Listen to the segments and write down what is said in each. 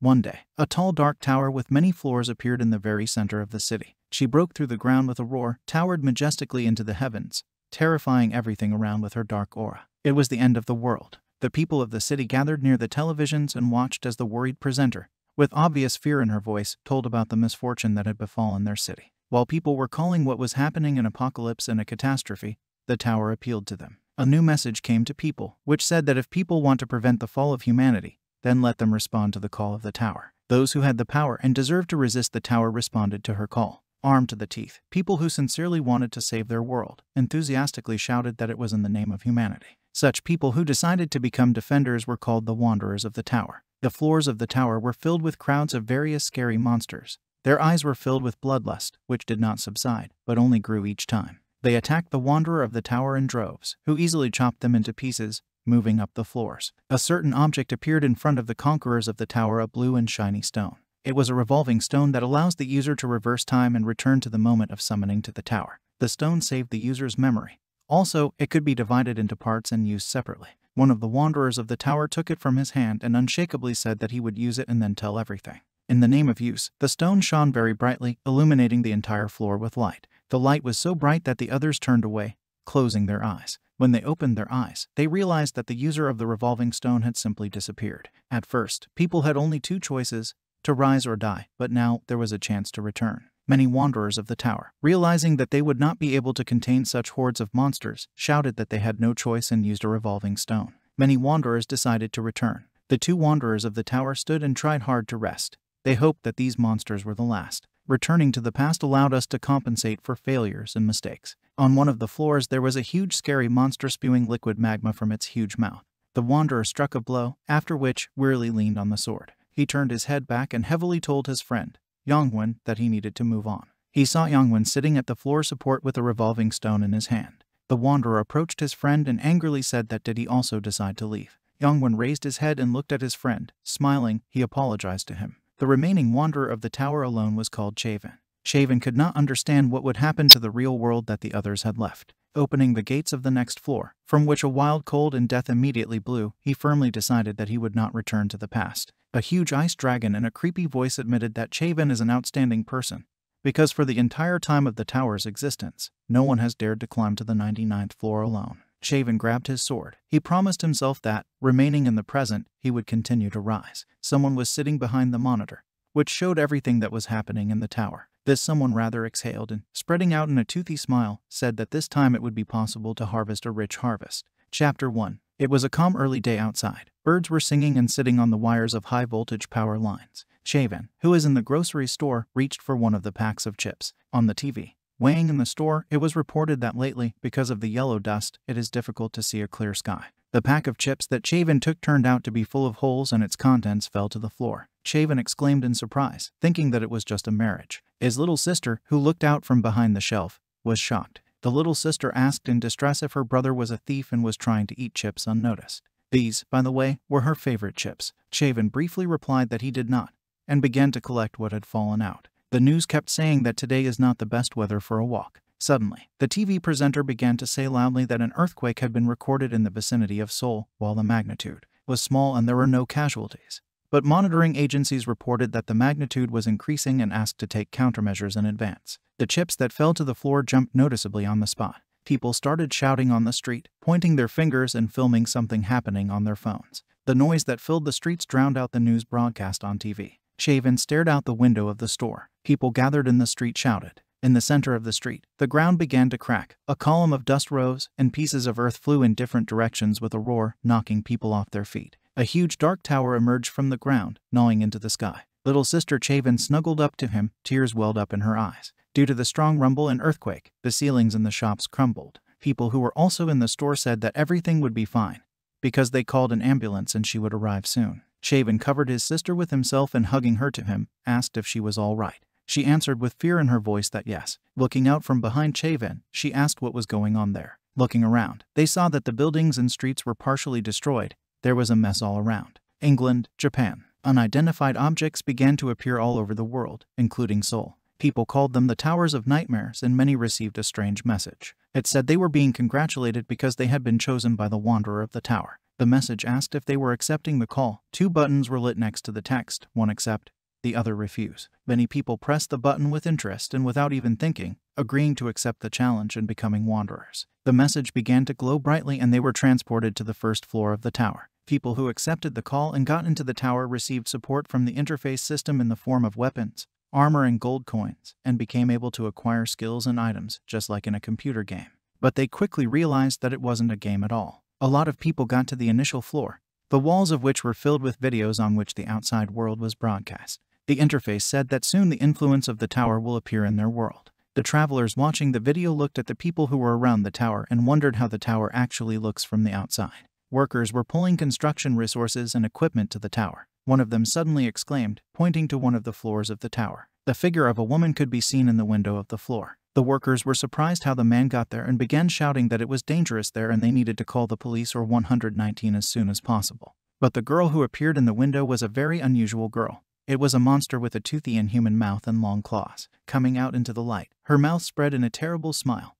One day, a tall dark tower with many floors appeared in the very center of the city. She broke through the ground with a roar, towered majestically into the heavens, terrifying everything around with her dark aura. It was the end of the world. The people of the city gathered near the televisions and watched as the worried presenter, with obvious fear in her voice, told about the misfortune that had befallen their city. While people were calling what was happening an apocalypse and a catastrophe, the tower appealed to them. A new message came to people, which said that if people want to prevent the fall of humanity, then let them respond to the call of the tower. Those who had the power and deserved to resist the tower responded to her call. Armed to the teeth, people who sincerely wanted to save their world enthusiastically shouted that it was in the name of humanity. Such people who decided to become defenders were called the Wanderers of the Tower. The floors of the tower were filled with crowds of various scary monsters. Their eyes were filled with bloodlust, which did not subside, but only grew each time. They attacked the Wanderer of the Tower in droves, who easily chopped them into pieces, moving up the floors. A certain object appeared in front of the conquerors of the tower, a blue and shiny stone. It was a revolving stone that allows the user to reverse time and return to the moment of summoning to the tower. The stone saved the user's memory. Also, it could be divided into parts and used separately. One of the wanderers of the tower took it from his hand and unshakably said that he would use it and then tell everything. In the name of use, the stone shone very brightly, illuminating the entire floor with light. The light was so bright that the others turned away, closing their eyes. When they opened their eyes, they realized that the user of the revolving stone had simply disappeared. At first, people had only two choices to rise or die, but now there was a chance to return. Many wanderers of the tower, realizing that they would not be able to contain such hordes of monsters, shouted that they had no choice and used a revolving stone. Many wanderers decided to return. The two wanderers of the tower stood and tried hard to rest. They hoped that these monsters were the last. Returning to the past allowed us to compensate for failures and mistakes. On one of the floors, there was a huge, scary monster spewing liquid magma from its huge mouth. The wanderer struck a blow, after which, wearily leaned on the sword. He turned his head back and heavily told his friend, Yongwen, that he needed to move on. He saw Yongwen sitting at the floor support with a revolving stone in his hand. The wanderer approached his friend and angrily said that did he also decide to leave. Yongwen raised his head and looked at his friend. Smiling, he apologized to him. The remaining wanderer of the tower alone was called Chavin. Chavin could not understand what would happen to the real world that the others had left. Opening the gates of the next floor, from which a wild cold and death immediately blew, he firmly decided that he would not return to the past. A huge ice dragon in a creepy voice admitted that Chavin is an outstanding person, because for the entire time of the tower's existence, no one has dared to climb to the 99th floor alone. Chavin grabbed his sword. He promised himself that, remaining in the present, he would continue to rise. Someone was sitting behind the monitor, which showed everything that was happening in the tower. This someone rather exhaled and, spreading out in a toothy smile, said that this time it would be possible to harvest a rich harvest. Chapter 1 It was a calm early day outside. Birds were singing and sitting on the wires of high voltage power lines. Chavin, who was in the grocery store, reached for one of the packs of chips. On the TV, weighing in the store, it was reported that lately, because of the yellow dust, it is difficult to see a clear sky. The pack of chips that Chavin took turned out to be full of holes and its contents fell to the floor. Chavin exclaimed in surprise, thinking that it was just a marriage. His little sister, who looked out from behind the shelf, was shocked. The little sister asked in distress if her brother was a thief and was trying to eat chips unnoticed. These, by the way, were her favorite chips. Chavin briefly replied that he did not, and began to collect what had fallen out. The news kept saying that today is not the best weather for a walk. Suddenly, the TV presenter began to say loudly that an earthquake had been recorded in the vicinity of Seoul, while the magnitude was small and there were no casualties. But monitoring agencies reported that the magnitude was increasing and asked to take countermeasures in advance. The chips that fell to the floor jumped noticeably on the spot. People started shouting on the street, pointing their fingers and filming something happening on their phones. The noise that filled the streets drowned out the news broadcast on TV. Chavin stared out the window of the store. People gathered in the street shouted. In the center of the street, the ground began to crack. A column of dust rose, and pieces of earth flew in different directions with a roar, knocking people off their feet. A huge dark tower emerged from the ground, gnawing into the sky. Little sister Chavin snuggled up to him, tears welled up in her eyes. Due to the strong rumble and earthquake, the ceilings in the shops crumbled. People who were also in the store said that everything would be fine, because they called an ambulance and she would arrive soon. Chavin covered his sister with himself and hugging her to him, asked if she was all right. She answered with fear in her voice that yes. Looking out from behind Chavin, she asked what was going on there. Looking around, they saw that the buildings and streets were partially destroyed. There was a mess all around. England, Japan. Unidentified objects began to appear all over the world, including Seoul. People called them the Towers of Nightmares, and many received a strange message. It said they were being congratulated because they had been chosen by the Wanderer of the Tower. The message asked if they were accepting the call. Two buttons were lit next to the text, one accept, the other refuse. Many people pressed the button with interest and without even thinking, agreeing to accept the challenge and becoming wanderers. The message began to glow brightly and they were transported to the first floor of the tower. People who accepted the call and got into the tower received support from the interface system in the form of weapons, armor, and gold coins, and became able to acquire skills and items, just like in a computer game. But they quickly realized that it wasn't a game at all. A lot of people got to the initial floor, the walls of which were filled with videos on which the outside world was broadcast. The interface said that soon the influence of the tower will appear in their world. The travelers watching the video looked at the people who were around the tower and wondered how the tower actually looks from the outside. Workers were pulling construction resources and equipment to the tower. One of them suddenly exclaimed, pointing to one of the floors of the tower. The figure of a woman could be seen in the window of the floor. The workers were surprised how the man got there and began shouting that it was dangerous there and they needed to call the police or 119 as soon as possible. But the girl who appeared in the window was a very unusual girl. It was a monster with a toothy inhuman mouth and long claws. Coming out into the light, her mouth spread in a terrible smile.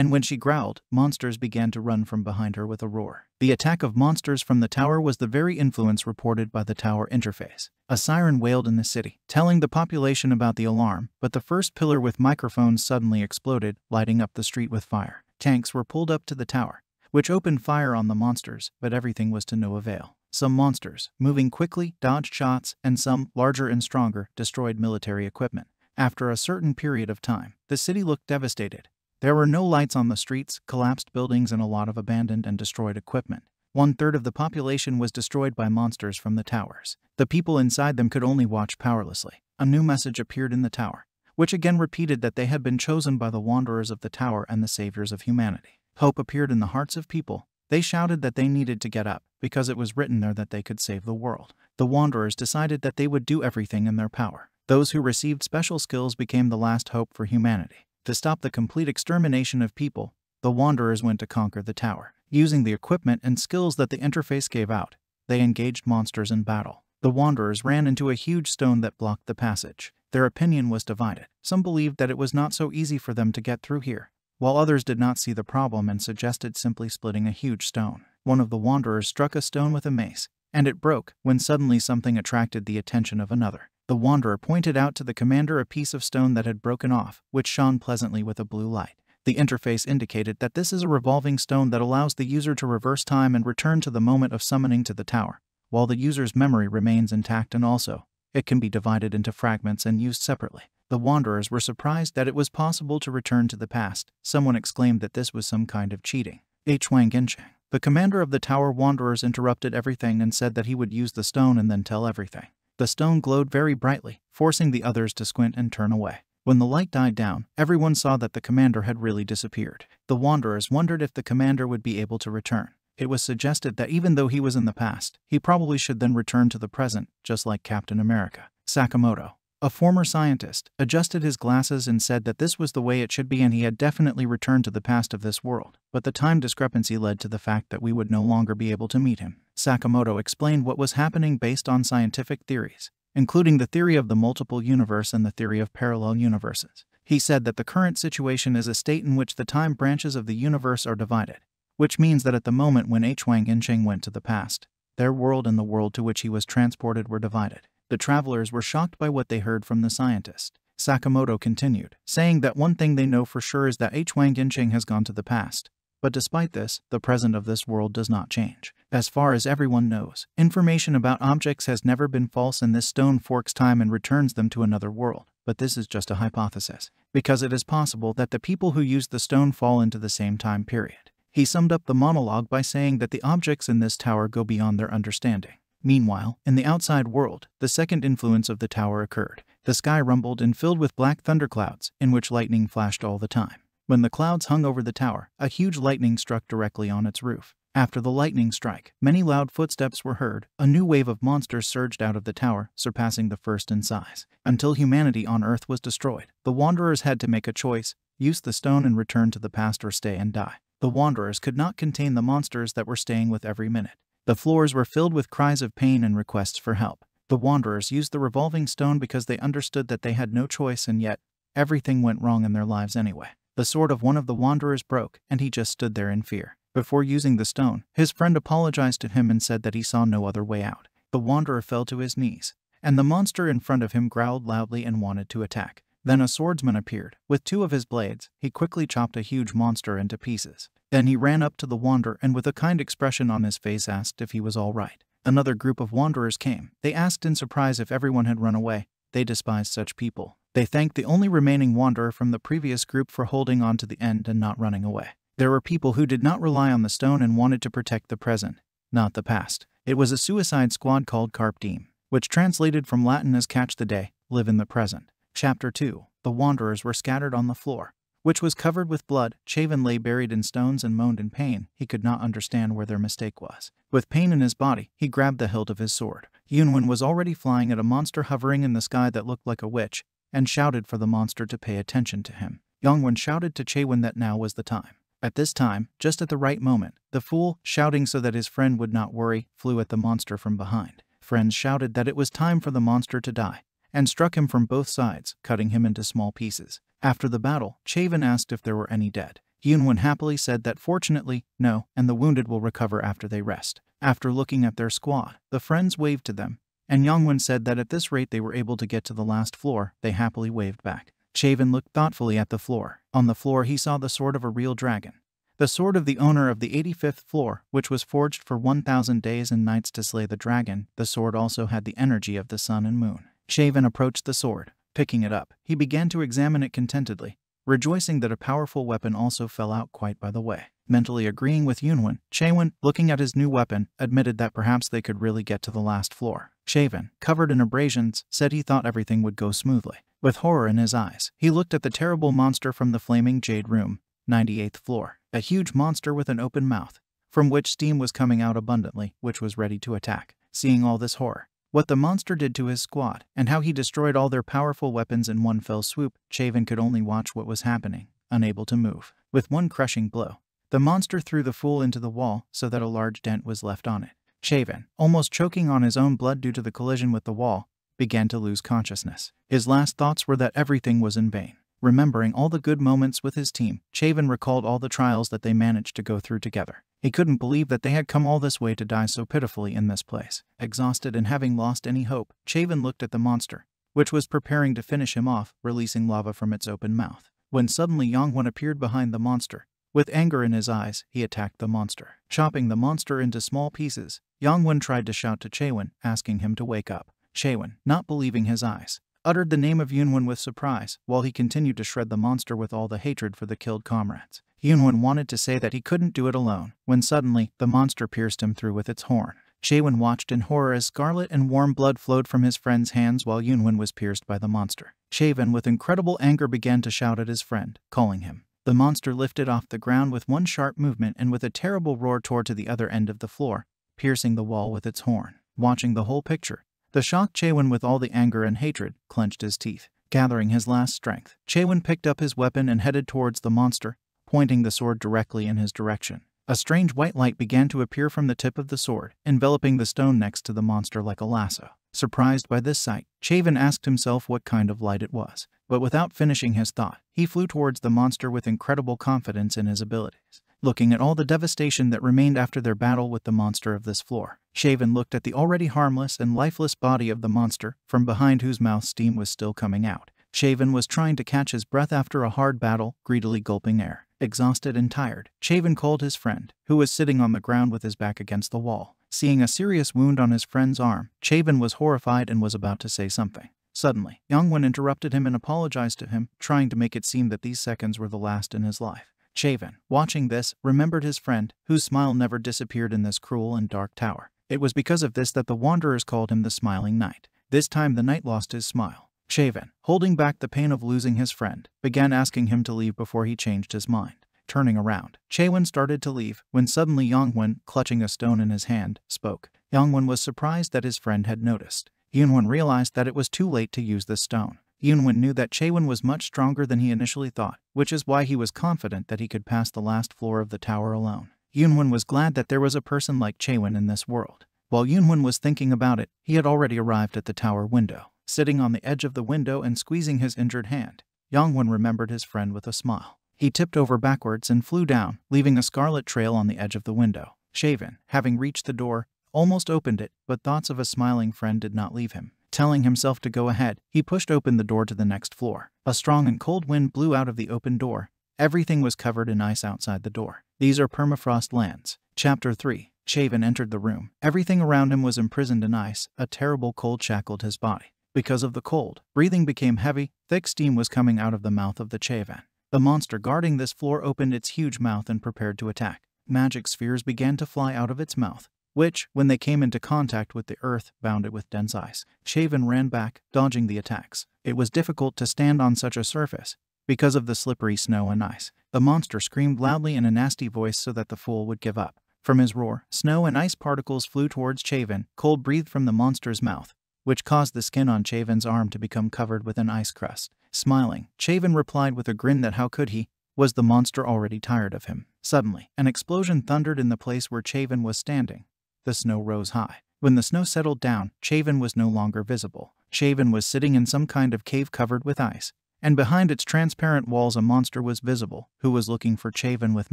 And when she growled, monsters began to run from behind her with a roar. The attack of monsters from the tower was the very influence reported by the tower interface. A siren wailed in the city, telling the population about the alarm, but the first pillar with microphones suddenly exploded, lighting up the street with fire. Tanks were pulled up to the tower, which opened fire on the monsters, but everything was to no avail. Some monsters, moving quickly, dodged shots, and some, larger and stronger, destroyed military equipment. After a certain period of time, the city looked devastated. There were no lights on the streets, collapsed buildings, and a lot of abandoned and destroyed equipment. One third of the population was destroyed by monsters from the towers. The people inside them could only watch powerlessly. A new message appeared in the tower, which again repeated that they had been chosen by the wanderers of the tower and the saviors of humanity. Hope appeared in the hearts of people, they shouted that they needed to get up, because it was written there that they could save the world. The Wanderers decided that they would do everything in their power. Those who received special skills became the last hope for humanity. To stop the complete extermination of people, the Wanderers went to conquer the tower. Using the equipment and skills that the interface gave out, they engaged monsters in battle. The Wanderers ran into a huge stone that blocked the passage. Their opinion was divided. Some believed that it was not so easy for them to get through here, while others did not see the problem and suggested simply splitting a huge stone. One of the wanderers struck a stone with a mace, and it broke when suddenly something attracted the attention of another. The wanderer pointed out to the commander a piece of stone that had broken off, which shone pleasantly with a blue light. The interface indicated that this is a revolving stone that allows the user to reverse time and return to the moment of summoning to the tower, while the user's memory remains intact and also, it can be divided into fragments and used separately. The wanderers were surprised that it was possible to return to the past. Someone exclaimed that this was some kind of cheating. H. Wang Gensheng, the commander of the Tower Wanderers interrupted everything and said that he would use the stone and then tell everything. The stone glowed very brightly, forcing the others to squint and turn away. When the light died down, everyone saw that the commander had really disappeared. The Wanderers wondered if the commander would be able to return. It was suggested that even though he was in the past, he probably should then return to the present, just like Captain America. Sakamoto, a former scientist adjusted his glasses and said that this was the way it should be and he had definitely returned to the past of this world, but the time discrepancy led to the fact that we would no longer be able to meet him. Sakamoto explained what was happening based on scientific theories, including the theory of the multiple universe and the theory of parallel universes. He said that the current situation is a state in which the time branches of the universe are divided, which means that at the moment when H. Wang Incheng went to the past, their world and the world to which he was transported were divided. The travelers were shocked by what they heard from the scientist. Sakamoto continued, saying that one thing they know for sure is that H. Wang Yincheng has gone to the past. But despite this, the present of this world does not change. As far as everyone knows, information about objects has never been false and this stone forks time and returns them to another world. But this is just a hypothesis, because it is possible that the people who use the stone fall into the same time period. He summed up the monologue by saying that the objects in this tower go beyond their understanding. Meanwhile, in the outside world, the second influence of the tower occurred. The sky rumbled and filled with black thunderclouds, in which lightning flashed all the time. When the clouds hung over the tower, a huge lightning struck directly on its roof. After the lightning strike, many loud footsteps were heard. A new wave of monsters surged out of the tower, surpassing the first in size. Until humanity on Earth was destroyed, the Wanderers had to make a choice use the stone and return to the past or stay and die. The Wanderers could not contain the monsters that were staying with every minute. The floors were filled with cries of pain and requests for help. The wanderers used the revolving stone because they understood that they had no choice and yet, everything went wrong in their lives anyway. The sword of one of the wanderers broke, and he just stood there in fear. Before using the stone, his friend apologized to him and said that he saw no other way out. The wanderer fell to his knees, and the monster in front of him growled loudly and wanted to attack. Then a swordsman appeared. With two of his blades, he quickly chopped a huge monster into pieces. Then he ran up to the wanderer and with a kind expression on his face asked if he was all right. Another group of wanderers came. They asked in surprise if everyone had run away. They despised such people. They thanked the only remaining wanderer from the previous group for holding on to the end and not running away. There were people who did not rely on the stone and wanted to protect the present, not the past. It was a suicide squad called Carpe Diem, which translated from Latin as catch the day, live in the present. Chapter 2 The wanderers were scattered on the floor, which was covered with blood. Chavin lay buried in stones and moaned in pain. He could not understand where their mistake was. With pain in his body, he grabbed the hilt of his sword. Yunwen was already flying at a monster hovering in the sky that looked like a witch, and shouted for the monster to pay attention to him. Yongwen shouted to Chaewon that now was the time. At this time, just at the right moment, the fool, shouting so that his friend would not worry, flew at the monster from behind. Friends shouted that it was time for the monster to die, and struck him from both sides, cutting him into small pieces. After the battle, Chavin asked if there were any dead. Yunwen happily said that fortunately, no, and the wounded will recover after they rest. After looking at their squad, the friends waved to them, and Yongwen said that at this rate they were able to get to the last floor, they happily waved back. Chavin looked thoughtfully at the floor. On the floor he saw the sword of a real dragon. The sword of the owner of the 85th floor, which was forged for 1,000 days and nights to slay the dragon, the sword also had the energy of the sun and moon. Chavin approached the sword. Picking it up, he began to examine it contentedly, rejoicing that a powerful weapon also fell out quite by the way. Mentally agreeing with Yunwen, Chaewon, looking at his new weapon, admitted that perhaps they could really get to the last floor. Chavin, covered in abrasions, said he thought everything would go smoothly. With horror in his eyes, he looked at the terrible monster from the flaming jade room, 98th floor. A huge monster with an open mouth, from which steam was coming out abundantly, which was ready to attack. Seeing all this horror, what the monster did to his squad, and how he destroyed all their powerful weapons in one fell swoop, Chavin could only watch what was happening, unable to move. With one crushing blow, the monster threw the fool into the wall so that a large dent was left on it. Chavin, almost choking on his own blood due to the collision with the wall, began to lose consciousness. His last thoughts were that everything was in vain. Remembering all the good moments with his team, Chavin recalled all the trials that they managed to go through together. He couldn't believe that they had come all this way to die so pitifully in this place. Exhausted and having lost any hope, Chavin looked at the monster, which was preparing to finish him off, releasing lava from its open mouth. When suddenly Yongwen appeared behind the monster. With anger in his eyes, he attacked the monster. Chopping the monster into small pieces, Yongwen tried to shout to Chaewon, asking him to wake up. Chaewon, not believing his eyes, uttered the name of Yunwen with surprise, while he continued to shred the monster with all the hatred for the killed comrades. Yunwen wanted to say that he couldn't do it alone, when suddenly, the monster pierced him through with its horn. Chaewon watched in horror as scarlet and warm blood flowed from his friend's hands while Yunwen was pierced by the monster. Chaewon with incredible anger began to shout at his friend, calling him. The monster lifted off the ground with one sharp movement and with a terrible roar tore to the other end of the floor, piercing the wall with its horn. Watching the whole picture, the shocked Chaewon with all the anger and hatred clenched his teeth. Gathering his last strength, Chaewon picked up his weapon and headed towards the monster, pointing the sword directly in his direction. A strange white light began to appear from the tip of the sword, enveloping the stone next to the monster like a lasso. Surprised by this sight, Chavin asked himself what kind of light it was, but without finishing his thought, he flew towards the monster with incredible confidence in his abilities. Looking at all the devastation that remained after their battle with the monster of this floor, Chavin looked at the already harmless and lifeless body of the monster, from behind whose mouth steam was still coming out. Chavin was trying to catch his breath after a hard battle, greedily gulping air. Exhausted and tired, Chavin called his friend, who was sitting on the ground with his back against the wall. Seeing a serious wound on his friend's arm, Chavin was horrified and was about to say something. Suddenly, Yongwen interrupted him and apologized to him, trying to make it seem that these seconds were the last in his life. Chavin, watching this, remembered his friend, whose smile never disappeared in this cruel and dark tower. It was because of this that the Wanderers called him the Smiling Knight. This time the knight lost his smile. Chavin, holding back the pain of losing his friend, began asking him to leave before he changed his mind. Turning around, Chaewon started to leave when suddenly Yongwen, clutching a stone in his hand, spoke. Yongwen was surprised that his friend had noticed. Yunwen realized that it was too late to use the stone. Yunwen knew that Chaewon was much stronger than he initially thought, which is why he was confident that he could pass the last floor of the tower alone. Yunwen was glad that there was a person like Chaewon in this world. While Yunwen was thinking about it, he had already arrived at the tower window. Sitting on the edge of the window and squeezing his injured hand, Yongwen remembered his friend with a smile. He tipped over backwards and flew down, leaving a scarlet trail on the edge of the window. Shaven, having reached the door, almost opened it, but thoughts of a smiling friend did not leave him. Telling himself to go ahead, he pushed open the door to the next floor. A strong and cold wind blew out of the open door. Everything was covered in ice outside the door. These are permafrost lands. Chapter 3 Shaven entered the room. Everything around him was imprisoned in ice. A terrible cold shackled his body. Because of the cold, breathing became heavy, thick steam was coming out of the mouth of the Chavan. The monster guarding this floor opened its huge mouth and prepared to attack. Magic spheres began to fly out of its mouth, which, when they came into contact with the earth, bound it with dense ice. Shaven ran back, dodging the attacks. It was difficult to stand on such a surface, because of the slippery snow and ice. The monster screamed loudly in a nasty voice so that the fool would give up. From his roar, snow and ice particles flew towards Chaven, cold breathed from the monster's mouth, which caused the skin on Chaven's arm to become covered with an ice crust. Smiling, Chaven replied with a grin that how could he? Was the monster already tired of him? Suddenly, an explosion thundered in the place where Chaven was standing. The snow rose high. When the snow settled down, Chaven was no longer visible. Chaven was sitting in some kind of cave covered with ice, and behind its transparent walls a monster was visible, who was looking for Chaven with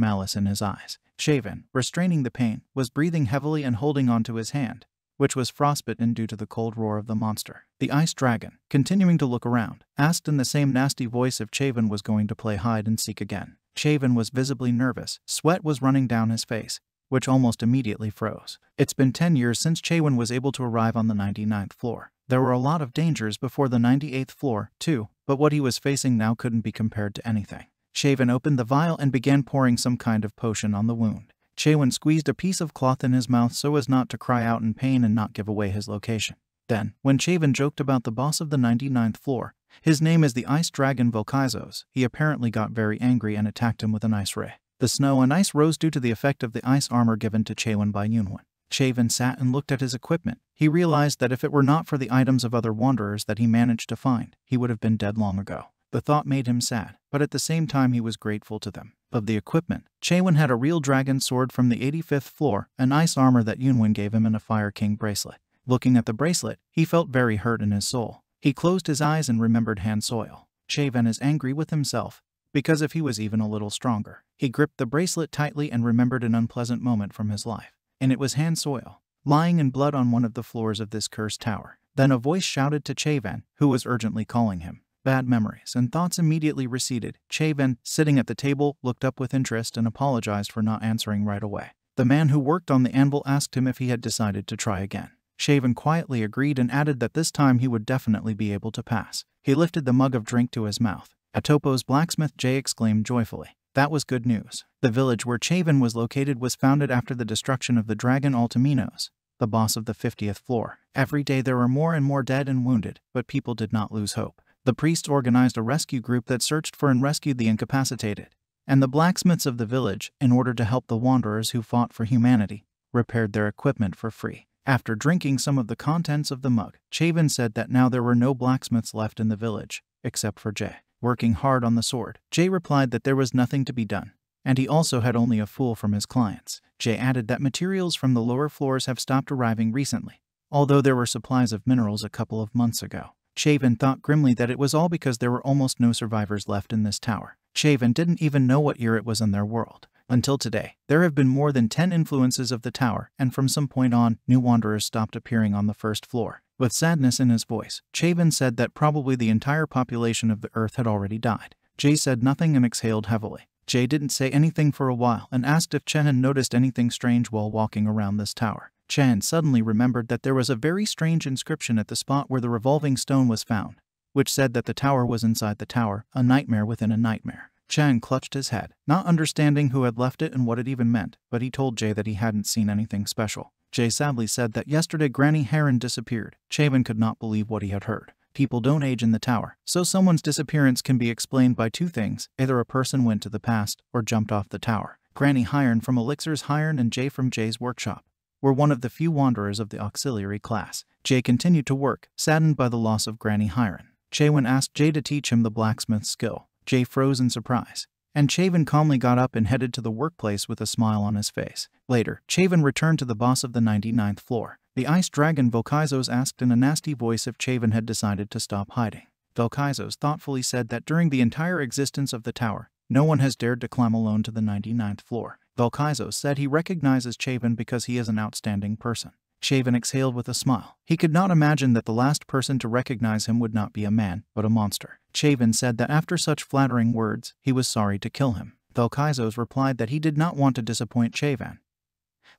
malice in his eyes. Chaven, restraining the pain, was breathing heavily and holding onto his hand, which was frostbitten due to the cold roar of the monster. The ice dragon, continuing to look around, asked in the same nasty voice if Chaven was going to play hide and seek again. Chaven was visibly nervous, sweat was running down his face, which almost immediately froze. It's been 10 years since Chaven was able to arrive on the 99th floor. There were a lot of dangers before the 98th floor, too, but what he was facing now couldn't be compared to anything. Chaven opened the vial and began pouring some kind of potion on the wound. Chaven squeezed a piece of cloth in his mouth so as not to cry out in pain and not give away his location. Then, when Chaven joked about the boss of the 99th floor, his name is the Ice Dragon Volkizos, he apparently got very angry and attacked him with an ice ray. The snow and ice rose due to the effect of the ice armor given to Chaven by Yunwen. Chaven sat and looked at his equipment. He realized that if it were not for the items of other wanderers that he managed to find, he would have been dead long ago. The thought made him sad, but at the same time he was grateful to them. Of the equipment, Chaewin had a real dragon sword from the 85th floor, an ice armor that Yunwen gave him and a Fire King bracelet. Looking at the bracelet, he felt very hurt in his soul. He closed his eyes and remembered Han Soil. Chaven is angry with himself, because if he was even a little stronger. He gripped the bracelet tightly and remembered an unpleasant moment from his life. And it was Han Soil, lying in blood on one of the floors of this cursed tower. Then a voice shouted to Chaven, who was urgently calling him. Bad memories and thoughts immediately receded. Chaven, sitting at the table, looked up with interest and apologized for not answering right away. The man who worked on the anvil asked him if he had decided to try again. Shaven quietly agreed and added that this time he would definitely be able to pass. He lifted the mug of drink to his mouth. Atopo's blacksmith Jay exclaimed joyfully. That was good news. The village where Chaven was located was founded after the destruction of the dragon Altaminos, the boss of the 50th floor. Every day there were more and more dead and wounded, but people did not lose hope. The priests organized a rescue group that searched for and rescued the incapacitated, and the blacksmiths of the village, in order to help the wanderers who fought for humanity, repaired their equipment for free. After drinking some of the contents of the mug, Chavin said that now there were no blacksmiths left in the village, except for Jay. Working hard on the sword, Jay replied that there was nothing to be done, and he also had only a fool from his clients. Jay added that materials from the lower floors have stopped arriving recently, although there were supplies of minerals a couple of months ago. Chavin thought grimly that it was all because there were almost no survivors left in this tower. Chavin didn't even know what year it was in their world. Until today, there have been more than 10 influences of the tower, and from some point on, new wanderers stopped appearing on the first floor. With sadness in his voice, Chavin said that probably the entire population of the Earth had already died. Jay said nothing and exhaled heavily. Jay didn't say anything for a while and asked if Chen had noticed anything strange while walking around this tower. Chen suddenly remembered that there was a very strange inscription at the spot where the revolving stone was found, which said that the tower was inside the tower, a nightmare within a nightmare. Chen clutched his head, not understanding who had left it and what it even meant, but he told Jay that he hadn't seen anything special. Jay sadly said that yesterday Granny Heron disappeared. Chavin could not believe what he had heard. People don't age in the tower, so someone's disappearance can be explained by two things. Either a person went to the past or jumped off the tower. Granny Hiron from Elixir's Hiron and Jay from Jay's workshop were one of the few wanderers of the auxiliary class. Jay continued to work, saddened by the loss of Granny Hiron. Chaywin asked Jay to teach him the blacksmith's skill. Jay froze in surprise, and Chavin calmly got up and headed to the workplace with a smile on his face. Later, Chavin returned to the boss of the 99th floor. The ice dragon Volkizos asked in a nasty voice if Chavin had decided to stop hiding. Volkizos thoughtfully said that during the entire existence of the tower, No one has dared to climb alone to the 99th floor. Velkaizos said he recognizes Chavin because he is an outstanding person. Chavin exhaled with a smile. He could not imagine that the last person to recognize him would not be a man, but a monster. Chavin said that after such flattering words, he was sorry to kill him. Velkaizos replied that he did not want to disappoint Chavin,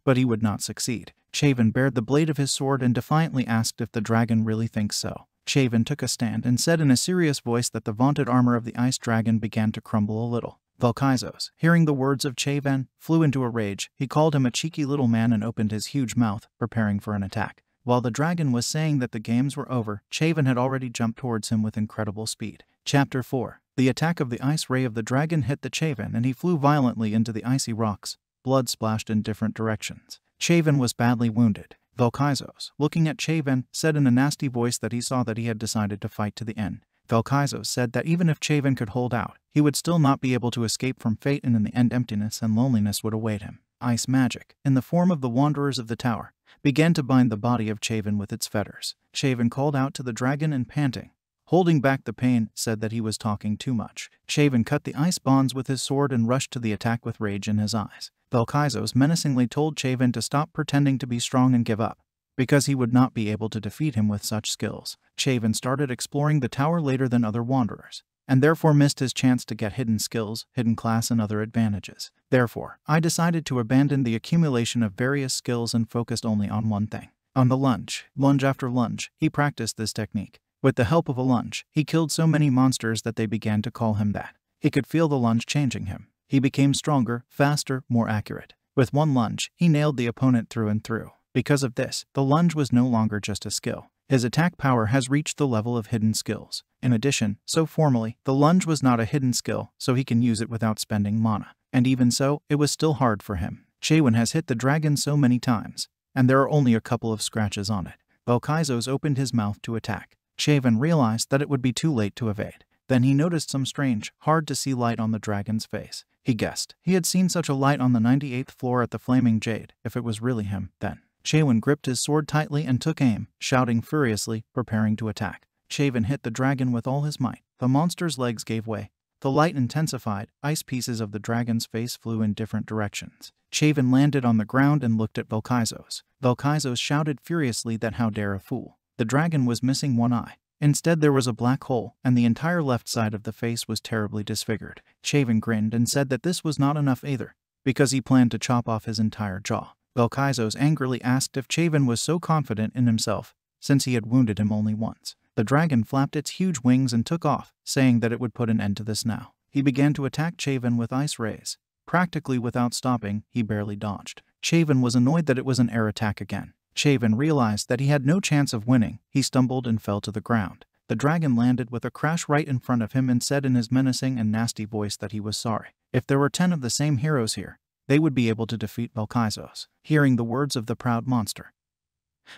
but he would not succeed. Chavin bared the blade of his sword and defiantly asked if the dragon really thinks so. Chavin took a stand and said in a serious voice that the vaunted armor of the ice dragon began to crumble a little. Velkaizos, hearing the words of Chavin, flew into a rage. He called him a cheeky little man and opened his huge mouth, preparing for an attack. While the dragon was saying that the games were over, Chavin had already jumped towards him with incredible speed. Chapter 4 The attack of the ice ray of the dragon hit the Chavin and he flew violently into the icy rocks. Blood splashed in different directions. Chavin was badly wounded. Velkaizos, looking at Chavin, said in a nasty voice that he saw that he had decided to fight to the end. Velkaizos said that even if Chavin could hold out, he would still not be able to escape from fate and in the end emptiness and loneliness would await him. Ice magic, in the form of the Wanderers of the Tower, began to bind the body of Chavin with its fetters. Chavin called out to the dragon and panting, holding back the pain, said that he was talking too much. Chavin cut the ice bonds with his sword and rushed to the attack with rage in his eyes. Velkaizos menacingly told Chavin to stop pretending to be strong and give up, because he would not be able to defeat him with such skills. Chavin started exploring the tower later than other wanderers, and therefore missed his chance to get hidden skills, hidden class, and other advantages. Therefore, I decided to abandon the accumulation of various skills and focused only on one thing. On the lunge, lunge after lunge, he practiced this technique. With the help of a lunge, he killed so many monsters that they began to call him that. He could feel the lunge changing him. He became stronger, faster, more accurate. With one lunge, he nailed the opponent through and through. Because of this, the lunge was no longer just a skill. His attack power has reached the level of hidden skills. In addition, so formally, the lunge was not a hidden skill, so he can use it without spending mana. And even so, it was still hard for him. Chavin has hit the dragon so many times, and there are only a couple of scratches on it. Velkaizos opened his mouth to attack. Chavin realized that it would be too late to evade. Then he noticed some strange, hard to see light on the dragon's face. He guessed. He had seen such a light on the 98th floor at the Flaming Jade. If it was really him, then. Chavin gripped his sword tightly and took aim, shouting furiously, preparing to attack. Chavin hit the dragon with all his might. The monster's legs gave way. The light intensified, ice pieces of the dragon's face flew in different directions. Chavin landed on the ground and looked at Velkaizos. Velkaizos shouted furiously that how dare a fool. The dragon was missing one eye. Instead, there was a black hole, and the entire left side of the face was terribly disfigured. Chavin grinned and said that this was not enough either, because he planned to chop off his entire jaw. Velkaizos angrily asked if Chavin was so confident in himself, since he had wounded him only once. The dragon flapped its huge wings and took off, saying that it would put an end to this now. He began to attack Chavin with ice rays. Practically without stopping, he barely dodged. Chavin was annoyed that it was an air attack again. Chavin realized that he had no chance of winning. He stumbled and fell to the ground. The dragon landed with a crash right in front of him and said in his menacing and nasty voice that he was sorry. If there were ten of the same heroes here, they would be able to defeat Velkaizos. Hearing the words of the proud monster,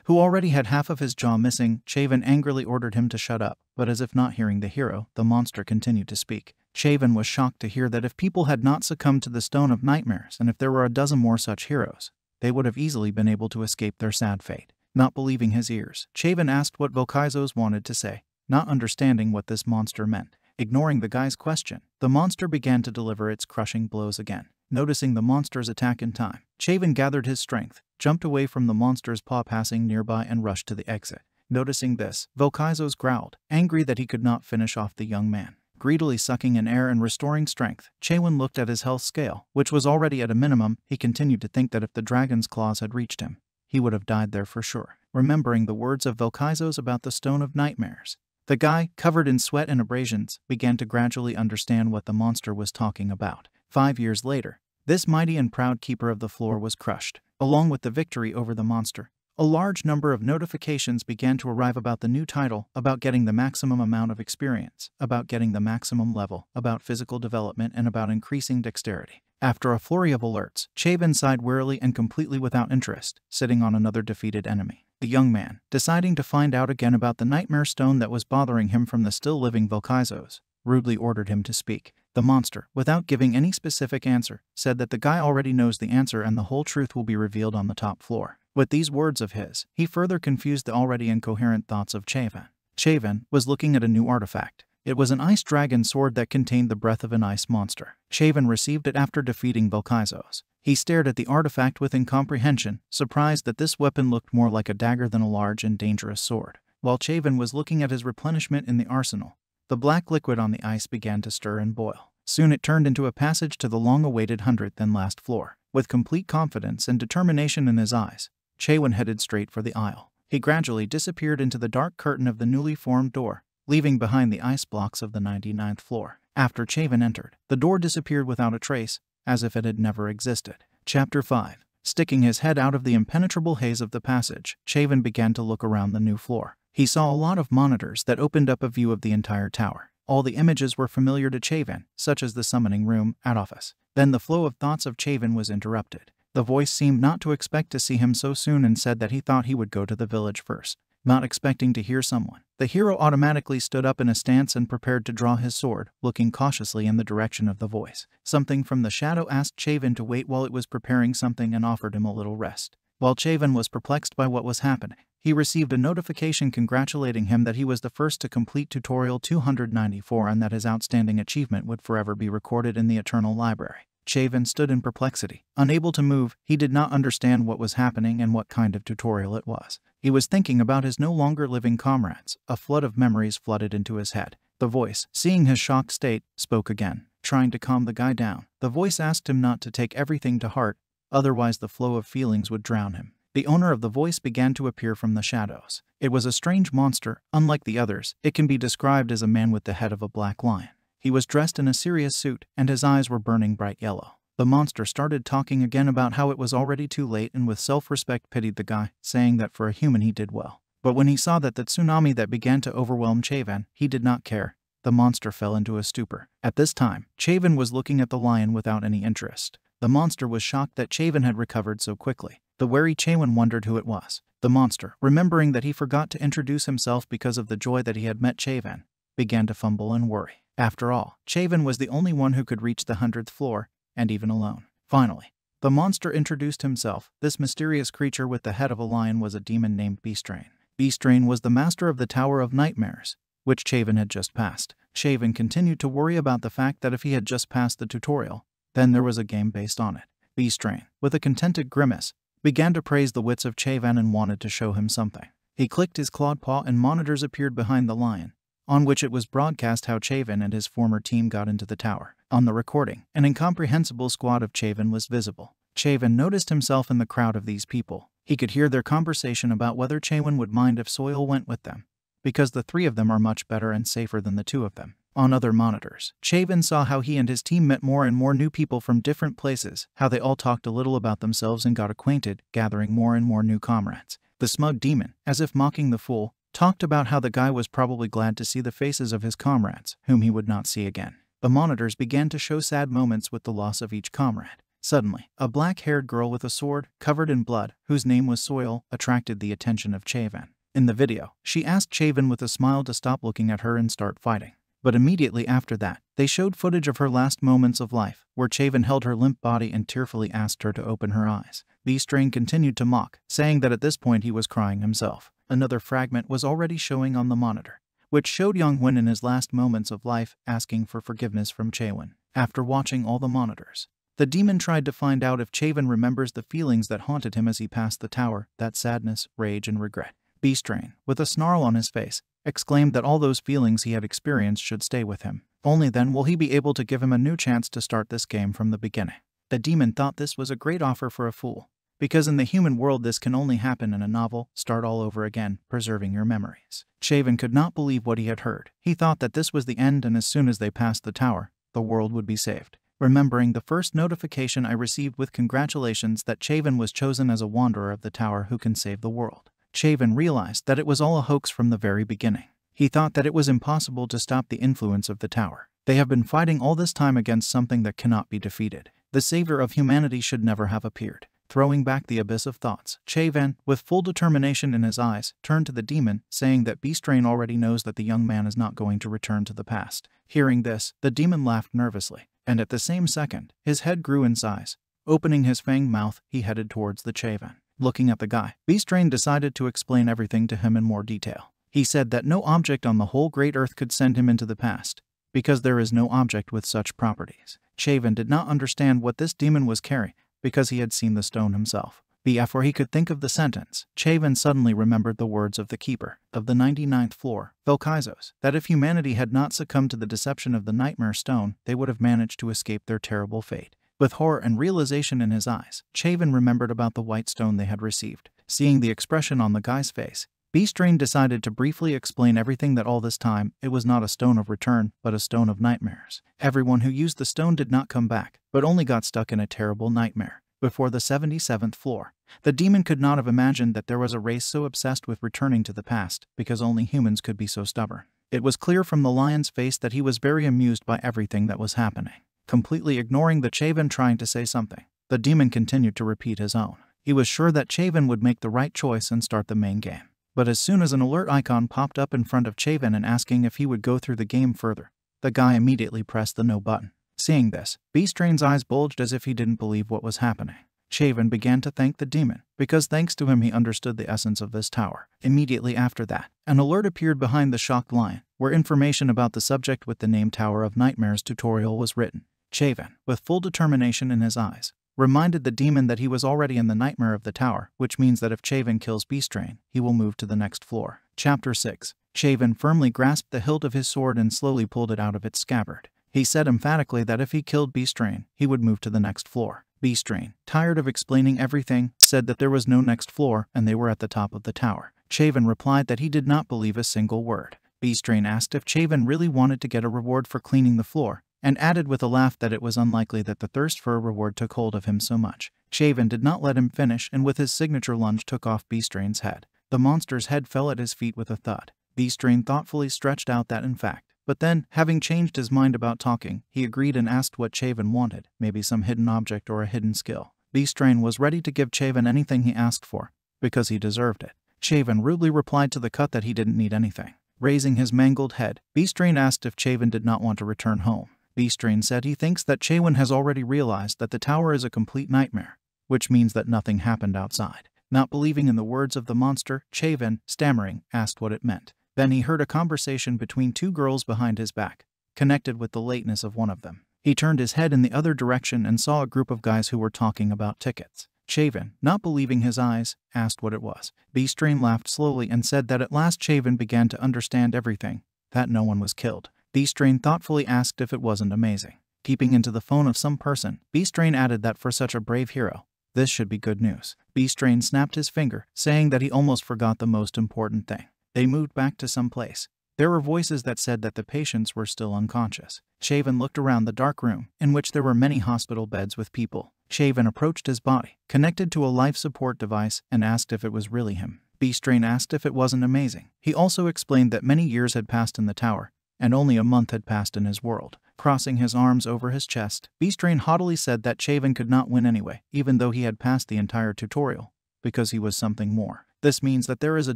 who already had half of his jaw missing, Chavin angrily ordered him to shut up, but as if not hearing the hero, the monster continued to speak. Chavin was shocked to hear that if people had not succumbed to the Stone of Nightmares and if there were a dozen more such heroes, they would have easily been able to escape their sad fate. Not believing his ears, Chavin asked what Velkaizos wanted to say, not understanding what this monster meant. Ignoring the guy's question, the monster began to deliver its crushing blows again. Noticing the monster's attack in time, Chavin gathered his strength, jumped away from the monster's paw passing nearby and rushed to the exit. Noticing this, Velkaizos growled, angry that he could not finish off the young man. Greedily sucking in air and restoring strength, Chavin looked at his health scale, which was already at a minimum. He continued to think that if the dragon's claws had reached him, he would have died there for sure. Remembering the words of Velkaizos about the Stone of Nightmares, the guy, covered in sweat and abrasions, began to gradually understand what the monster was talking about. Five years later, this mighty and proud keeper of the floor was crushed. Along with the victory over the monster, a large number of notifications began to arrive about the new title, about getting the maximum amount of experience, about getting the maximum level, about physical development, and about increasing dexterity. After a flurry of alerts, Chavin sighed wearily and completely without interest, sitting on another defeated enemy. The young man, deciding to find out again about the nightmare stone that was bothering him from the still living Velkaizos, rudely ordered him to speak. The monster, without giving any specific answer, said that the guy already knows the answer and the whole truth will be revealed on the top floor. With these words of his, he further confused the already incoherent thoughts of Chavin. Chavin was looking at a new artifact. It was an ice dragon sword that contained the breath of an ice monster. Chavin received it after defeating Belkizos. He stared at the artifact with incomprehension, surprised that this weapon looked more like a dagger than a large and dangerous sword. While Chavin was looking at his replenishment in the arsenal, the black liquid on the ice began to stir and boil. Soon it turned into a passage to the long-awaited hundredth and last floor. With complete confidence and determination in his eyes, Chewin headed straight for the aisle. He gradually disappeared into the dark curtain of the newly formed door, leaving behind the ice blocks of the 99th floor. After Chavin entered, the door disappeared without a trace, as if it had never existed. Chapter 5 Sticking his head out of the impenetrable haze of the passage, Chavin began to look around the new floor. He saw a lot of monitors that opened up a view of the entire tower. All the images were familiar to Chavin, such as the summoning room at office. Then the flow of thoughts of Chavin was interrupted. The voice seemed not to expect to see him so soon and said that he thought he would go to the village first. Not expecting to hear someone, the hero automatically stood up in a stance and prepared to draw his sword, looking cautiously in the direction of the voice. Something from the shadow asked Chavin to wait while it was preparing something and offered him a little rest. While Chavin was perplexed by what was happening, he received a notification congratulating him that he was the first to complete tutorial 294 and that his outstanding achievement would forever be recorded in the Eternal Library. Chavin stood in perplexity. Unable to move, he did not understand what was happening and what kind of tutorial it was. He was thinking about his no longer living comrades. A flood of memories flooded into his head. The voice, seeing his shocked state, spoke again, trying to calm the guy down. The voice asked him not to take everything to heart, otherwise the flow of feelings would drown him. The owner of the voice began to appear from the shadows. It was a strange monster, unlike the others. It can be described as a man with the head of a black lion. He was dressed in a serious suit, and his eyes were burning bright yellow. The monster started talking again about how it was already too late and with self-respect pitied the guy, saying that for a human he did well. But when he saw that the tsunami that began to overwhelm Chavin, he did not care. The monster fell into a stupor. At this time, Chavin was looking at the lion without any interest. The monster was shocked that Chavin had recovered so quickly. The wary Chewin wondered who it was. The monster, remembering that he forgot to introduce himself because of the joy that he had met Chavin, began to fumble and worry. After all, Chavin was the only one who could reach the hundredth floor, and even alone. Finally, the monster introduced himself. This mysterious creature with the head of a lion was a demon named Beastrain. Beastrain was the master of the Tower of Nightmares, which Chavin had just passed. Chavin continued to worry about the fact that if he had just passed the tutorial, then there was a game based on it. Beastrain, with a contented grimace, began to praise the wits of Chavin and wanted to show him something. He clicked his clawed paw and monitors appeared behind the lion, on which it was broadcast how Chavin and his former team got into the tower. On the recording, an incomprehensible squad of Chavin was visible. Chavin noticed himself in the crowd of these people. He could hear their conversation about whether Chavin would mind if Soil went with them, because the three of them are much better and safer than the two of them. On other monitors, Chavin saw how he and his team met more and more new people from different places, how they all talked a little about themselves and got acquainted, gathering more and more new comrades. The smug demon, as if mocking the fool, talked about how the guy was probably glad to see the faces of his comrades, whom he would not see again. The monitors began to show sad moments with the loss of each comrade. Suddenly, a black-haired girl with a sword, covered in blood, whose name was Soil, attracted the attention of Chavin. In the video, she asked Chavin with a smile to stop looking at her and start fighting. But immediately after that, they showed footage of her last moments of life, where Chavin held her limp body and tearfully asked her to open her eyes. Beastrain continued to mock, saying that at this point he was crying himself. Another fragment was already showing on the monitor, which showed Young Wen in his last moments of life asking for forgiveness from Chewin. After watching all the monitors, the demon tried to find out if Chavin remembers the feelings that haunted him as he passed the tower, that sadness, rage, and regret. Beastrain, with a snarl on his face, exclaimed that all those feelings he had experienced should stay with him. Only then will he be able to give him a new chance to start this game from the beginning. The demon thought this was a great offer for a fool, because in the human world this can only happen in a novel, start all over again, preserving your memories. Chavin could not believe what he had heard. He thought that this was the end and as soon as they passed the tower, the world would be saved. Remembering the first notification I received with congratulations that Chavin was chosen as a wanderer of the tower who can save the world. Chavin realized that it was all a hoax from the very beginning. He thought that it was impossible to stop the influence of the tower. They have been fighting all this time against something that cannot be defeated. The savior of humanity should never have appeared. Throwing back the abyss of thoughts, Chavin, with full determination in his eyes, turned to the demon, saying that Beastrain already knows that the young man is not going to return to the past. Hearing this, the demon laughed nervously, and at the same second, his head grew in size. Opening his fanged mouth, he headed towards the Chavin. Looking at the guy, Beastrain decided to explain everything to him in more detail. He said that no object on the whole great earth could send him into the past, because there is no object with such properties. Chavin did not understand what this demon was carrying, because he had seen the stone himself. Before he could think of the sentence, Chavin suddenly remembered the words of the keeper of the 99th floor, Velkizos, that if humanity had not succumbed to the deception of the nightmare stone, they would have managed to escape their terrible fate. With horror and realization in his eyes, Chavin remembered about the white stone they had received. Seeing the expression on the guy's face, Beastrain decided to briefly explain everything that all this time it was not a stone of return, but a stone of nightmares. Everyone who used the stone did not come back, but only got stuck in a terrible nightmare before the 77th floor. The demon could not have imagined that there was a race so obsessed with returning to the past, because only humans could be so stubborn. It was clear from the lion's face that he was very amused by everything that was happening. Completely ignoring the Chavin trying to say something, the demon continued to repeat his own. He was sure that Chavin would make the right choice and start the main game. But as soon as an alert icon popped up in front of Chavin and asking if he would go through the game further, the guy immediately pressed the no button. Seeing this, Beastrain's eyes bulged as if he didn't believe what was happening. Chavin began to thank the demon, because thanks to him he understood the essence of this tower. Immediately after that, an alert appeared behind the shocked lion, where information about the subject with the name Tower of Nightmares tutorial was written. Chavin, with full determination in his eyes, reminded the demon that he was already in the nightmare of the tower, which means that if Chavin kills Beastrain, he will move to the next floor. Chapter 6 Chavin firmly grasped the hilt of his sword and slowly pulled it out of its scabbard. He said emphatically that if he killed Beastrain, he would move to the next floor. Beastrain, tired of explaining everything, said that there was no next floor and they were at the top of the tower. Chavin replied that he did not believe a single word. Beastrain asked if Chavin really wanted to get a reward for cleaning the floor, and added with a laugh that it was unlikely that the thirst for a reward took hold of him so much. Chavin did not let him finish and with his signature lunge took off Beastrain's head. The monster's head fell at his feet with a thud. Beastrain thoughtfully stretched out that in fact, but then, having changed his mind about talking, he agreed and asked what Chavin wanted, maybe some hidden object or a hidden skill. Beastrain was ready to give Chavin anything he asked for, because he deserved it. Chavin rudely replied to the cut that he didn't need anything. Raising his mangled head, Beastrain asked if Chavin did not want to return home. Beastrain said he thinks that Chavin has already realized that the tower is a complete nightmare, which means that nothing happened outside. Not believing in the words of the monster, Chavin, stammering, asked what it meant. Then he heard a conversation between two girls behind his back, connected with the lateness of one of them. He turned his head in the other direction and saw a group of guys who were talking about tickets. Chavin, not believing his eyes, asked what it was. Beastrain laughed slowly and said that at last Chavin began to understand everything, that no one was killed. Beastrain thoughtfully asked if it wasn't amazing. Peeping into the phone of some person, Beastrain added that for such a brave hero, this should be good news. Beastrain snapped his finger, saying that he almost forgot the most important thing. They moved back to some place. There were voices that said that the patients were still unconscious. Chavin looked around the dark room, in which there were many hospital beds with people. Chavin approached his body, connected to a life support device, and asked if it was really him. Beastrain asked if it wasn't amazing. He also explained that many years had passed in the tower, and only a month had passed in his world. Crossing his arms over his chest, Beastrain haughtily said that Chavin could not win anyway, even though he had passed the entire tutorial, because he was something more. This means that there is a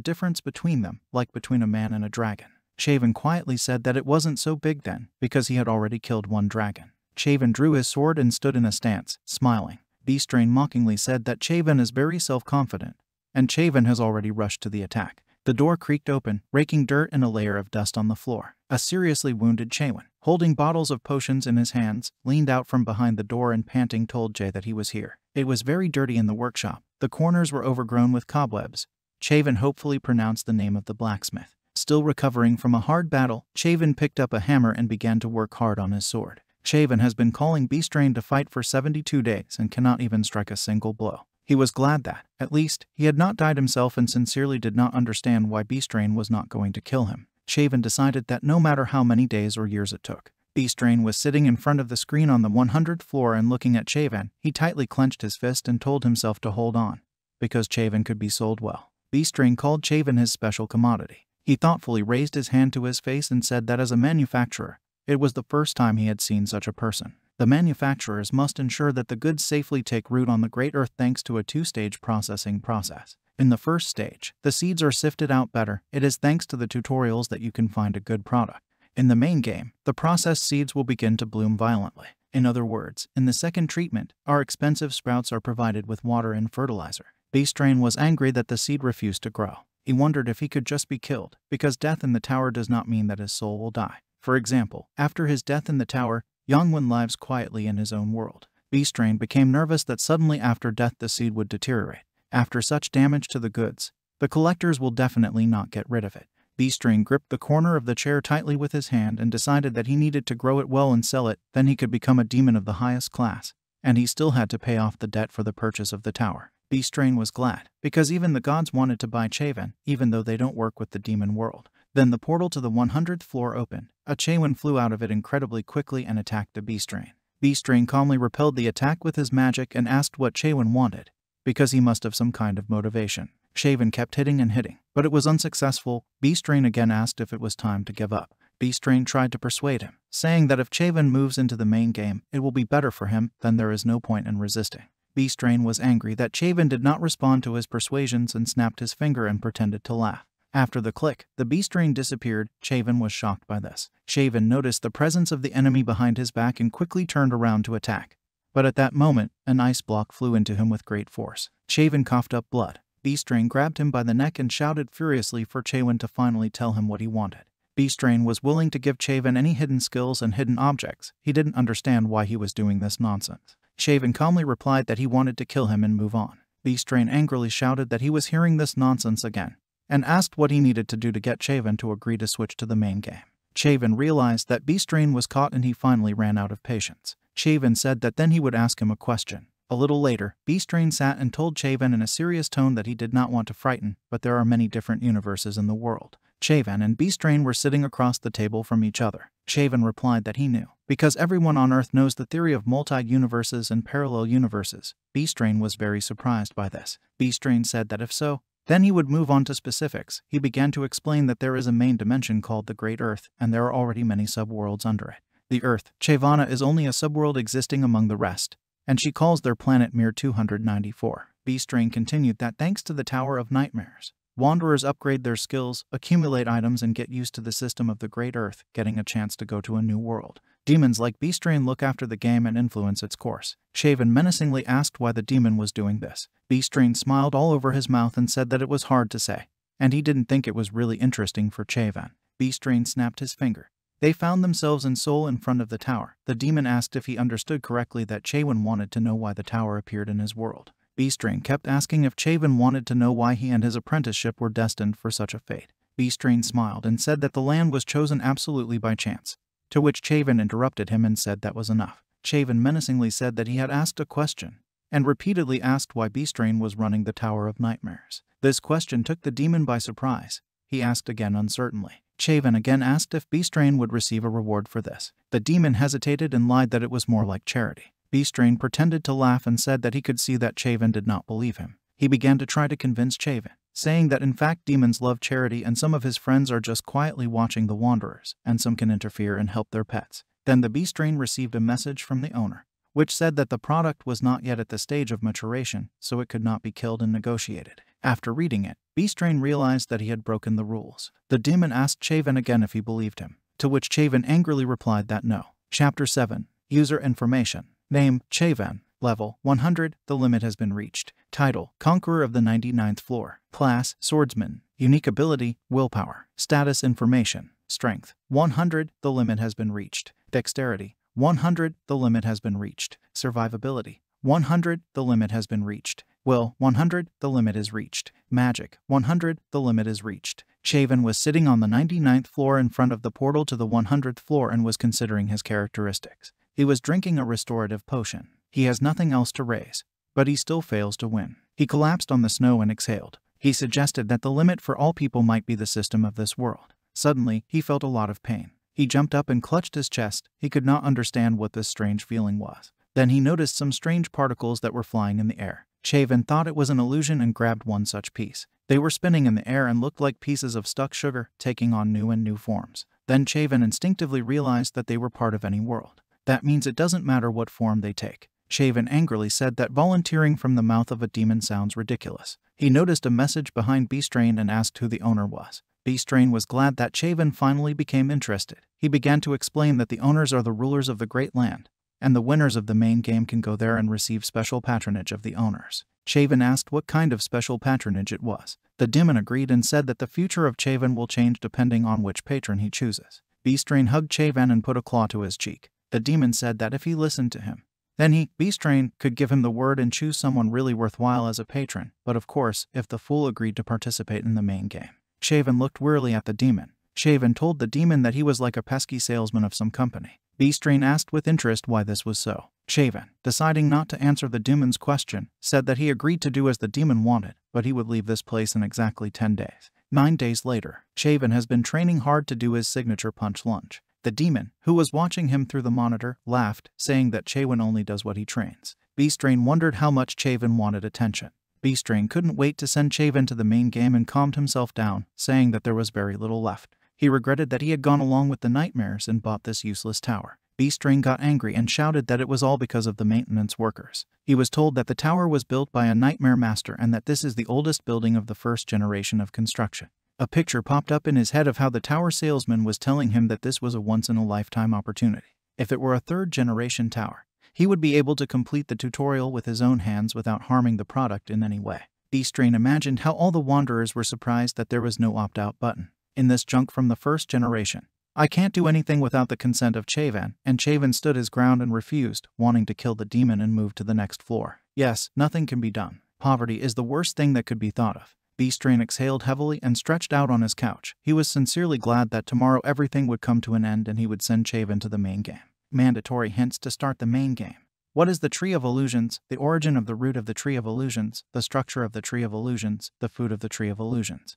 difference between them, like between a man and a dragon. Chavin quietly said that it wasn't so big then, because he had already killed one dragon. Chavin drew his sword and stood in a stance, smiling. Beastrain mockingly said that Chavin is very self-confident, and Chavin has already rushed to the attack. The door creaked open, raking dirt and a layer of dust on the floor. A seriously wounded Chavin, holding bottles of potions in his hands, leaned out from behind the door and panting told Jay that he was here. It was very dirty in the workshop. The corners were overgrown with cobwebs, Chavin hopefully pronounced the name of the blacksmith. Still recovering from a hard battle, Chavin picked up a hammer and began to work hard on his sword. Chavin has been calling Beastrain to fight for 72 days and cannot even strike a single blow. He was glad that, at least, he had not died himself and sincerely did not understand why Beastrain was not going to kill him. Chavin decided that no matter how many days or years it took, Beastrain was sitting in front of the screen on the 100th floor and looking at Chavin. He tightly clenched his fist and told himself to hold on, because Chavin could be sold well. Beastrain called Chavin his special commodity. He thoughtfully raised his hand to his face and said that as a manufacturer, it was the first time he had seen such a person. The manufacturers must ensure that the goods safely take root on the Great Earth thanks to a two-stage processing process. In the first stage, the seeds are sifted out better. It is thanks to the tutorials that you can find a good product. In the main game, the processed seeds will begin to bloom violently. In other words, in the second treatment, our expensive sprouts are provided with water and fertilizer. Beastrain was angry that the seed refused to grow. He wondered if he could just be killed, because death in the tower does not mean that his soul will die. For example, after his death in the tower, Yongwen lives quietly in his own world. Beastrain became nervous that suddenly after death the seed would deteriorate. After such damage to the goods, the collectors will definitely not get rid of it. Beastrain gripped the corner of the chair tightly with his hand and decided that he needed to grow it well and sell it, then he could become a demon of the highest class. And he still had to pay off the debt for the purchase of the tower. Beastrain was glad, because even the gods wanted to buy Chaven, even though they don't work with the demon world. Then the portal to the 100th floor opened. A Chaven flew out of it incredibly quickly and attacked the Beastrain. Beastrain calmly repelled the attack with his magic and asked what Chaven wanted, because he must have some kind of motivation. Chaven kept hitting and hitting, but it was unsuccessful. Beastrain again asked if it was time to give up. Beastrain tried to persuade him, saying that if Chaven moves into the main game, it will be better for him, then there is no point in resisting. Beastrain was angry that Chaven did not respond to his persuasions and snapped his finger and pretended to laugh. After the click, the Beastrain disappeared. Chaven was shocked by this. Chaven noticed the presence of the enemy behind his back and quickly turned around to attack. But at that moment, an ice block flew into him with great force. Chaven coughed up blood. Beastrain grabbed him by the neck and shouted furiously for Chaven to finally tell him what he wanted. Beastrain was willing to give Chaven any hidden skills and hidden objects. He didn't understand why he was doing this nonsense. Chaven calmly replied that he wanted to kill him and move on. Beastrain angrily shouted that he was hearing this nonsense again, and asked what he needed to do to get Chaven to agree to switch to the main game. Chaven realized that Beastrain was caught and he finally ran out of patience. Chaven said that then he would ask him a question. A little later, Beastrain sat and told Chaven in a serious tone that he did not want to frighten, but there are many different universes in the world. Chaven and Beastrain were sitting across the table from each other. Chaven replied that he knew, because everyone on Earth knows the theory of multi-universes and parallel universes. Beastrain was very surprised by this. Beastrain said that if so, then he would move on to specifics. He began to explain that there is a main dimension called the Great Earth, and there are already many subworlds under it. The Earth, Chavana, is only a subworld existing among the rest, and she calls their planet Mir 294. Beastrain continued that thanks to the Tower of Nightmares, Wanderers upgrade their skills, accumulate items, and get used to the system of the Great Earth, getting a chance to go to a new world. Demons like Beastrain look after the game and influence its course. Chaven menacingly asked why the demon was doing this. Beastrain smiled all over his mouth and said that it was hard to say, and he didn't think it was really interesting for Chaven. Beastrain snapped his finger. They found themselves in Seoul in front of the tower. The demon asked if he understood correctly that Chawen wanted to know why the tower appeared in his world. Beastrain kept asking if Chaven wanted to know why he and his apprenticeship were destined for such a fate. Beastrain smiled and said that the land was chosen absolutely by chance, to which Chaven interrupted him and said that was enough. Chaven menacingly said that he had asked a question, and repeatedly asked why Beastrain was running the Tower of Nightmares. This question took the demon by surprise. He asked again uncertainly. Chaven again asked if Beastrain would receive a reward for this. The demon hesitated and lied that it was more like charity. Beastrain pretended to laugh and said that he could see that Chaven did not believe him. He began to try to convince Chaven, saying that in fact demons love charity and some of his friends are just quietly watching the wanderers, and some can interfere and help their pets. Then the Beastrain received a message from the owner, which said that the product was not yet at the stage of maturation, so it could not be killed and negotiated. After reading it, Beastrain realized that he had broken the rules. The demon asked Chaven again if he believed him, to which Chaven angrily replied that no. Chapter 7 User Information Name, Chaven. Level, 100, the limit has been reached. Title, Conqueror of the 99th Floor. Class, Swordsman. Unique ability, Willpower. Status information. Strength, 100, the limit has been reached. Dexterity, 100, the limit has been reached. Survivability, 100, the limit has been reached. Will, 100, the limit is reached. Magic, 100, the limit is reached. Chaven was sitting on the 99th floor in front of the portal to the 100th floor and was considering his characteristics. He was drinking a restorative potion. He has nothing else to raise, but he still fails to win. He collapsed on the snow and exhaled. He suggested that the limit for all people might be the system of this world. Suddenly, he felt a lot of pain. He jumped up and clutched his chest. He could not understand what this strange feeling was. Then he noticed some strange particles that were flying in the air. Chaven thought it was an illusion and grabbed one such piece. They were spinning in the air and looked like pieces of stuck sugar, taking on new and new forms. Then Chaven instinctively realized that they were part of any world. That means it doesn't matter what form they take. Chaven angrily said that volunteering from the mouth of a demon sounds ridiculous. He noticed a message behind Beastrain and asked who the owner was. Beastrain was glad that Chaven finally became interested. He began to explain that the owners are the rulers of the great land, and the winners of the main game can go there and receive special patronage of the owners. Chavin asked what kind of special patronage it was. The demon agreed and said that the future of Chavin will change depending on which patron he chooses. Beastrain hugged Chavin and put a claw to his cheek. The demon said that if he listened to him, then he, Beastrain, could give him the word and choose someone really worthwhile as a patron, but of course, if the fool agreed to participate in the main game. Chavin looked wearily at the demon. Chavin told the demon that he was like a pesky salesman of some company. Beastrain asked with interest why this was so. Chavin, deciding not to answer the demon's question, said that he agreed to do as the demon wanted, but he would leave this place in exactly 10 days. Nine days later, Chavin has been training hard to do his signature punch lunge. The demon, who was watching him through the monitor, laughed, saying that Chavin only does what he trains. Beastrain wondered how much Chavin wanted attention. Beastrain couldn't wait to send Chavin to the main game and calmed himself down, saying that there was very little left. He regretted that he had gone along with the nightmares and bought this useless tower. Beastrain got angry and shouted that it was all because of the maintenance workers. He was told that the tower was built by a nightmare master and that this is the oldest building of the first generation of construction. A picture popped up in his head of how the tower salesman was telling him that this was a once-in-a-lifetime opportunity. If it were a third-generation tower, he would be able to complete the tutorial with his own hands without harming the product in any way. Beastrain imagined how all the wanderers were surprised that there was no opt-out button. In this junk from the first generation, I can't do anything without the consent of Chavin, and Chavin stood his ground and refused, wanting to kill the demon and move to the next floor. Yes, nothing can be done. Poverty is the worst thing that could be thought of. Beastrain exhaled heavily and stretched out on his couch. He was sincerely glad that tomorrow everything would come to an end and he would send Chavin to the main game. Mandatory hints to start the main game. What is the Tree of Illusions? The origin of the root of the Tree of Illusions, the structure of the Tree of Illusions, the food of the Tree of Illusions.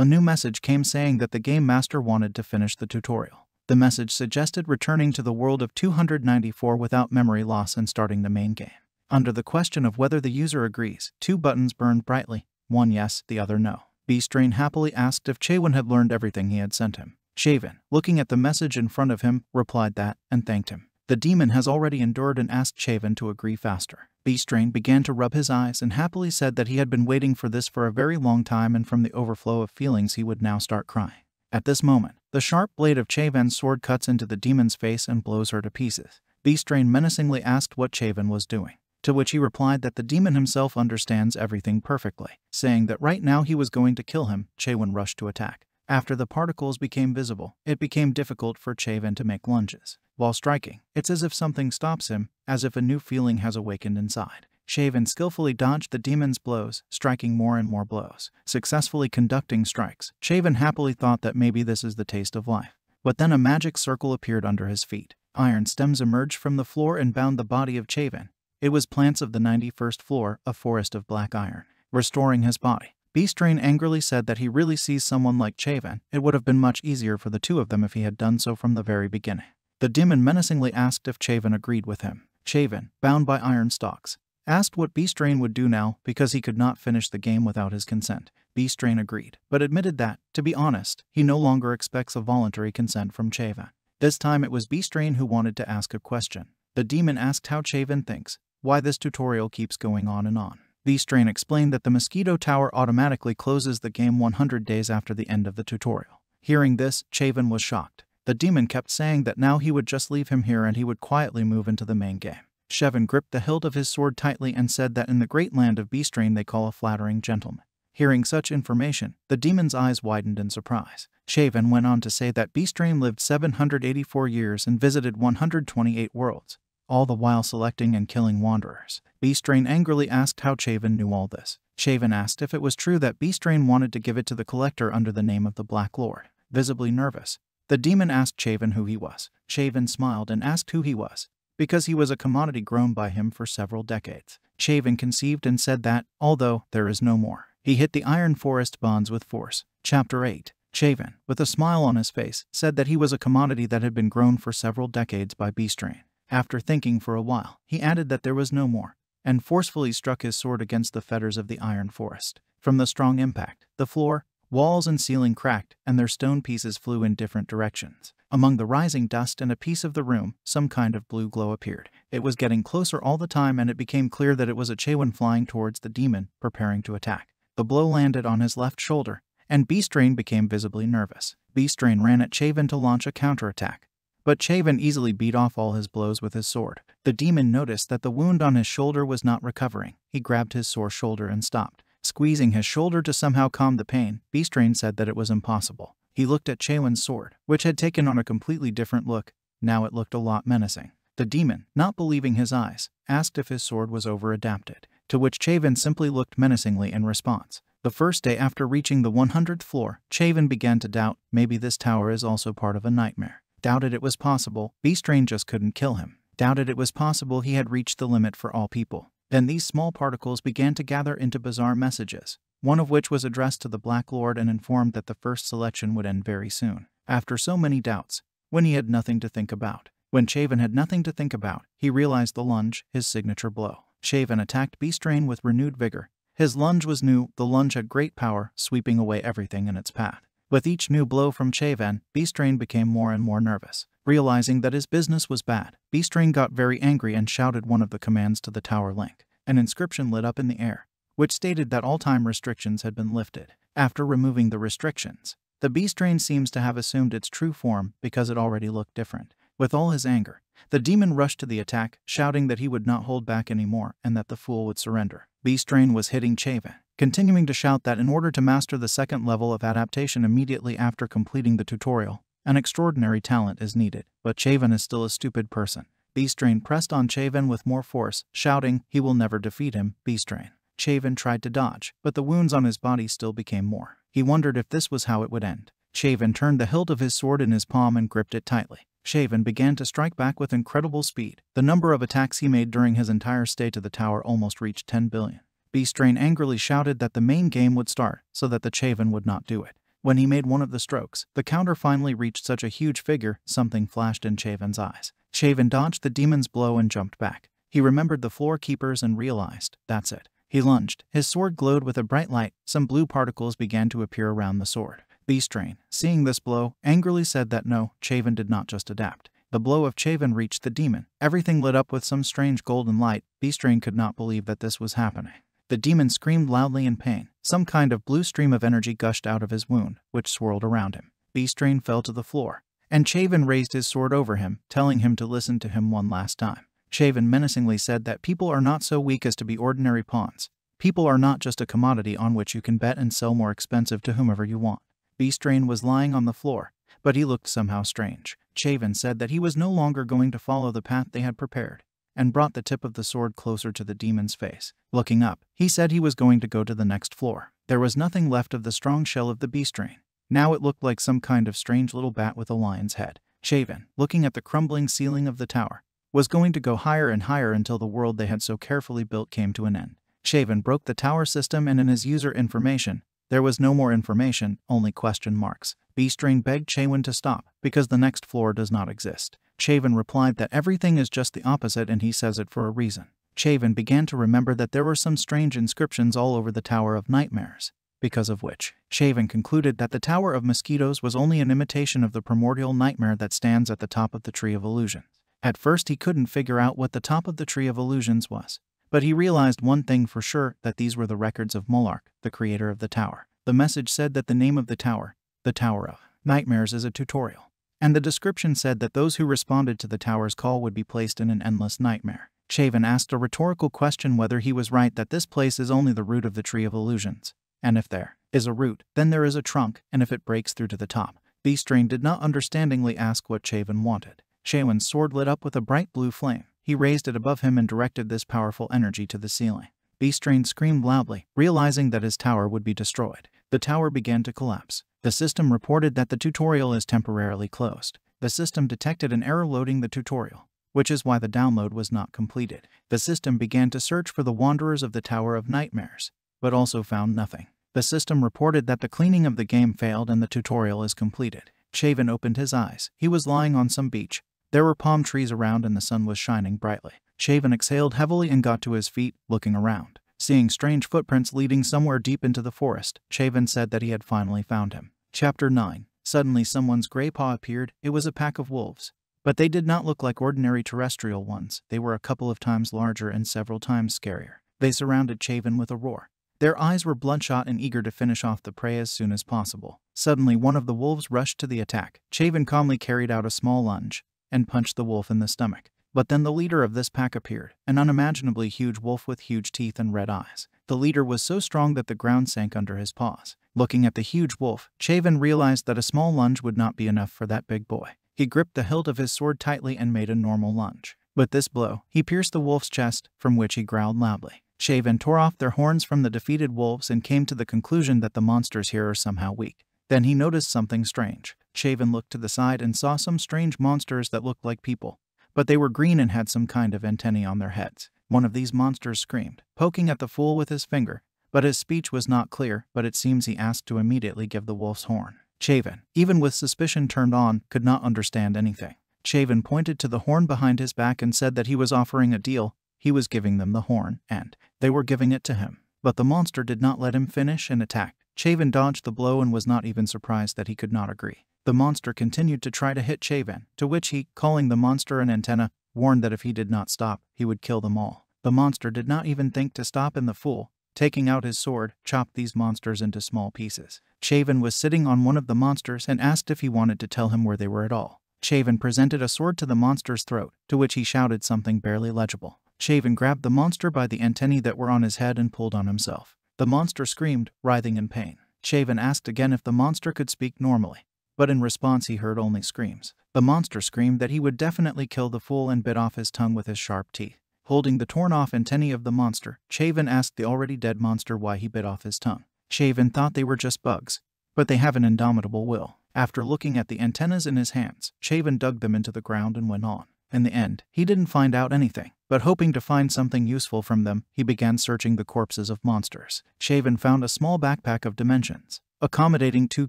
A new message came saying that the Game Master wanted to finish the tutorial. The message suggested returning to the world of 294 without memory loss and starting the main game. Under the question of whether the user agrees, two buttons burned brightly, one yes, the other no. Beastrain happily asked if Chavin had learned everything he had sent him. Chavin, looking at the message in front of him, replied that and thanked him. The demon has already endured and asked Chavin to agree faster. Beastrain began to rub his eyes and happily said that he had been waiting for this for a very long time and from the overflow of feelings he would now start crying. At this moment, the sharp blade of Chavin's sword cuts into the demon's face and blows her to pieces. Beastrain menacingly asked what Chavin was doing, to which he replied that the demon himself understands everything perfectly, saying that right now he was going to kill him. Chavin rushed to attack. After the particles became visible, it became difficult for Chavin to make lunges. While striking, it's as if something stops him, as if a new feeling has awakened inside. Chavin skillfully dodged the demon's blows, striking more and more blows, successfully conducting strikes. Chavin happily thought that maybe this is the taste of life. But then a magic circle appeared under his feet. Iron stems emerged from the floor and bound the body of Chavin. It was plants of the 91st floor, a forest of black iron, restoring his body. Beastrain angrily said that he really sees someone like Chavin. It would have been much easier for the two of them if he had done so from the very beginning. The demon menacingly asked if Chavin agreed with him. Chavin, bound by iron stalks, asked what Beastrain would do now because he could not finish the game without his consent. Beastrain agreed, but admitted that, to be honest, he no longer expects a voluntary consent from Chavin. This time it was Beastrain who wanted to ask a question. The demon asked how Chavin thinks, why this tutorial keeps going on and on. Beastrain explained that the Mosquito Tower automatically closes the game 100 days after the end of the tutorial. Hearing this, Chavin was shocked. The demon kept saying that now he would just leave him here and he would quietly move into the main game. Chavin gripped the hilt of his sword tightly and said that in the great land of Beastrain they call a flattering gentleman. Hearing such information, the demon's eyes widened in surprise. Chavin went on to say that Beastrain lived 784 years and visited 128 worlds all the while selecting and killing wanderers. Beastrain angrily asked how Chavin knew all this. Chavin asked if it was true that Beastrain wanted to give it to the collector under the name of the Black Lord. Visibly nervous, the demon asked Chavin who he was. Chavin smiled and asked who he was, because he was a commodity grown by him for several decades. Chavin conceived and said that, although there is no more, he hit the iron forest bonds with force. Chapter 8 Chavin, with a smile on his face, said that he was a commodity that had been grown for several decades by Beastrain. After thinking for a while, he added that there was no more, and forcefully struck his sword against the fetters of the iron forest. From the strong impact, the floor Walls and ceiling cracked, and their stone pieces flew in different directions. Among the rising dust and a piece of the room, some kind of blue glow appeared. It was getting closer all the time, and it became clear that it was a Chewin flying towards the demon, preparing to attack. The blow landed on his left shoulder, and Beastrain became visibly nervous. Beastrain ran at Chavin to launch a counterattack. But Chavin easily beat off all his blows with his sword. The demon noticed that the wound on his shoulder was not recovering. He grabbed his sore shoulder and stopped. Squeezing his shoulder to somehow calm the pain, Beastrain said that it was impossible. He looked at Chewin's sword, which had taken on a completely different look. Now it looked a lot menacing. The demon, not believing his eyes, asked if his sword was over-adapted, to which Chavin simply looked menacingly in response. The first day after reaching the 100th floor, Chavin began to doubt maybe this tower is also part of a nightmare. Doubted it was possible, Beastrain just couldn't kill him. Doubted it was possible he had reached the limit for all people. Then these small particles began to gather into bizarre messages, one of which was addressed to the Black Lord and informed that the first selection would end very soon. After so many doubts, when he had nothing to think about. When Chavin had nothing to think about, he realized the lunge, his signature blow. Chavin attacked Beastrain with renewed vigor. His lunge was new, the lunge had great power, sweeping away everything in its path. With each new blow from Chavin, Beastrain became more and more nervous. Realizing that his business was bad, Beastrain got very angry and shouted one of the commands to the tower link. An inscription lit up in the air, which stated that all time restrictions had been lifted. After removing the restrictions, the Beastrain seems to have assumed its true form because it already looked different. With all his anger, the demon rushed to the attack, shouting that he would not hold back anymore and that the fool would surrender. Beastrain was hitting Chavin, continuing to shout that in order to master the second level of adaptation immediately after completing the tutorial, an extraordinary talent is needed, but Chavin is still a stupid person. Beastrain pressed on Chavin with more force, shouting, he will never defeat him, Beastrain. Chavin tried to dodge, but the wounds on his body still became more. He wondered if this was how it would end. Chavin turned the hilt of his sword in his palm and gripped it tightly. Chavin began to strike back with incredible speed. The number of attacks he made during his entire stay to the tower almost reached 10 billion. Beastrain angrily shouted that the main game would start, so that the Chavin would not do it. When he made one of the strokes, the counter finally reached such a huge figure, something flashed in Chavin's eyes. Chavin dodged the demon's blow and jumped back. He remembered the floor keepers and realized, that's it. He lunged. His sword glowed with a bright light. Some blue particles began to appear around the sword. Beastrain, seeing this blow, angrily said that no, Chavin did not just adapt. The blow of Chavin reached the demon. Everything lit up with some strange golden light. Beastrain could not believe that this was happening. The demon screamed loudly in pain. Some kind of blue stream of energy gushed out of his wound, which swirled around him. Beastrain fell to the floor, and Chavin raised his sword over him, telling him to listen to him one last time. Chavin menacingly said that people are not so weak as to be ordinary pawns. People are not just a commodity on which you can bet and sell more expensive to whomever you want. Beastrain was lying on the floor, but he looked somehow strange. Chavin said that he was no longer going to follow the path they had prepared and brought the tip of the sword closer to the demon's face. Looking up, he said he was going to go to the next floor. There was nothing left of the strong shell of the Beastrain. Now it looked like some kind of strange little bat with a lion's head. Chavin, looking at the crumbling ceiling of the tower, was going to go higher and higher until the world they had so carefully built came to an end. Chavin broke the tower system and in his user information, there was no more information, only question marks. Beastrain begged Chavin to stop, because the next floor does not exist. Chavin replied that everything is just the opposite and he says it for a reason. Chavin began to remember that there were some strange inscriptions all over the Tower of Nightmares, because of which, Chavin concluded that the Tower of Mosquitoes was only an imitation of the primordial nightmare that stands at the top of the Tree of Illusions. At first he couldn't figure out what the top of the Tree of Illusions was, but he realized one thing for sure, that these were the records of Molark, the creator of the tower. The message said that the name of the tower, the Tower of Nightmares is a tutorial. And the description said that those who responded to the tower's call would be placed in an endless nightmare. Chavin asked a rhetorical question whether he was right that this place is only the root of the Tree of Illusions. And if there is a root, then there is a trunk, and if it breaks through to the top. Beastrain did not understandingly ask what Chavin wanted. Chavin's sword lit up with a bright blue flame. He raised it above him and directed this powerful energy to the ceiling. Beastrain screamed loudly, realizing that his tower would be destroyed. The tower began to collapse. The system reported that the tutorial is temporarily closed. The system detected an error loading the tutorial, which is why the download was not completed. The system began to search for the wanderers of the Tower of Nightmares, but also found nothing. The system reported that the cleaning of the game failed and the tutorial is completed. Chavin opened his eyes. He was lying on some beach, there were palm trees around and the sun was shining brightly. Chavin exhaled heavily and got to his feet, looking around. Seeing strange footprints leading somewhere deep into the forest, Chavin said that he had finally found him. Chapter 9 Suddenly someone's gray paw appeared. It was a pack of wolves. But they did not look like ordinary terrestrial ones. They were a couple of times larger and several times scarier. They surrounded Chavin with a roar. Their eyes were bloodshot and eager to finish off the prey as soon as possible. Suddenly, one of the wolves rushed to the attack. Chavin calmly carried out a small lunge and punched the wolf in the stomach. But then the leader of this pack appeared, an unimaginably huge wolf with huge teeth and red eyes. The leader was so strong that the ground sank under his paws. Looking at the huge wolf, Chavin realized that a small lunge would not be enough for that big boy. He gripped the hilt of his sword tightly and made a normal lunge. With this blow, he pierced the wolf's chest, from which he growled loudly. Chavin tore off their horns from the defeated wolves and came to the conclusion that the monsters here are somehow weak. Then he noticed something strange. Chavin looked to the side and saw some strange monsters that looked like people, but they were green and had some kind of antennae on their heads. One of these monsters screamed, poking at the fool with his finger, but his speech was not clear, but it seems he asked to immediately give the wolf's horn. Chavin, even with suspicion turned on, could not understand anything. Chavin pointed to the horn behind his back and said that he was offering a deal. He was giving them the horn, and they were giving it to him. But the monster did not let him finish and attacked. Chavin dodged the blow and was not even surprised that he could not agree. The monster continued to try to hit Chavin, to which he, calling the monster an antenna, warned that if he did not stop, he would kill them all. The monster did not even think to stop and the fool, taking out his sword, chopped these monsters into small pieces. Chavin was sitting on one of the monsters and asked if he wanted to tell him where they were at all. Chavin presented a sword to the monster's throat, to which he shouted something barely legible. Chavin grabbed the monster by the antennae that were on his head and pulled on himself. The monster screamed, writhing in pain. Chavin asked again if the monster could speak normally, but in response he heard only screams. The monster screamed that he would definitely kill the fool and bit off his tongue with his sharp teeth. Holding the torn off antennae of the monster, Chavin asked the already dead monster why he bit off his tongue. Chavin thought they were just bugs, but they have an indomitable will. After looking at the antennas in his hands, Chavin dug them into the ground and went on. In the end, he didn't find out anything, but hoping to find something useful from them, he began searching the corpses of monsters. Chavin found a small backpack of dimensions, accommodating 2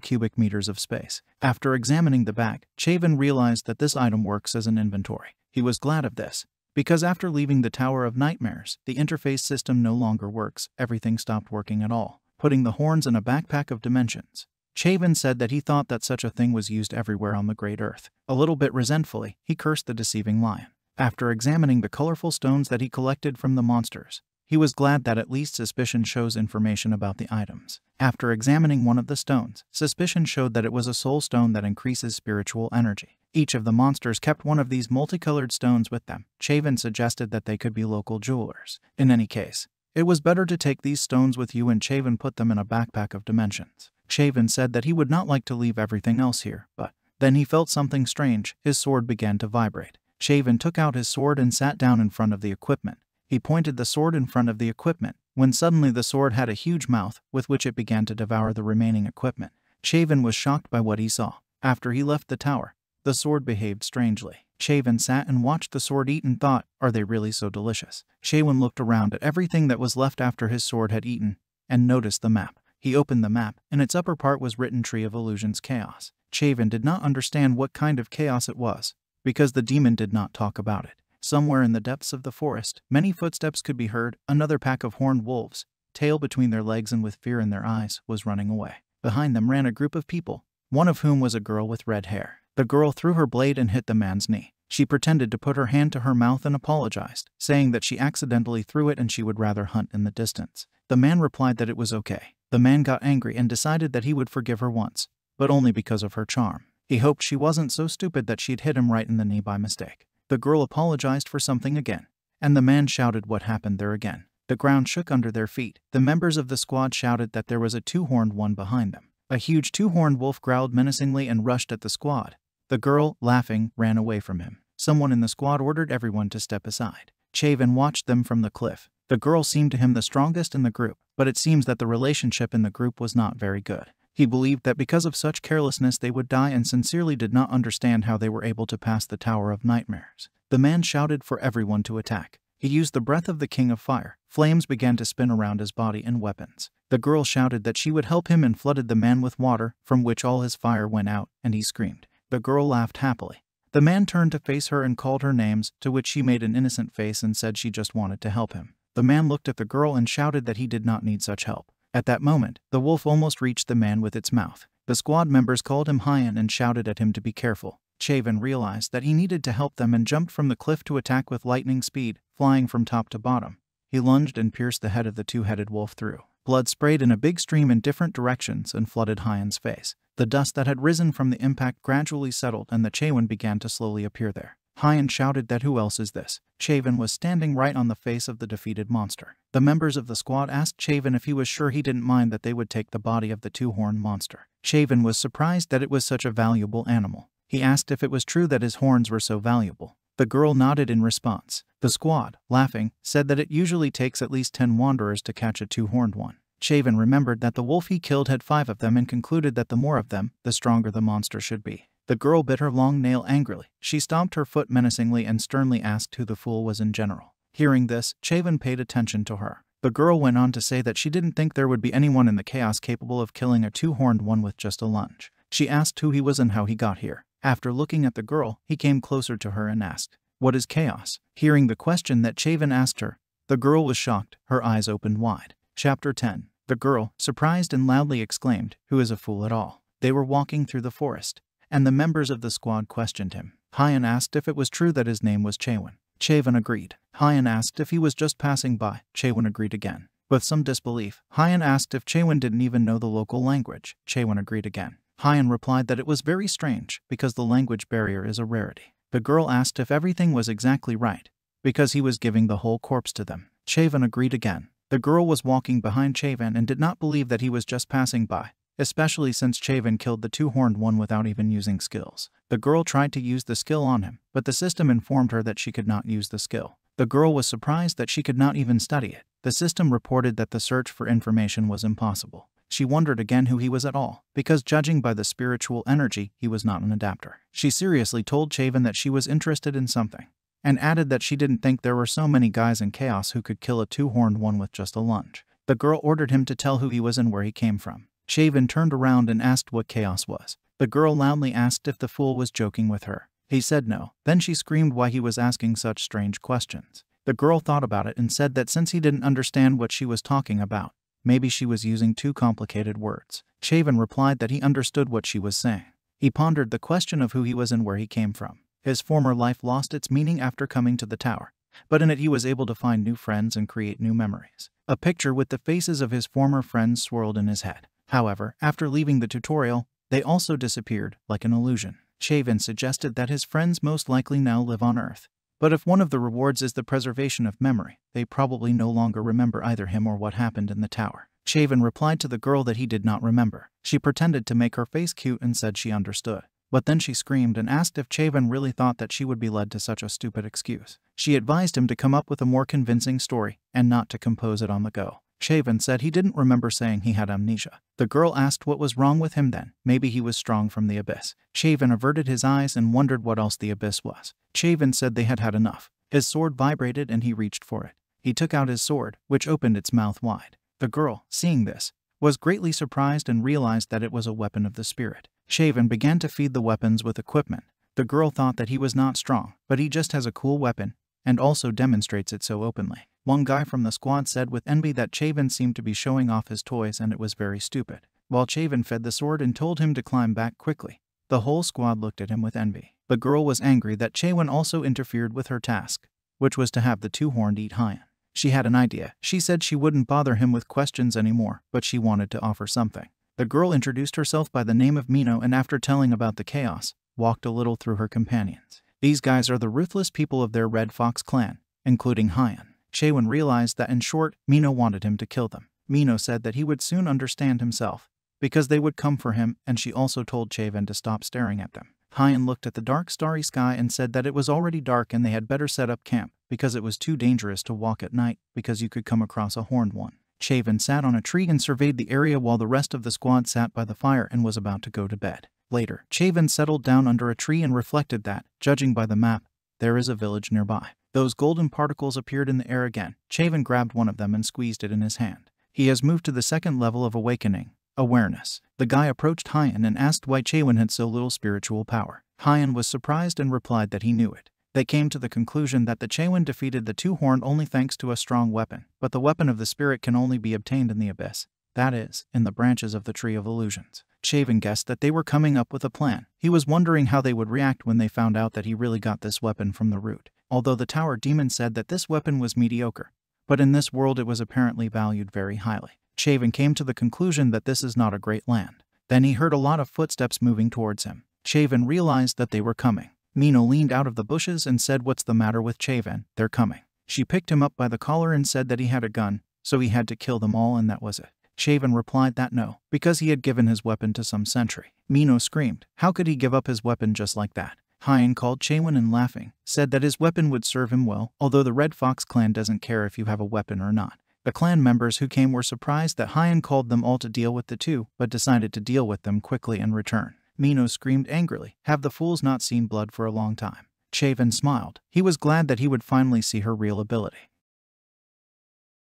cubic meters of space. After examining the bag, Chavin realized that this item works as an inventory. He was glad of this, because after leaving the Tower of Nightmares, the interface system no longer works, everything stopped working at all. Putting the horns in a backpack of dimensions, Chavin said that he thought that such a thing was used everywhere on the Great Earth. A little bit resentfully, he cursed the deceiving lion. After examining the colorful stones that he collected from the monsters, he was glad that at least suspicion shows information about the items. After examining one of the stones, suspicion showed that it was a soul stone that increases spiritual energy. Each of the monsters kept one of these multicolored stones with them. Chavin suggested that they could be local jewelers. In any case, it was better to take these stones with you and Chavin put them in a backpack of dimensions. Chavin said that he would not like to leave everything else here, but then he felt something strange. His sword began to vibrate. Chavin took out his sword and sat down in front of the equipment. He pointed the sword in front of the equipment, when suddenly the sword had a huge mouth with which it began to devour the remaining equipment. Chavin was shocked by what he saw. After he left the tower, the sword behaved strangely. Chavin sat and watched the sword eat and thought, are they really so delicious? Chavin looked around at everything that was left after his sword had eaten, and noticed the map. He opened the map, and its upper part was written Tree of Illusions Chaos. Chavin did not understand what kind of chaos it was, because the demon did not talk about it. Somewhere in the depths of the forest, many footsteps could be heard. Another pack of horned wolves, tail between their legs and with fear in their eyes, was running away. Behind them ran a group of people, one of whom was a girl with red hair. The girl threw her blade and hit the man's knee. She pretended to put her hand to her mouth and apologized, saying that she accidentally threw it and she would rather hunt in the distance. The man replied that it was okay. The man got angry and decided that he would forgive her once, but only because of her charm. He hoped she wasn't so stupid that she'd hit him right in the knee by mistake. The girl apologized for something again, and the man shouted what happened there again. The ground shook under their feet. The members of the squad shouted that there was a two-horned one behind them. A huge two-horned wolf growled menacingly and rushed at the squad. The girl, laughing, ran away from him. Someone in the squad ordered everyone to step aside. Chavin watched them from the cliff. The girl seemed to him the strongest in the group, but it seems that the relationship in the group was not very good. He believed that because of such carelessness they would die and sincerely did not understand how they were able to pass the Tower of Nightmares. The man shouted for everyone to attack. He used the breath of the King of Fire. Flames began to spin around his body and weapons. The girl shouted that she would help him and flooded the man with water, from which all his fire went out, and he screamed. The girl laughed happily. The man turned to face her and called her names, to which she made an innocent face and said she just wanted to help him. The man looked at the girl and shouted that he did not need such help. At that moment, the wolf almost reached the man with its mouth. The squad members called him Hyan and shouted at him to be careful. Chavin realized that he needed to help them and jumped from the cliff to attack with lightning speed, flying from top to bottom. He lunged and pierced the head of the two-headed wolf through. Blood sprayed in a big stream in different directions and flooded Hyan's face. The dust that had risen from the impact gradually settled and the Chewin began to slowly appear there. Hyan shouted that who else is this? Chavin was standing right on the face of the defeated monster. The members of the squad asked Chavin if he was sure he didn't mind that they would take the body of the two-horned monster. Chavin was surprised that it was such a valuable animal. He asked if it was true that his horns were so valuable. The girl nodded in response. The squad, laughing, said that it usually takes at least 10 wanderers to catch a two-horned one. Chavin remembered that the wolf he killed had five of them and concluded that the more of them, the stronger the monster should be. The girl bit her long nail angrily. She stomped her foot menacingly and sternly asked who the fool was in general. Hearing this, Chavin paid attention to her. The girl went on to say that she didn't think there would be anyone in the chaos capable of killing a two-horned one with just a lunge. She asked who he was and how he got here. After looking at the girl, he came closer to her and asked, What is chaos? Hearing the question that Chavin asked her, the girl was shocked, her eyes opened wide. Chapter 10 The girl, surprised and loudly exclaimed, Who is a fool at all? They were walking through the forest and the members of the squad questioned him. Hyan asked if it was true that his name was Chewin. Chavin agreed. Hyan asked if he was just passing by. Chewin agreed again. With some disbelief, Hyan asked if Chewin didn't even know the local language. Chewin agreed again. Hyan replied that it was very strange, because the language barrier is a rarity. The girl asked if everything was exactly right, because he was giving the whole corpse to them. Chavin agreed again. The girl was walking behind Chavin and did not believe that he was just passing by especially since Chavin killed the two-horned one without even using skills. The girl tried to use the skill on him, but the system informed her that she could not use the skill. The girl was surprised that she could not even study it. The system reported that the search for information was impossible. She wondered again who he was at all, because judging by the spiritual energy, he was not an adapter. She seriously told Chavin that she was interested in something, and added that she didn't think there were so many guys in Chaos who could kill a two-horned one with just a lunge. The girl ordered him to tell who he was and where he came from. Chavin turned around and asked what chaos was. The girl loudly asked if the fool was joking with her. He said no. Then she screamed why he was asking such strange questions. The girl thought about it and said that since he didn't understand what she was talking about, maybe she was using too complicated words. Chavin replied that he understood what she was saying. He pondered the question of who he was and where he came from. His former life lost its meaning after coming to the tower, but in it he was able to find new friends and create new memories. A picture with the faces of his former friends swirled in his head. However, after leaving the tutorial, they also disappeared, like an illusion. Chavin suggested that his friends most likely now live on Earth. But if one of the rewards is the preservation of memory, they probably no longer remember either him or what happened in the tower. Chavin replied to the girl that he did not remember. She pretended to make her face cute and said she understood. But then she screamed and asked if Chavin really thought that she would be led to such a stupid excuse. She advised him to come up with a more convincing story and not to compose it on the go. Chavin said he didn't remember saying he had amnesia. The girl asked what was wrong with him then. Maybe he was strong from the abyss. Chavin averted his eyes and wondered what else the abyss was. Chavin said they had had enough. His sword vibrated and he reached for it. He took out his sword, which opened its mouth wide. The girl, seeing this, was greatly surprised and realized that it was a weapon of the spirit. Chavin began to feed the weapons with equipment. The girl thought that he was not strong, but he just has a cool weapon, and also demonstrates it so openly. One guy from the squad said with envy that Chavin seemed to be showing off his toys and it was very stupid. While Chavin fed the sword and told him to climb back quickly, the whole squad looked at him with envy. The girl was angry that Chewin also interfered with her task, which was to have the two-horned eat Hyan. She had an idea. She said she wouldn't bother him with questions anymore, but she wanted to offer something. The girl introduced herself by the name of Mino and after telling about the chaos, walked a little through her companions. These guys are the ruthless people of their Red Fox clan, including Hyan. Chewin realized that in short, Mino wanted him to kill them. Mino said that he would soon understand himself, because they would come for him, and she also told Chavin to stop staring at them. Hyan looked at the dark starry sky and said that it was already dark and they had better set up camp, because it was too dangerous to walk at night, because you could come across a horned one. Chavin sat on a tree and surveyed the area while the rest of the squad sat by the fire and was about to go to bed. Later, Chavin settled down under a tree and reflected that, judging by the map, there is a village nearby. Those golden particles appeared in the air again. Chavin grabbed one of them and squeezed it in his hand. He has moved to the second level of awakening, awareness. The guy approached Hyan and asked why Chewin had so little spiritual power. Hyan was surprised and replied that he knew it. They came to the conclusion that the Chewin defeated the Two Horn only thanks to a strong weapon, but the weapon of the spirit can only be obtained in the abyss. That is, in the branches of the Tree of Illusions. Chavin guessed that they were coming up with a plan. He was wondering how they would react when they found out that he really got this weapon from the root. Although the Tower Demon said that this weapon was mediocre, but in this world it was apparently valued very highly. Chavin came to the conclusion that this is not a great land. Then he heard a lot of footsteps moving towards him. Chavin realized that they were coming. Mino leaned out of the bushes and said, What's the matter with Chavin? They're coming. She picked him up by the collar and said that he had a gun, so he had to kill them all and that was it. Chavin replied that no, because he had given his weapon to some sentry. Mino screamed, How could he give up his weapon just like that? Hyan called Chewin and laughing, said that his weapon would serve him well, although the Red Fox clan doesn't care if you have a weapon or not. The clan members who came were surprised that Hyan called them all to deal with the two, but decided to deal with them quickly in return. Mino screamed angrily, Have the fools not seen blood for a long time? Chavin smiled. He was glad that he would finally see her real ability.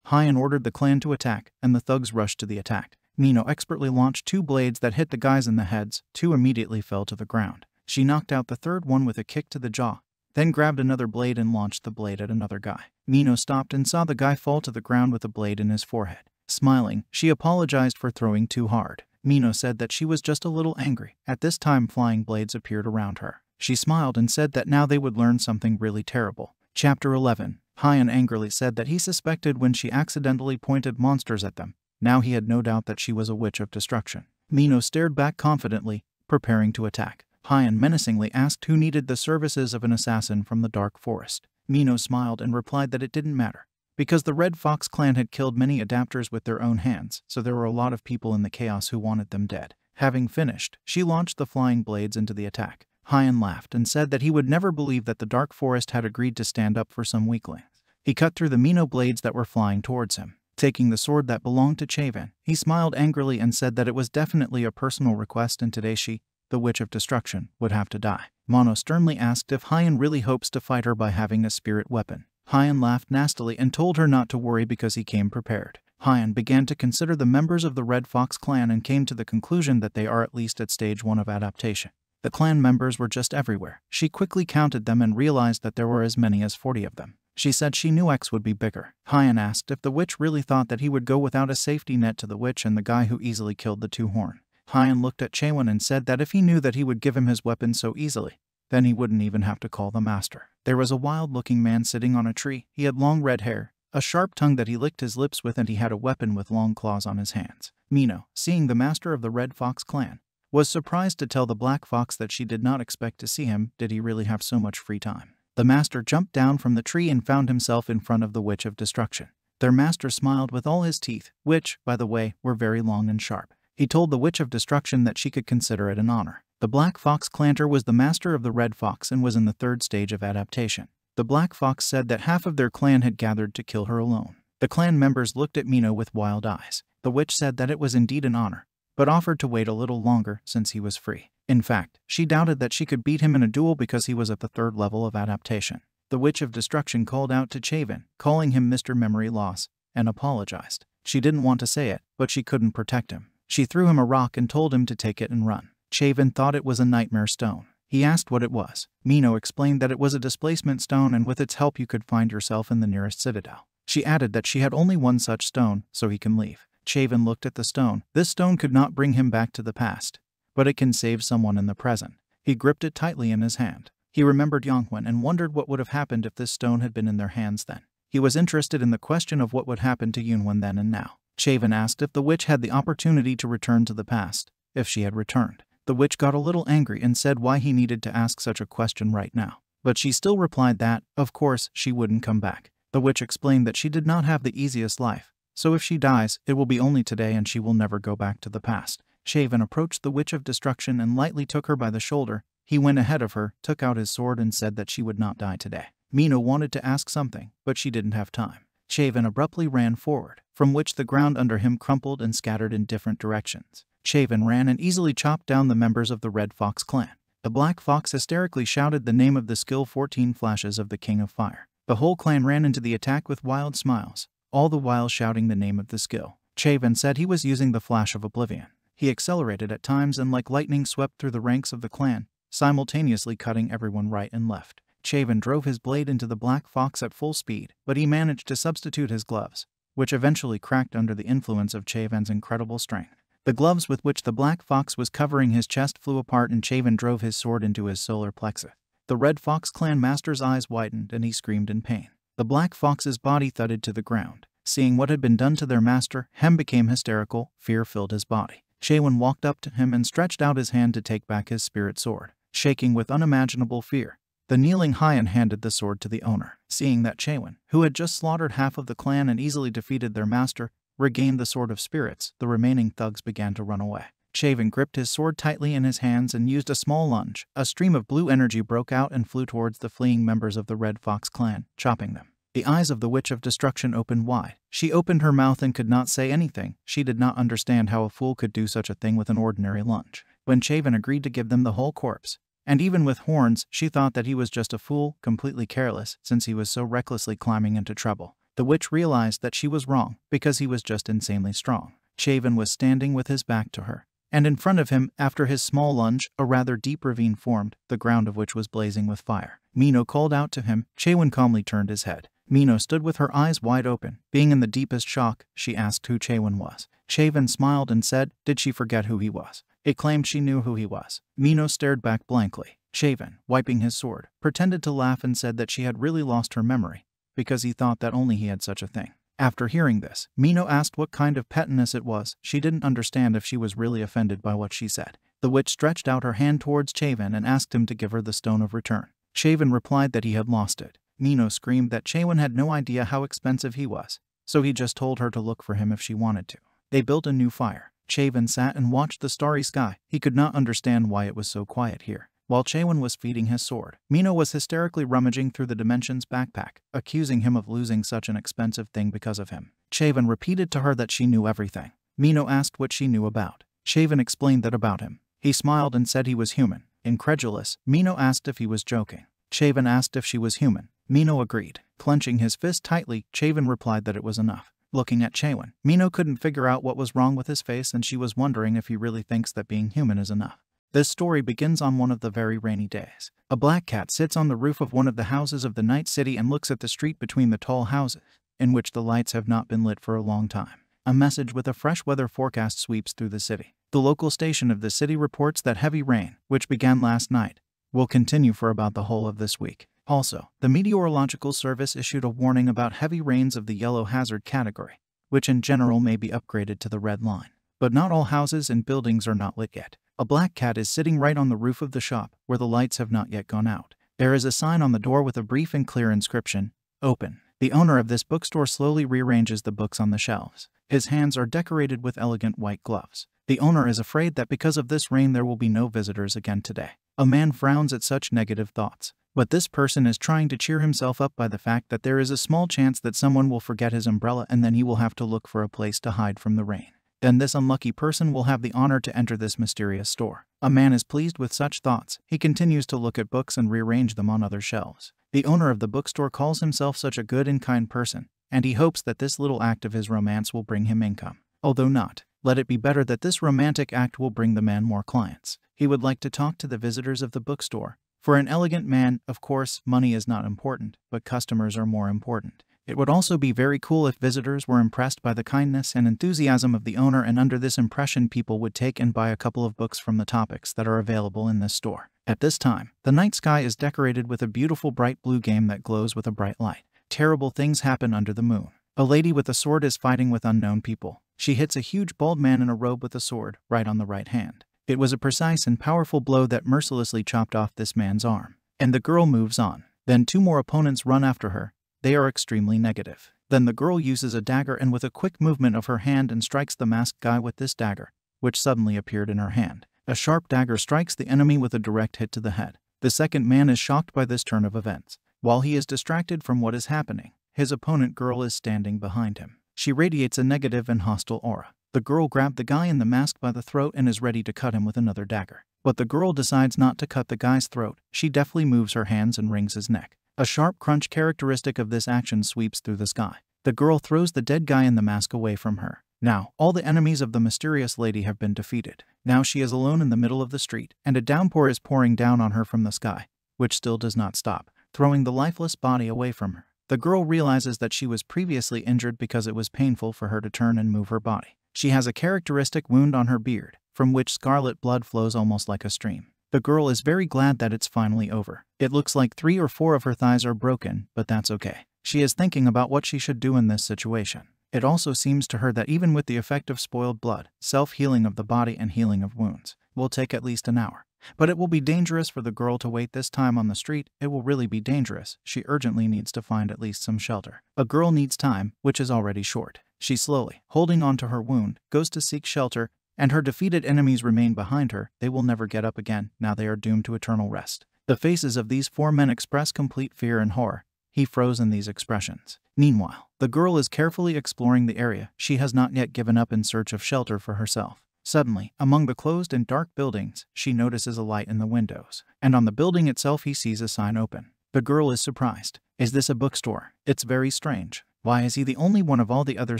Hyan ordered the clan to attack, and the thugs rushed to the attack. Mino expertly launched two blades that hit the guys in the heads, two immediately fell to the ground. She knocked out the third one with a kick to the jaw, then grabbed another blade and launched the blade at another guy. Mino stopped and saw the guy fall to the ground with a blade in his forehead. Smiling, she apologized for throwing too hard. Mino said that she was just a little angry. At this time, flying blades appeared around her. She smiled and said that now they would learn something really terrible. Chapter 11 Hyan angrily said that he suspected when she accidentally pointed monsters at them. Now he had no doubt that she was a witch of destruction. Mino stared back confidently, preparing to attack. Hyan menacingly asked who needed the services of an assassin from the dark forest. Mino smiled and replied that it didn't matter, because the Red Fox clan had killed many adapters with their own hands, so there were a lot of people in the chaos who wanted them dead. Having finished, she launched the flying blades into the attack. Hyan laughed and said that he would never believe that the Dark Forest had agreed to stand up for some weaklings. He cut through the Mino blades that were flying towards him. Taking the sword that belonged to Chavin, he smiled angrily and said that it was definitely a personal request and today she, the Witch of Destruction, would have to die. Mino sternly asked if Hyan really hopes to fight her by having a spirit weapon. Hyan laughed nastily and told her not to worry because he came prepared. Hyan began to consider the members of the Red Fox clan and came to the conclusion that they are at least at stage 1 of adaptation. The clan members were just everywhere. She quickly counted them and realized that there were as many as 40 of them. She said she knew X would be bigger. Hyan asked if the witch really thought that he would go without a safety net to the witch and the guy who easily killed the two horn. Hyan looked at Chewin and said that if he knew that he would give him his weapon so easily, then he wouldn't even have to call the master. There was a wild-looking man sitting on a tree. He had long red hair, a sharp tongue that he licked his lips with and he had a weapon with long claws on his hands. Mino, seeing the master of the Red Fox clan, was surprised to tell the Black Fox that she did not expect to see him, did he really have so much free time. The master jumped down from the tree and found himself in front of the Witch of Destruction. Their master smiled with all his teeth, which, by the way, were very long and sharp. He told the Witch of Destruction that she could consider it an honor. The Black Fox Clanter was the master of the Red Fox and was in the third stage of adaptation. The Black Fox said that half of their clan had gathered to kill her alone. The clan members looked at Mino with wild eyes. The witch said that it was indeed an honor, but offered to wait a little longer since he was free. In fact, she doubted that she could beat him in a duel because he was at the third level of adaptation. The Witch of Destruction called out to Chavin, calling him Mr. Memory Loss, and apologized. She didn't want to say it, but she couldn't protect him. She threw him a rock and told him to take it and run. Chavin thought it was a nightmare stone. He asked what it was. Mino explained that it was a displacement stone and with its help you could find yourself in the nearest citadel. She added that she had only one such stone, so he can leave. Chavin looked at the stone. This stone could not bring him back to the past, but it can save someone in the present. He gripped it tightly in his hand. He remembered Yongwen and wondered what would have happened if this stone had been in their hands then. He was interested in the question of what would happen to Yunwen then and now. Chavin asked if the witch had the opportunity to return to the past, if she had returned. The witch got a little angry and said why he needed to ask such a question right now. But she still replied that, of course, she wouldn't come back. The witch explained that she did not have the easiest life, so if she dies, it will be only today and she will never go back to the past. Shaven approached the Witch of Destruction and lightly took her by the shoulder. He went ahead of her, took out his sword and said that she would not die today. Mino wanted to ask something, but she didn't have time. Shaven abruptly ran forward, from which the ground under him crumpled and scattered in different directions. Chavin ran and easily chopped down the members of the Red Fox clan. The Black Fox hysterically shouted the name of the skill 14 flashes of the King of Fire. The whole clan ran into the attack with wild smiles, all the while shouting the name of the skill. Chavin said he was using the Flash of Oblivion. He accelerated at times and like lightning swept through the ranks of the clan, simultaneously cutting everyone right and left. Chavin drove his blade into the black fox at full speed, but he managed to substitute his gloves, which eventually cracked under the influence of Chavin's incredible strength. The gloves with which the black fox was covering his chest flew apart and Chavin drove his sword into his solar plexus. The Red Fox clan master's eyes widened and he screamed in pain. The black fox's body thudded to the ground. Seeing what had been done to their master, Hem became hysterical, fear filled his body. Chaewin walked up to him and stretched out his hand to take back his spirit sword. Shaking with unimaginable fear, the kneeling Hyan handed the sword to the owner. Seeing that Chaewin, who had just slaughtered half of the clan and easily defeated their master, regained the Sword of Spirits, the remaining thugs began to run away. Chavin gripped his sword tightly in his hands and used a small lunge. A stream of blue energy broke out and flew towards the fleeing members of the Red Fox clan, chopping them. The eyes of the Witch of Destruction opened wide. She opened her mouth and could not say anything. She did not understand how a fool could do such a thing with an ordinary lunge. When Chavin agreed to give them the whole corpse, and even with horns, she thought that he was just a fool, completely careless, since he was so recklessly climbing into trouble. The witch realized that she was wrong, because he was just insanely strong. Chavin was standing with his back to her, and in front of him, after his small lunge, a rather deep ravine formed, the ground of which was blazing with fire. Mino called out to him. Chaewin calmly turned his head. Mino stood with her eyes wide open. Being in the deepest shock, she asked who Chaewin was. Chaewin smiled and said, did she forget who he was? It claimed she knew who he was. Mino stared back blankly. Chaewin, wiping his sword, pretended to laugh and said that she had really lost her memory, because he thought that only he had such a thing. After hearing this, Mino asked what kind of pettiness it was. She didn't understand if she was really offended by what she said. The witch stretched out her hand towards Chaewin and asked him to give her the stone of return. Chaewin replied that he had lost it. Mino screamed that Chaewin had no idea how expensive he was, so he just told her to look for him if she wanted to. They built a new fire. Chaewin sat and watched the starry sky. He could not understand why it was so quiet here. While Chaewin was feeding his sword, Mino was hysterically rummaging through the Dimensions backpack, accusing him of losing such an expensive thing because of him. Chaewin repeated to her that she knew everything. Mino asked what she knew about. Chaewin explained that about him. He smiled and said he was human. Incredulous, Mino asked if he was joking. Chaewin asked if she was human. Mino agreed. Clenching his fist tightly, Chaewin replied that it was enough. Looking at Chaewin, Mino couldn't figure out what was wrong with his face and she was wondering if he really thinks that being human is enough. This story begins on one of the very rainy days. A black cat sits on the roof of one of the houses of the night city and looks at the street between the tall houses, in which the lights have not been lit for a long time. A message with a fresh weather forecast sweeps through the city. The local station of the city reports that heavy rain, which began last night, will continue for about the whole of this week. Also, the Meteorological Service issued a warning about heavy rains of the yellow hazard category, which in general may be upgraded to the red line. But not all houses and buildings are not lit yet. A black cat is sitting right on the roof of the shop, where the lights have not yet gone out. There is a sign on the door with a brief and clear inscription, Open. The owner of this bookstore slowly rearranges the books on the shelves. His hands are decorated with elegant white gloves. The owner is afraid that because of this rain there will be no visitors again today. A man frowns at such negative thoughts. But this person is trying to cheer himself up by the fact that there is a small chance that someone will forget his umbrella and then he will have to look for a place to hide from the rain then this unlucky person will have the honor to enter this mysterious store. A man is pleased with such thoughts. He continues to look at books and rearrange them on other shelves. The owner of the bookstore calls himself such a good and kind person, and he hopes that this little act of his romance will bring him income. Although not, let it be better that this romantic act will bring the man more clients. He would like to talk to the visitors of the bookstore. For an elegant man, of course, money is not important, but customers are more important. It would also be very cool if visitors were impressed by the kindness and enthusiasm of the owner and under this impression people would take and buy a couple of books from the topics that are available in this store. At this time, the night sky is decorated with a beautiful bright blue game that glows with a bright light. Terrible things happen under the moon. A lady with a sword is fighting with unknown people. She hits a huge bald man in a robe with a sword, right on the right hand. It was a precise and powerful blow that mercilessly chopped off this man's arm. And the girl moves on. Then two more opponents run after her, they are extremely negative. Then the girl uses a dagger and with a quick movement of her hand and strikes the masked guy with this dagger, which suddenly appeared in her hand. A sharp dagger strikes the enemy with a direct hit to the head. The second man is shocked by this turn of events. While he is distracted from what is happening, his opponent girl is standing behind him. She radiates a negative and hostile aura. The girl grabbed the guy in the mask by the throat and is ready to cut him with another dagger. But the girl decides not to cut the guy's throat. She deftly moves her hands and wrings his neck. A sharp crunch characteristic of this action sweeps through the sky. The girl throws the dead guy in the mask away from her. Now, all the enemies of the mysterious lady have been defeated. Now she is alone in the middle of the street, and a downpour is pouring down on her from the sky, which still does not stop. throwing the lifeless body away from her. The girl realizes that she was previously injured because it was painful for her to turn and move her body. She has a characteristic wound on her beard, from which scarlet blood flows almost like a stream. The girl is very glad that it's finally over. It looks like three or four of her thighs are broken, but that's okay. She is thinking about what she should do in this situation. It also seems to her that even with the effect of spoiled blood, self-healing of the body and healing of wounds will take at least an hour. But it will be dangerous for the girl to wait this time on the street. It will really be dangerous. She urgently needs to find at least some shelter. A girl needs time, which is already short. She slowly, holding on to her wound, goes to seek shelter and her defeated enemies remain behind her, they will never get up again, now they are doomed to eternal rest. The faces of these four men express complete fear and horror. He froze in these expressions. Meanwhile, the girl is carefully exploring the area. She has not yet given up in search of shelter for herself. Suddenly, among the closed and dark buildings, she notices a light in the windows, and on the building itself he sees a sign open. The girl is surprised. Is this a bookstore? It's very strange. Why is he the only one of all the other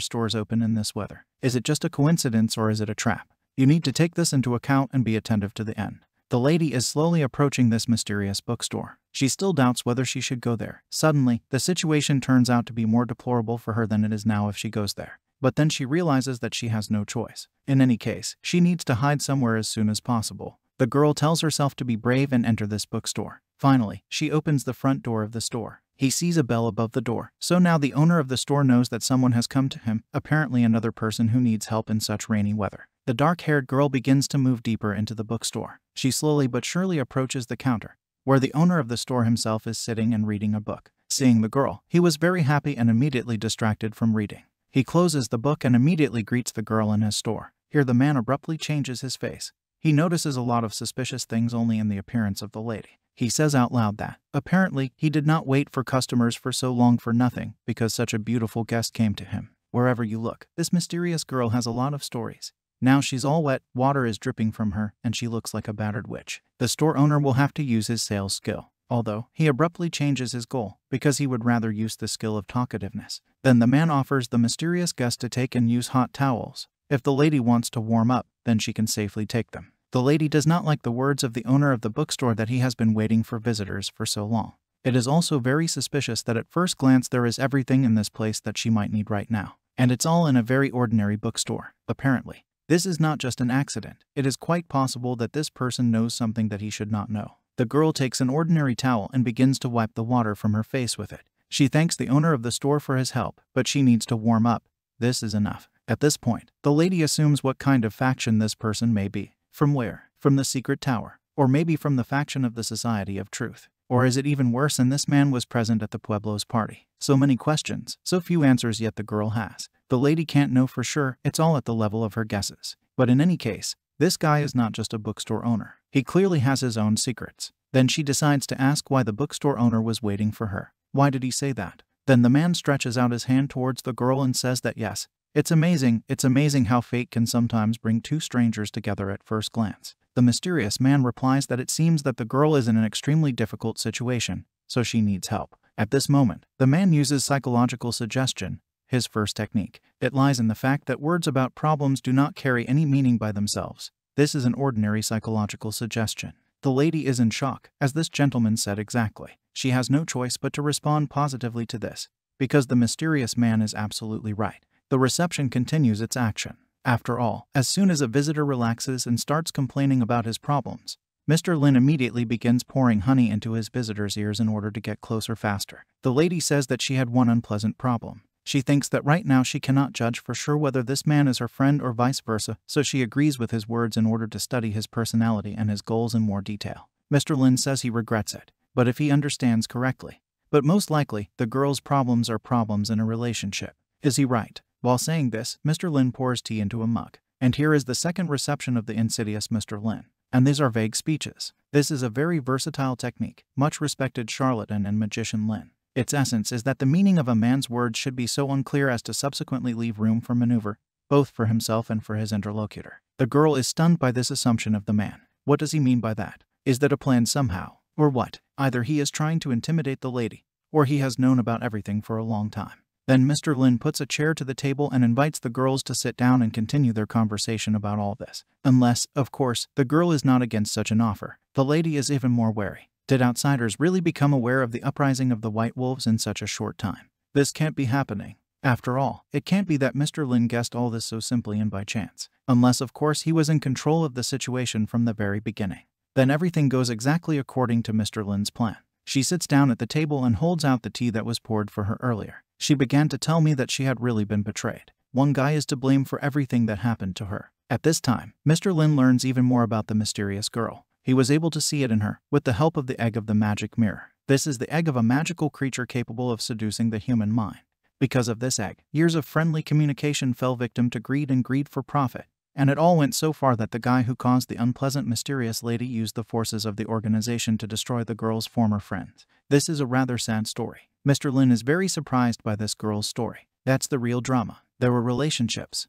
stores open in this weather? Is it just a coincidence or is it a trap? You need to take this into account and be attentive to the end. The lady is slowly approaching this mysterious bookstore. She still doubts whether she should go there. Suddenly, the situation turns out to be more deplorable for her than it is now if she goes there. But then she realizes that she has no choice. In any case, she needs to hide somewhere as soon as possible. The girl tells herself to be brave and enter this bookstore. Finally, she opens the front door of the store. He sees a bell above the door, so now the owner of the store knows that someone has come to him, apparently another person who needs help in such rainy weather. The dark-haired girl begins to move deeper into the bookstore. She slowly but surely approaches the counter, where the owner of the store himself is sitting and reading a book. Seeing the girl, he was very happy and immediately distracted from reading. He closes the book and immediately greets the girl in his store. Here the man abruptly changes his face. He notices a lot of suspicious things only in the appearance of the lady. He says out loud that, apparently, he did not wait for customers for so long for nothing, because such a beautiful guest came to him. Wherever you look, this mysterious girl has a lot of stories. Now she's all wet, water is dripping from her, and she looks like a battered witch. The store owner will have to use his sales skill. Although, he abruptly changes his goal, because he would rather use the skill of talkativeness. Then the man offers the mysterious guest to take and use hot towels. If the lady wants to warm up, then she can safely take them. The lady does not like the words of the owner of the bookstore that he has been waiting for visitors for so long. It is also very suspicious that at first glance there is everything in this place that she might need right now. And it's all in a very ordinary bookstore, apparently. This is not just an accident. It is quite possible that this person knows something that he should not know. The girl takes an ordinary towel and begins to wipe the water from her face with it. She thanks the owner of the store for his help, but she needs to warm up. This is enough. At this point, the lady assumes what kind of faction this person may be. From where? From the secret tower. Or maybe from the faction of the Society of Truth. Or is it even worse and this man was present at the Pueblo's party? So many questions, so few answers yet the girl has. The lady can't know for sure, it's all at the level of her guesses. But in any case, this guy is not just a bookstore owner. He clearly has his own secrets. Then she decides to ask why the bookstore owner was waiting for her. Why did he say that? Then the man stretches out his hand towards the girl and says that yes, it's amazing, it's amazing how fate can sometimes bring two strangers together at first glance. The mysterious man replies that it seems that the girl is in an extremely difficult situation, so she needs help. At this moment, the man uses psychological suggestion, his first technique. It lies in the fact that words about problems do not carry any meaning by themselves. This is an ordinary psychological suggestion. The lady is in shock, as this gentleman said exactly. She has no choice but to respond positively to this, because the mysterious man is absolutely right. The reception continues its action. After all, as soon as a visitor relaxes and starts complaining about his problems, Mr. Lin immediately begins pouring honey into his visitor's ears in order to get closer faster. The lady says that she had one unpleasant problem. She thinks that right now she cannot judge for sure whether this man is her friend or vice versa, so she agrees with his words in order to study his personality and his goals in more detail. Mr. Lin says he regrets it, but if he understands correctly. But most likely, the girl's problems are problems in a relationship. Is he right? While saying this, Mr. Lin pours tea into a mug. And here is the second reception of the insidious Mr. Lin. And these are vague speeches. This is a very versatile technique, much respected charlatan and magician Lin. Its essence is that the meaning of a man's words should be so unclear as to subsequently leave room for maneuver, both for himself and for his interlocutor. The girl is stunned by this assumption of the man. What does he mean by that? Is that a plan somehow? Or what? Either he is trying to intimidate the lady, or he has known about everything for a long time. Then Mr. Lin puts a chair to the table and invites the girls to sit down and continue their conversation about all this. Unless, of course, the girl is not against such an offer. The lady is even more wary. Did outsiders really become aware of the uprising of the White Wolves in such a short time? This can't be happening. After all, it can't be that Mr. Lin guessed all this so simply and by chance. Unless, of course, he was in control of the situation from the very beginning. Then everything goes exactly according to Mr. Lin's plan. She sits down at the table and holds out the tea that was poured for her earlier. She began to tell me that she had really been betrayed. One guy is to blame for everything that happened to her. At this time, Mr. Lin learns even more about the mysterious girl. He was able to see it in her, with the help of the egg of the magic mirror. This is the egg of a magical creature capable of seducing the human mind. Because of this egg, years of friendly communication fell victim to greed and greed for profit. And it all went so far that the guy who caused the unpleasant mysterious lady used the forces of the organization to destroy the girl's former friends. This is a rather sad story. Mr. Lin is very surprised by this girl's story. That's the real drama. There were relationships,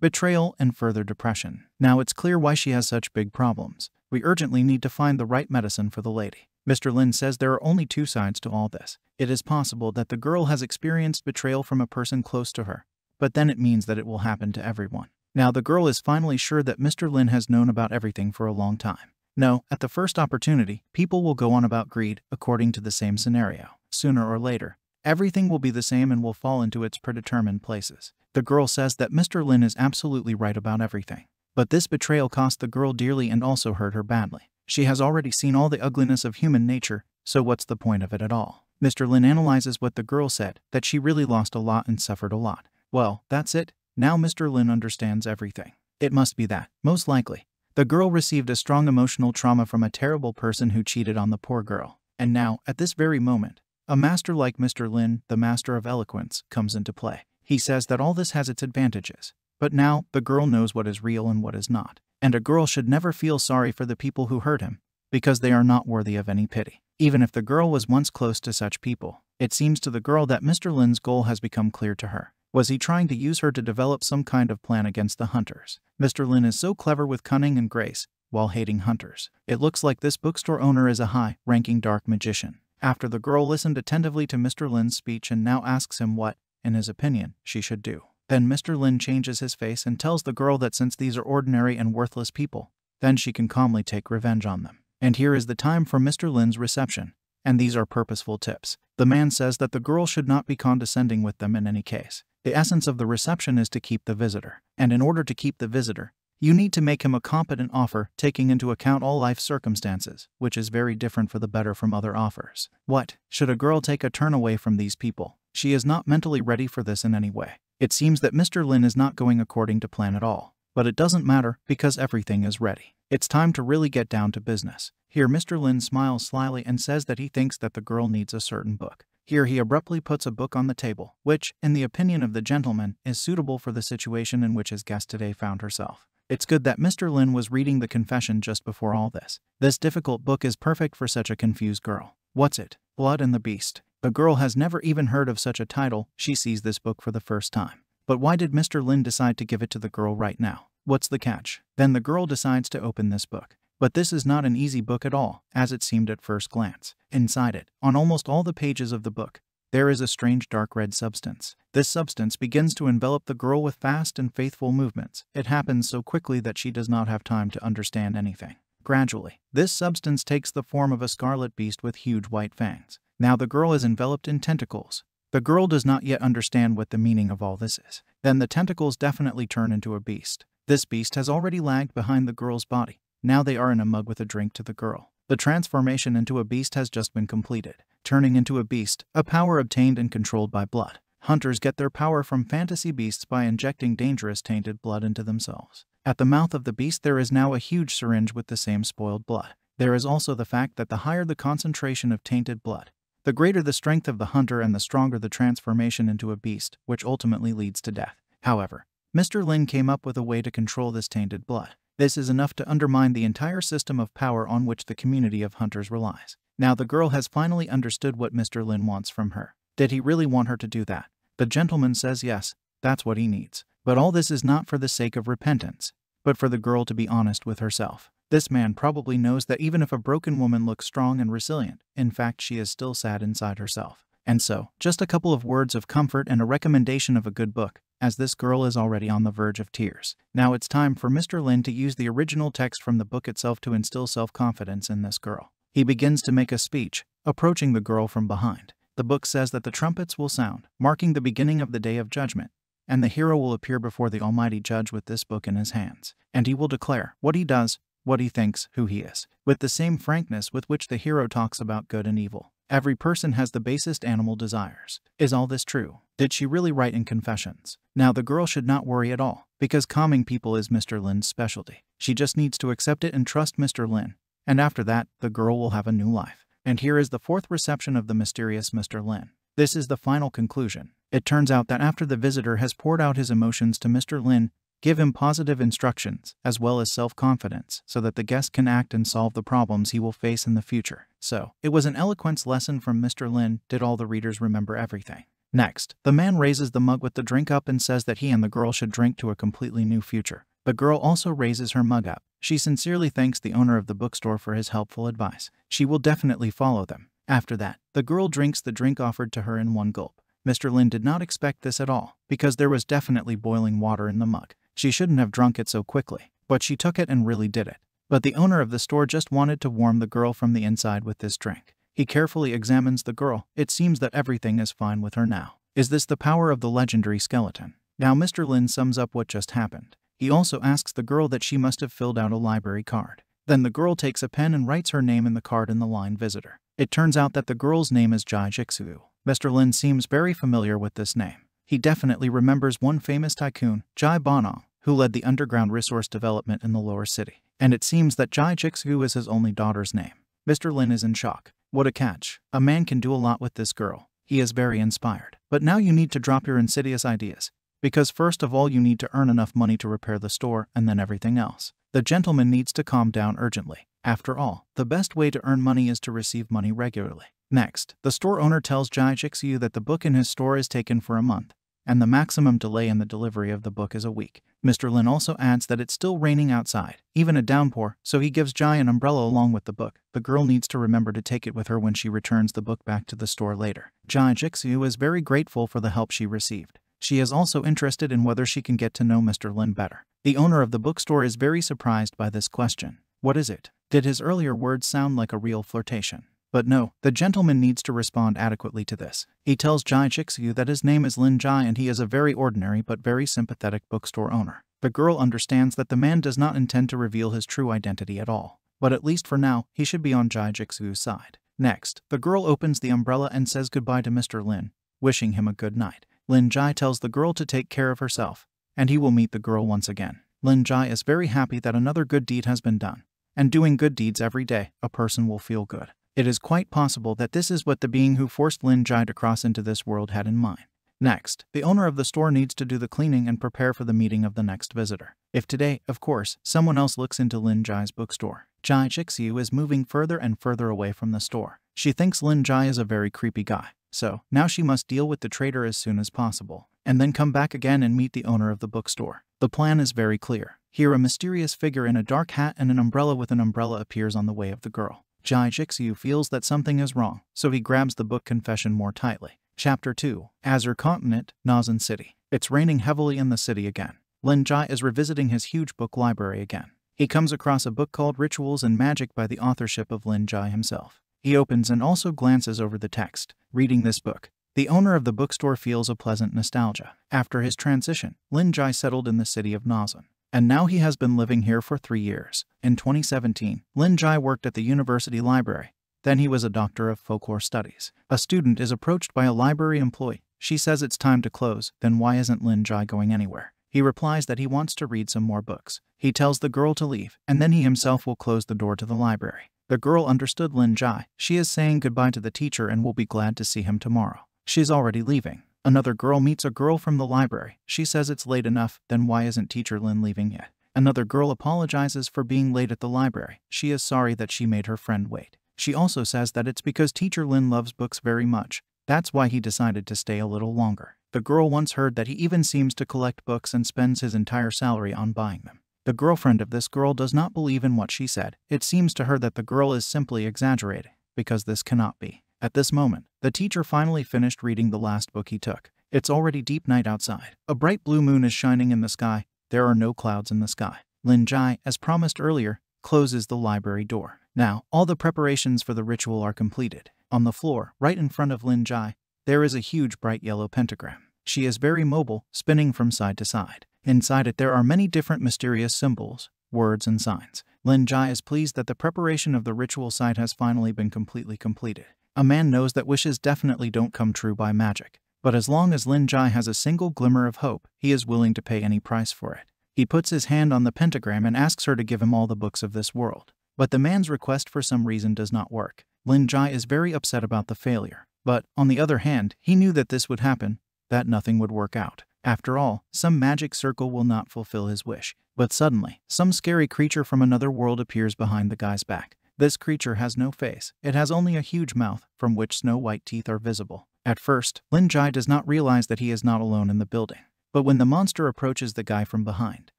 betrayal, and further depression. Now it's clear why she has such big problems. We urgently need to find the right medicine for the lady. Mr. Lin says there are only two sides to all this. It is possible that the girl has experienced betrayal from a person close to her, but then it means that it will happen to everyone. Now the girl is finally sure that Mr. Lin has known about everything for a long time. No, at the first opportunity, people will go on about greed according to the same scenario. Sooner or later, everything will be the same and will fall into its predetermined places. The girl says that Mr. Lin is absolutely right about everything. But this betrayal cost the girl dearly and also hurt her badly. She has already seen all the ugliness of human nature, so what's the point of it at all? Mr. Lin analyzes what the girl said, that she really lost a lot and suffered a lot. Well, that's it. Now Mr. Lin understands everything. It must be that, most likely. The girl received a strong emotional trauma from a terrible person who cheated on the poor girl. And now, at this very moment, a master like Mr. Lin, the master of eloquence, comes into play. He says that all this has its advantages. But now, the girl knows what is real and what is not. And a girl should never feel sorry for the people who hurt him, because they are not worthy of any pity. Even if the girl was once close to such people, it seems to the girl that Mr. Lin's goal has become clear to her. Was he trying to use her to develop some kind of plan against the hunters? Mr. Lin is so clever with cunning and grace, while hating hunters. It looks like this bookstore owner is a high ranking dark magician. After the girl listened attentively to Mr. Lin's speech and now asks him what, in his opinion, she should do. Then Mr. Lin changes his face and tells the girl that since these are ordinary and worthless people, then she can calmly take revenge on them. And here is the time for Mr. Lin's reception. And these are purposeful tips. The man says that the girl should not be condescending with them in any case. The essence of the reception is to keep the visitor. And in order to keep the visitor, you need to make him a competent offer, taking into account all life circumstances, which is very different for the better from other offers. What? Should a girl take a turn away from these people? She is not mentally ready for this in any way. It seems that Mr. Lin is not going according to plan at all. But it doesn't matter, because everything is ready. It's time to really get down to business. Here Mr. Lin smiles slyly and says that he thinks that the girl needs a certain book. Here he abruptly puts a book on the table, which, in the opinion of the gentleman, is suitable for the situation in which his guest today found herself. It's good that Mr. Lin was reading the confession just before all this. This difficult book is perfect for such a confused girl. What's it? Blood and the Beast. The girl has never even heard of such a title, she sees this book for the first time. But why did Mr. Lin decide to give it to the girl right now? What's the catch? Then the girl decides to open this book. But this is not an easy book at all, as it seemed at first glance. Inside it, on almost all the pages of the book, there is a strange dark red substance. This substance begins to envelop the girl with fast and faithful movements. It happens so quickly that she does not have time to understand anything. Gradually, this substance takes the form of a scarlet beast with huge white fangs. Now the girl is enveloped in tentacles. The girl does not yet understand what the meaning of all this is. Then the tentacles definitely turn into a beast. This beast has already lagged behind the girl's body. Now they are in a mug with a drink to the girl. The transformation into a beast has just been completed. Turning into a beast, a power obtained and controlled by blood. Hunters get their power from fantasy beasts by injecting dangerous tainted blood into themselves. At the mouth of the beast there is now a huge syringe with the same spoiled blood. There is also the fact that the higher the concentration of tainted blood, the greater the strength of the hunter and the stronger the transformation into a beast, which ultimately leads to death. However, Mr. Lin came up with a way to control this tainted blood. This is enough to undermine the entire system of power on which the community of hunters relies. Now the girl has finally understood what Mr. Lin wants from her. Did he really want her to do that? The gentleman says yes, that's what he needs. But all this is not for the sake of repentance, but for the girl to be honest with herself. This man probably knows that even if a broken woman looks strong and resilient, in fact she is still sad inside herself. And so, just a couple of words of comfort and a recommendation of a good book, as this girl is already on the verge of tears. Now it's time for Mr. Lin to use the original text from the book itself to instill self-confidence in this girl. He begins to make a speech, approaching the girl from behind. The book says that the trumpets will sound, marking the beginning of the day of judgment, and the hero will appear before the Almighty Judge with this book in his hands, and he will declare what he does, what he thinks, who he is, with the same frankness with which the hero talks about good and evil. Every person has the basest animal desires. Is all this true? Did she really write in Confessions? Now, the girl should not worry at all, because calming people is Mr. Lin's specialty. She just needs to accept it and trust Mr. Lin, and after that, the girl will have a new life. And here is the fourth reception of the mysterious Mr. Lin. This is the final conclusion. It turns out that after the visitor has poured out his emotions to Mr. Lin, Give him positive instructions, as well as self confidence, so that the guest can act and solve the problems he will face in the future. So, it was an eloquence lesson from Mr. Lin. Did all the readers remember everything? Next, the man raises the mug with the drink up and says that he and the girl should drink to a completely new future. The girl also raises her mug up. She sincerely thanks the owner of the bookstore for his helpful advice. She will definitely follow them. After that, the girl drinks the drink offered to her in one gulp. Mr. Lin did not expect this at all, because there was definitely boiling water in the mug. She shouldn't have drunk it so quickly, but she took it and really did it. But the owner of the store just wanted to warm the girl from the inside with this drink. He carefully examines the girl. It seems that everything is fine with her now. Is this the power of the legendary skeleton? Now Mr. Lin sums up what just happened. He also asks the girl that she must have filled out a library card. Then the girl takes a pen and writes her name in the card in the line visitor. It turns out that the girl's name is Jai Jixu. Mr. Lin seems very familiar with this name. He definitely remembers one famous tycoon, Jai Bonong, who led the underground resource development in the lower city. And it seems that Jai Jixu is his only daughter's name. Mr. Lin is in shock. What a catch. A man can do a lot with this girl. He is very inspired. But now you need to drop your insidious ideas. Because first of all you need to earn enough money to repair the store and then everything else. The gentleman needs to calm down urgently. After all, the best way to earn money is to receive money regularly. Next, the store owner tells Jai Jixu that the book in his store is taken for a month, and the maximum delay in the delivery of the book is a week. Mr. Lin also adds that it's still raining outside, even a downpour, so he gives Jai an umbrella along with the book. The girl needs to remember to take it with her when she returns the book back to the store later. Jai Jixu is very grateful for the help she received. She is also interested in whether she can get to know Mr. Lin better. The owner of the bookstore is very surprised by this question. What is it? Did his earlier words sound like a real flirtation? But no, the gentleman needs to respond adequately to this. He tells Jai Jixu that his name is Lin Jai and he is a very ordinary but very sympathetic bookstore owner. The girl understands that the man does not intend to reveal his true identity at all. But at least for now, he should be on Jai Jixu's side. Next, the girl opens the umbrella and says goodbye to Mr. Lin, wishing him a good night. Lin Jai tells the girl to take care of herself, and he will meet the girl once again. Lin Jai is very happy that another good deed has been done. And doing good deeds every day, a person will feel good. It is quite possible that this is what the being who forced Lin Jai to cross into this world had in mind. Next, the owner of the store needs to do the cleaning and prepare for the meeting of the next visitor. If today, of course, someone else looks into Lin Jai's bookstore, Jai Jixu is moving further and further away from the store. She thinks Lin Jai is a very creepy guy, so now she must deal with the traitor as soon as possible, and then come back again and meet the owner of the bookstore. The plan is very clear. Here, a mysterious figure in a dark hat and an umbrella with an umbrella appears on the way of the girl. Jai Jixu feels that something is wrong, so he grabs the book confession more tightly. Chapter 2 Azure Continent, Nazan City. It's raining heavily in the city again. Lin Jai is revisiting his huge book library again. He comes across a book called Rituals and Magic by the authorship of Lin Jai himself. He opens and also glances over the text. Reading this book, the owner of the bookstore feels a pleasant nostalgia. After his transition, Lin Jai settled in the city of Nazan and now he has been living here for three years. In 2017, Lin Jai worked at the university library. Then he was a doctor of folklore studies. A student is approached by a library employee. She says it's time to close, then why isn't Lin Jai going anywhere? He replies that he wants to read some more books. He tells the girl to leave, and then he himself will close the door to the library. The girl understood Lin Jai. She is saying goodbye to the teacher and will be glad to see him tomorrow. She's already leaving. Another girl meets a girl from the library. She says it's late enough, then why isn't teacher Lin leaving yet? Another girl apologizes for being late at the library. She is sorry that she made her friend wait. She also says that it's because teacher Lin loves books very much. That's why he decided to stay a little longer. The girl once heard that he even seems to collect books and spends his entire salary on buying them. The girlfriend of this girl does not believe in what she said. It seems to her that the girl is simply exaggerating, because this cannot be. At this moment, the teacher finally finished reading the last book he took. It's already deep night outside. A bright blue moon is shining in the sky. There are no clouds in the sky. Lin Jai, as promised earlier, closes the library door. Now, all the preparations for the ritual are completed. On the floor, right in front of Lin Jai, there is a huge bright yellow pentagram. She is very mobile, spinning from side to side. Inside it there are many different mysterious symbols, words and signs. Lin Jai is pleased that the preparation of the ritual site has finally been completely completed. A man knows that wishes definitely don't come true by magic. But as long as Lin Jai has a single glimmer of hope, he is willing to pay any price for it. He puts his hand on the pentagram and asks her to give him all the books of this world. But the man's request for some reason does not work. Lin Jai is very upset about the failure. But, on the other hand, he knew that this would happen, that nothing would work out. After all, some magic circle will not fulfill his wish. But suddenly, some scary creature from another world appears behind the guy's back. This creature has no face. It has only a huge mouth, from which snow-white teeth are visible. At first, Lin Jai does not realize that he is not alone in the building. But when the monster approaches the guy from behind,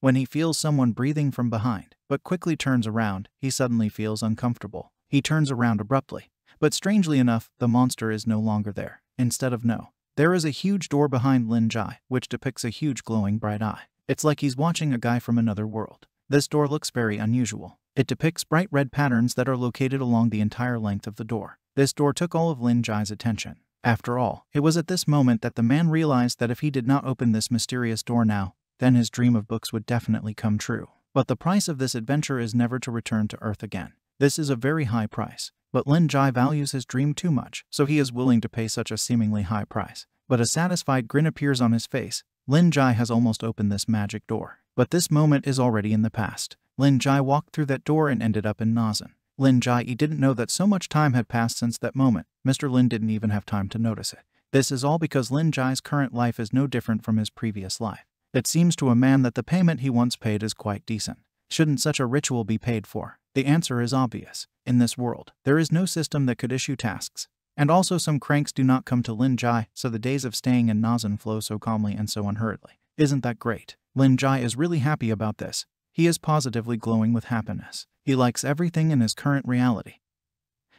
when he feels someone breathing from behind, but quickly turns around, he suddenly feels uncomfortable. He turns around abruptly. But strangely enough, the monster is no longer there. Instead of no, there is a huge door behind Lin Jai, which depicts a huge glowing bright eye. It's like he's watching a guy from another world. This door looks very unusual. It depicts bright red patterns that are located along the entire length of the door. This door took all of Lin Jai's attention. After all, it was at this moment that the man realized that if he did not open this mysterious door now, then his dream of books would definitely come true. But the price of this adventure is never to return to Earth again. This is a very high price, but Lin Jai values his dream too much, so he is willing to pay such a seemingly high price. But a satisfied grin appears on his face. Lin Jai has almost opened this magic door. But this moment is already in the past. Lin Jai walked through that door and ended up in Nazan. Lin Jai didn't know that so much time had passed since that moment. Mr. Lin didn't even have time to notice it. This is all because Lin Jai's current life is no different from his previous life. It seems to a man that the payment he once paid is quite decent. Shouldn't such a ritual be paid for? The answer is obvious. In this world, there is no system that could issue tasks. And also some cranks do not come to Lin Jai, so the days of staying in Nazan flow so calmly and so unhurriedly. Isn't that great? Lin Jai is really happy about this. He is positively glowing with happiness. He likes everything in his current reality.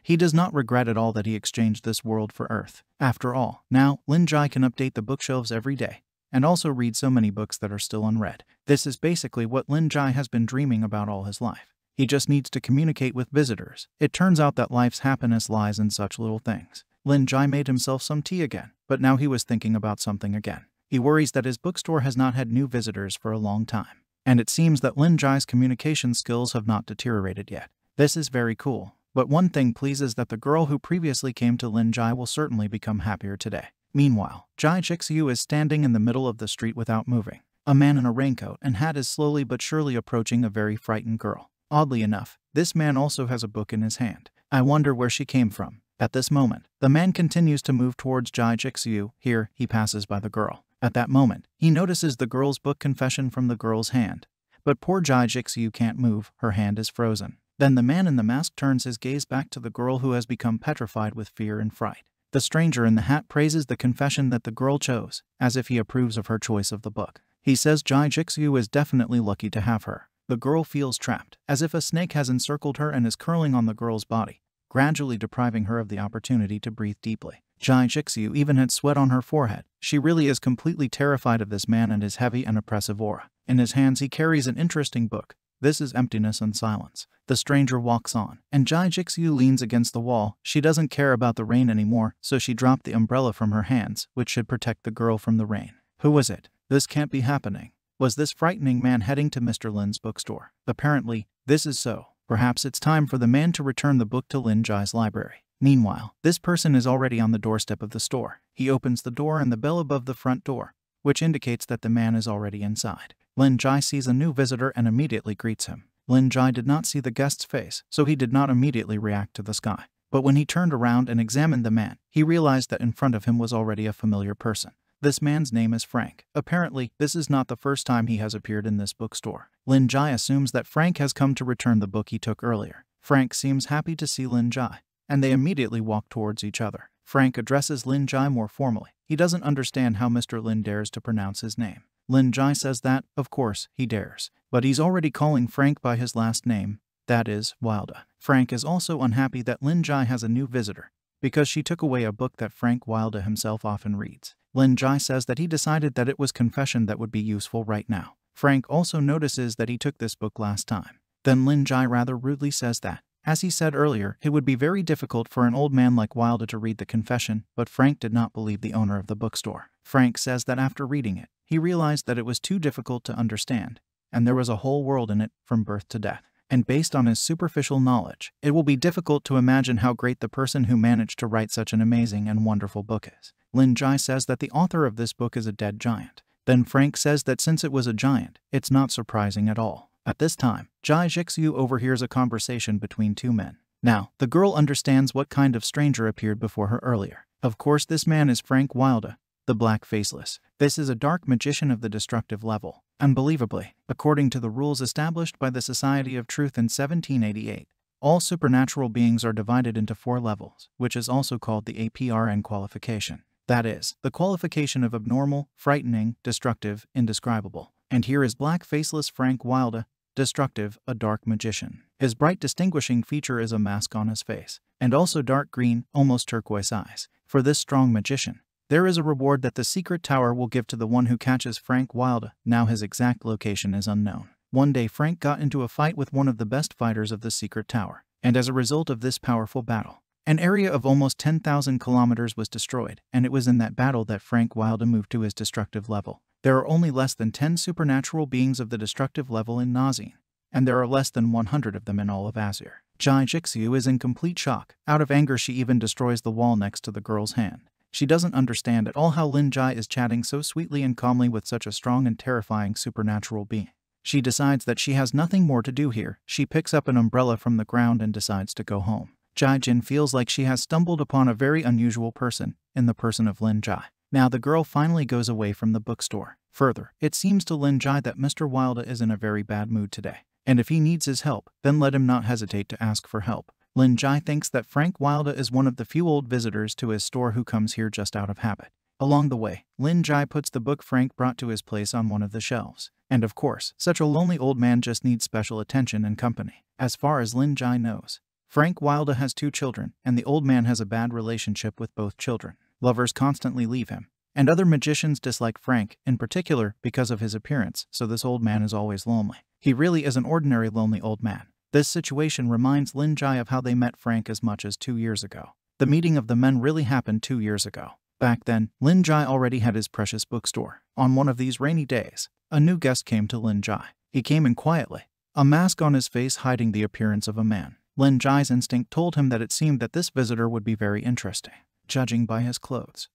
He does not regret at all that he exchanged this world for Earth. After all, now, Lin Jai can update the bookshelves every day, and also read so many books that are still unread. This is basically what Lin Jai has been dreaming about all his life. He just needs to communicate with visitors. It turns out that life's happiness lies in such little things. Lin Jai made himself some tea again, but now he was thinking about something again. He worries that his bookstore has not had new visitors for a long time and it seems that Lin Jai's communication skills have not deteriorated yet. This is very cool. But one thing pleases that the girl who previously came to Lin Jai will certainly become happier today. Meanwhile, Jai Jixiu is standing in the middle of the street without moving. A man in a raincoat and hat is slowly but surely approaching a very frightened girl. Oddly enough, this man also has a book in his hand. I wonder where she came from. At this moment, the man continues to move towards Jai Jixiu. Here, he passes by the girl. At that moment, he notices the girl's book confession from the girl's hand. But poor Jai Jixiu can't move, her hand is frozen. Then the man in the mask turns his gaze back to the girl who has become petrified with fear and fright. The stranger in the hat praises the confession that the girl chose, as if he approves of her choice of the book. He says Jai Jixiu is definitely lucky to have her. The girl feels trapped, as if a snake has encircled her and is curling on the girl's body, gradually depriving her of the opportunity to breathe deeply. Jai Jixiu even had sweat on her forehead. She really is completely terrified of this man and his heavy and oppressive aura. In his hands he carries an interesting book. This is emptiness and silence. The stranger walks on, and Jai Jixiu leans against the wall. She doesn't care about the rain anymore, so she dropped the umbrella from her hands, which should protect the girl from the rain. Who was it? This can't be happening. Was this frightening man heading to Mr. Lin's bookstore? Apparently, this is so. Perhaps it's time for the man to return the book to Lin Jai's library. Meanwhile, this person is already on the doorstep of the store. He opens the door and the bell above the front door, which indicates that the man is already inside. Lin Jai sees a new visitor and immediately greets him. Lin Jai did not see the guest's face, so he did not immediately react to the sky. But when he turned around and examined the man, he realized that in front of him was already a familiar person. This man's name is Frank. Apparently, this is not the first time he has appeared in this bookstore. Lin Jai assumes that Frank has come to return the book he took earlier. Frank seems happy to see Lin Jai, and they immediately walk towards each other. Frank addresses Lin Jai more formally. He doesn't understand how Mr. Lin dares to pronounce his name. Lin Jai says that, of course, he dares. But he's already calling Frank by his last name, that is, Wilder. Frank is also unhappy that Lin Jai has a new visitor, because she took away a book that Frank Wilder himself often reads. Lin Jai says that he decided that it was confession that would be useful right now. Frank also notices that he took this book last time. Then Lin Jai rather rudely says that, As he said earlier, it would be very difficult for an old man like Wilder to read the confession, but Frank did not believe the owner of the bookstore. Frank says that after reading it, he realized that it was too difficult to understand, and there was a whole world in it from birth to death. And based on his superficial knowledge, it will be difficult to imagine how great the person who managed to write such an amazing and wonderful book is. Lin Jai says that the author of this book is a dead giant. Then Frank says that since it was a giant, it's not surprising at all. At this time, Jai Jixiu overhears a conversation between two men. Now, the girl understands what kind of stranger appeared before her earlier. Of course, this man is Frank Wilder, the Black Faceless. This is a dark magician of the destructive level. Unbelievably, according to the rules established by the Society of Truth in 1788, all supernatural beings are divided into four levels, which is also called the APRN qualification. That is, the qualification of abnormal, frightening, destructive, indescribable. And here is black faceless Frank Wilder, destructive, a dark magician. His bright distinguishing feature is a mask on his face, and also dark green, almost turquoise eyes. For this strong magician, there is a reward that the secret tower will give to the one who catches Frank Wilder. Now his exact location is unknown. One day Frank got into a fight with one of the best fighters of the secret tower, and as a result of this powerful battle, an area of almost 10,000 kilometers was destroyed, and it was in that battle that Frank Wilder moved to his destructive level. There are only less than 10 supernatural beings of the destructive level in Nazine, and there are less than 100 of them in all of Azir. Jai Jixiu is in complete shock. Out of anger, she even destroys the wall next to the girl's hand. She doesn't understand at all how Lin Jai is chatting so sweetly and calmly with such a strong and terrifying supernatural being. She decides that she has nothing more to do here. She picks up an umbrella from the ground and decides to go home. Jai Jin feels like she has stumbled upon a very unusual person in the person of Lin Jai. Now the girl finally goes away from the bookstore. Further, it seems to Lin Jai that Mr. Wilder is in a very bad mood today. And if he needs his help, then let him not hesitate to ask for help. Lin Jai thinks that Frank Wilder is one of the few old visitors to his store who comes here just out of habit. Along the way, Lin Jai puts the book Frank brought to his place on one of the shelves. And of course, such a lonely old man just needs special attention and company. As far as Lin Jai knows, Frank Wilder has two children, and the old man has a bad relationship with both children. Lovers constantly leave him, and other magicians dislike Frank, in particular because of his appearance, so this old man is always lonely. He really is an ordinary lonely old man. This situation reminds Lin Jai of how they met Frank as much as two years ago. The meeting of the men really happened two years ago. Back then, Lin Jai already had his precious bookstore. On one of these rainy days, a new guest came to Lin Jai. He came in quietly, a mask on his face hiding the appearance of a man. Lin Jai's instinct told him that it seemed that this visitor would be very interesting, judging by his clothes.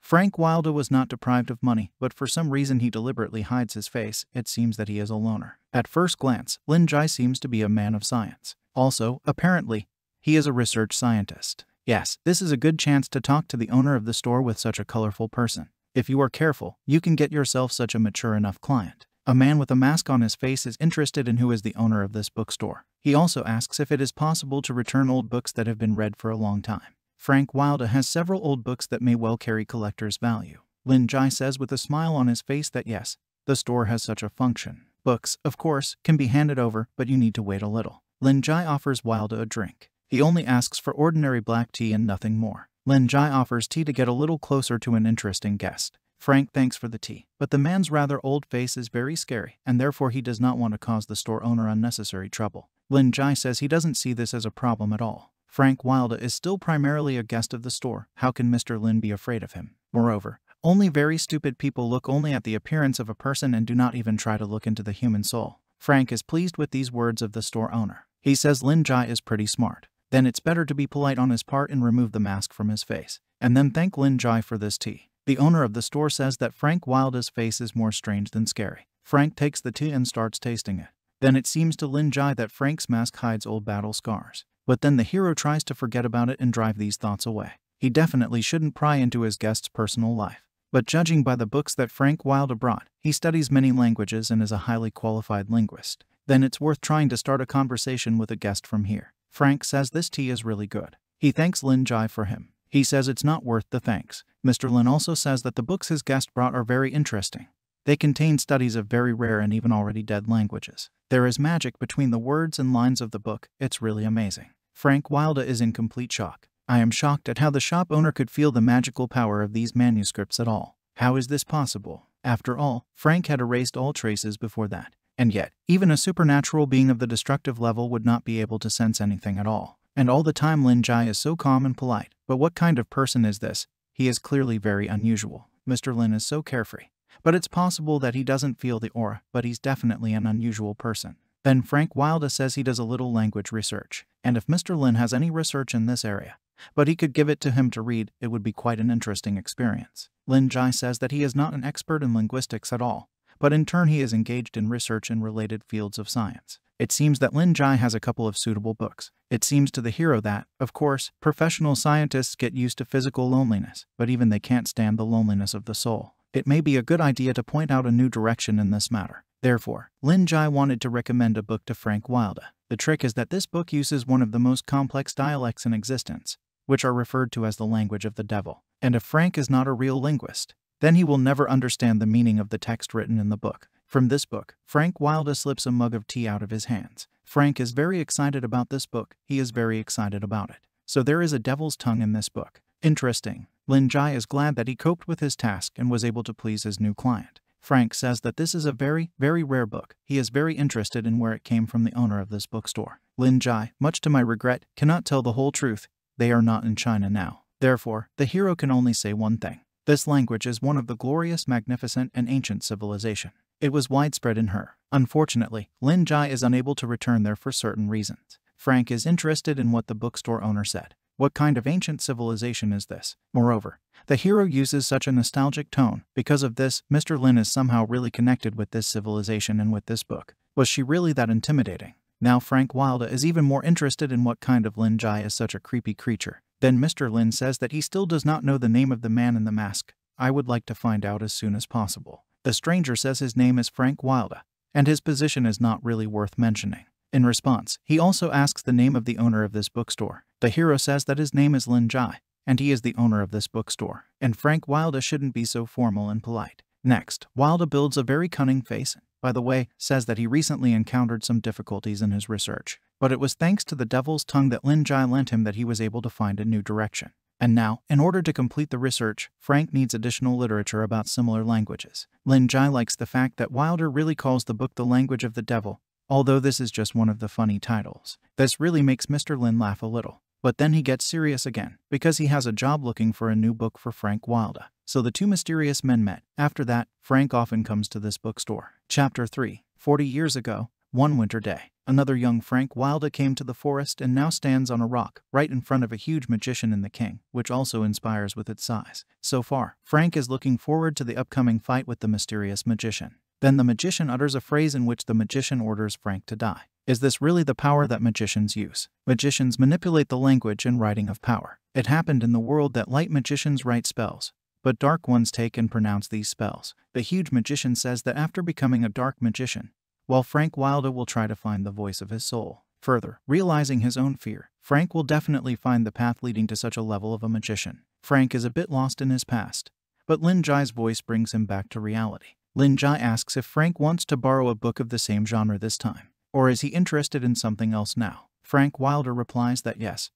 Frank Wilder was not deprived of money, but for some reason he deliberately hides his face. It seems that he is a loner. At first glance, Lin Jai seems to be a man of science. Also, apparently, he is a research scientist. Yes, this is a good chance to talk to the owner of the store with such a colorful person. If you are careful, you can get yourself such a mature enough client. A man with a mask on his face is interested in who is the owner of this bookstore. He also asks if it is possible to return old books that have been read for a long time. Frank Wilder has several old books that may well carry collector's value. Lin Jai says with a smile on his face that yes, the store has such a function. Books, of course, can be handed over, but you need to wait a little. Lin Jai offers Wilder a drink. He only asks for ordinary black tea and nothing more. Lin Jai offers tea to get a little closer to an interesting guest. Frank thanks for the tea, but the man's rather old face is very scary, and therefore he does not want to cause the store owner unnecessary trouble. Lin Jai says he doesn't see this as a problem at all. Frank Wilder is still primarily a guest of the store. How can Mr. Lin be afraid of him? Moreover, only very stupid people look only at the appearance of a person and do not even try to look into the human soul. Frank is pleased with these words of the store owner. He says Lin Jai is pretty smart. Then it's better to be polite on his part and remove the mask from his face. And then thank Lin Jai for this tea. The owner of the store says that Frank Wilder's face is more strange than scary. Frank takes the tea and starts tasting it. Then it seems to Lin Jai that Frank's mask hides old battle scars. But then the hero tries to forget about it and drive these thoughts away. He definitely shouldn't pry into his guest's personal life. But judging by the books that Frank Wilder brought, he studies many languages and is a highly qualified linguist. Then it's worth trying to start a conversation with a guest from here. Frank says this tea is really good. He thanks Lin Jai for him. He says it's not worth the thanks. Mr. Lin also says that the books his guest brought are very interesting. They contain studies of very rare and even already dead languages. There is magic between the words and lines of the book. It's really amazing. Frank Wilder is in complete shock. I am shocked at how the shop owner could feel the magical power of these manuscripts at all. How is this possible? After all, Frank had erased all traces before that. And yet, even a supernatural being of the destructive level would not be able to sense anything at all. And all the time Lin Jai is so calm and polite. But what kind of person is this? He is clearly very unusual. Mr. Lin is so carefree. But it's possible that he doesn't feel the aura, but he's definitely an unusual person. Then Frank Wilder says he does a little language research, and if Mr. Lin has any research in this area, but he could give it to him to read, it would be quite an interesting experience. Lin Jai says that he is not an expert in linguistics at all, but in turn he is engaged in research in related fields of science. It seems that Lin Jai has a couple of suitable books. It seems to the hero that, of course, professional scientists get used to physical loneliness, but even they can't stand the loneliness of the soul. It may be a good idea to point out a new direction in this matter. Therefore, Lin Jai wanted to recommend a book to Frank Wilder. The trick is that this book uses one of the most complex dialects in existence, which are referred to as the language of the devil. And if Frank is not a real linguist, then he will never understand the meaning of the text written in the book. From this book, Frank Wilder slips a mug of tea out of his hands. Frank is very excited about this book. He is very excited about it. So there is a devil's tongue in this book. Interesting. Lin Jai is glad that he coped with his task and was able to please his new client. Frank says that this is a very, very rare book. He is very interested in where it came from the owner of this bookstore. Lin Jai, much to my regret, cannot tell the whole truth. They are not in China now. Therefore, the hero can only say one thing. This language is one of the glorious, magnificent, and ancient civilization. It was widespread in her. Unfortunately, Lin Jai is unable to return there for certain reasons. Frank is interested in what the bookstore owner said. What kind of ancient civilization is this? Moreover, the hero uses such a nostalgic tone. Because of this, Mr. Lin is somehow really connected with this civilization and with this book. Was she really that intimidating? Now Frank Wilder is even more interested in what kind of Lin Jai is such a creepy creature. Then Mr. Lin says that he still does not know the name of the man in the mask. I would like to find out as soon as possible. The stranger says his name is Frank Wilder, and his position is not really worth mentioning. In response, he also asks the name of the owner of this bookstore. The hero says that his name is Lin Jai, and he is the owner of this bookstore. And Frank Wilder shouldn't be so formal and polite. Next, Wilder builds a very cunning face, by the way, says that he recently encountered some difficulties in his research. But it was thanks to the devil's tongue that Lin Jai lent him that he was able to find a new direction. And now, in order to complete the research, Frank needs additional literature about similar languages. Lin Jai likes the fact that Wilder really calls the book The Language of the Devil, although this is just one of the funny titles. This really makes Mr. Lin laugh a little. But then he gets serious again, because he has a job looking for a new book for Frank Wilder. So the two mysterious men met. After that, Frank often comes to this bookstore. Chapter 3 Forty years ago, one winter day, another young Frank Wilder came to the forest and now stands on a rock, right in front of a huge magician in the king, which also inspires with its size. So far, Frank is looking forward to the upcoming fight with the mysterious magician. Then the magician utters a phrase in which the magician orders Frank to die. Is this really the power that magicians use? Magicians manipulate the language and writing of power. It happened in the world that light magicians write spells, but dark ones take and pronounce these spells. The huge magician says that after becoming a dark magician, while Frank Wilder will try to find the voice of his soul. Further, realizing his own fear, Frank will definitely find the path leading to such a level of a magician. Frank is a bit lost in his past, but Lin Jai's voice brings him back to reality. Lin Jai asks if Frank wants to borrow a book of the same genre this time. Or is he interested in something else now? Frank Wilder replies that yes.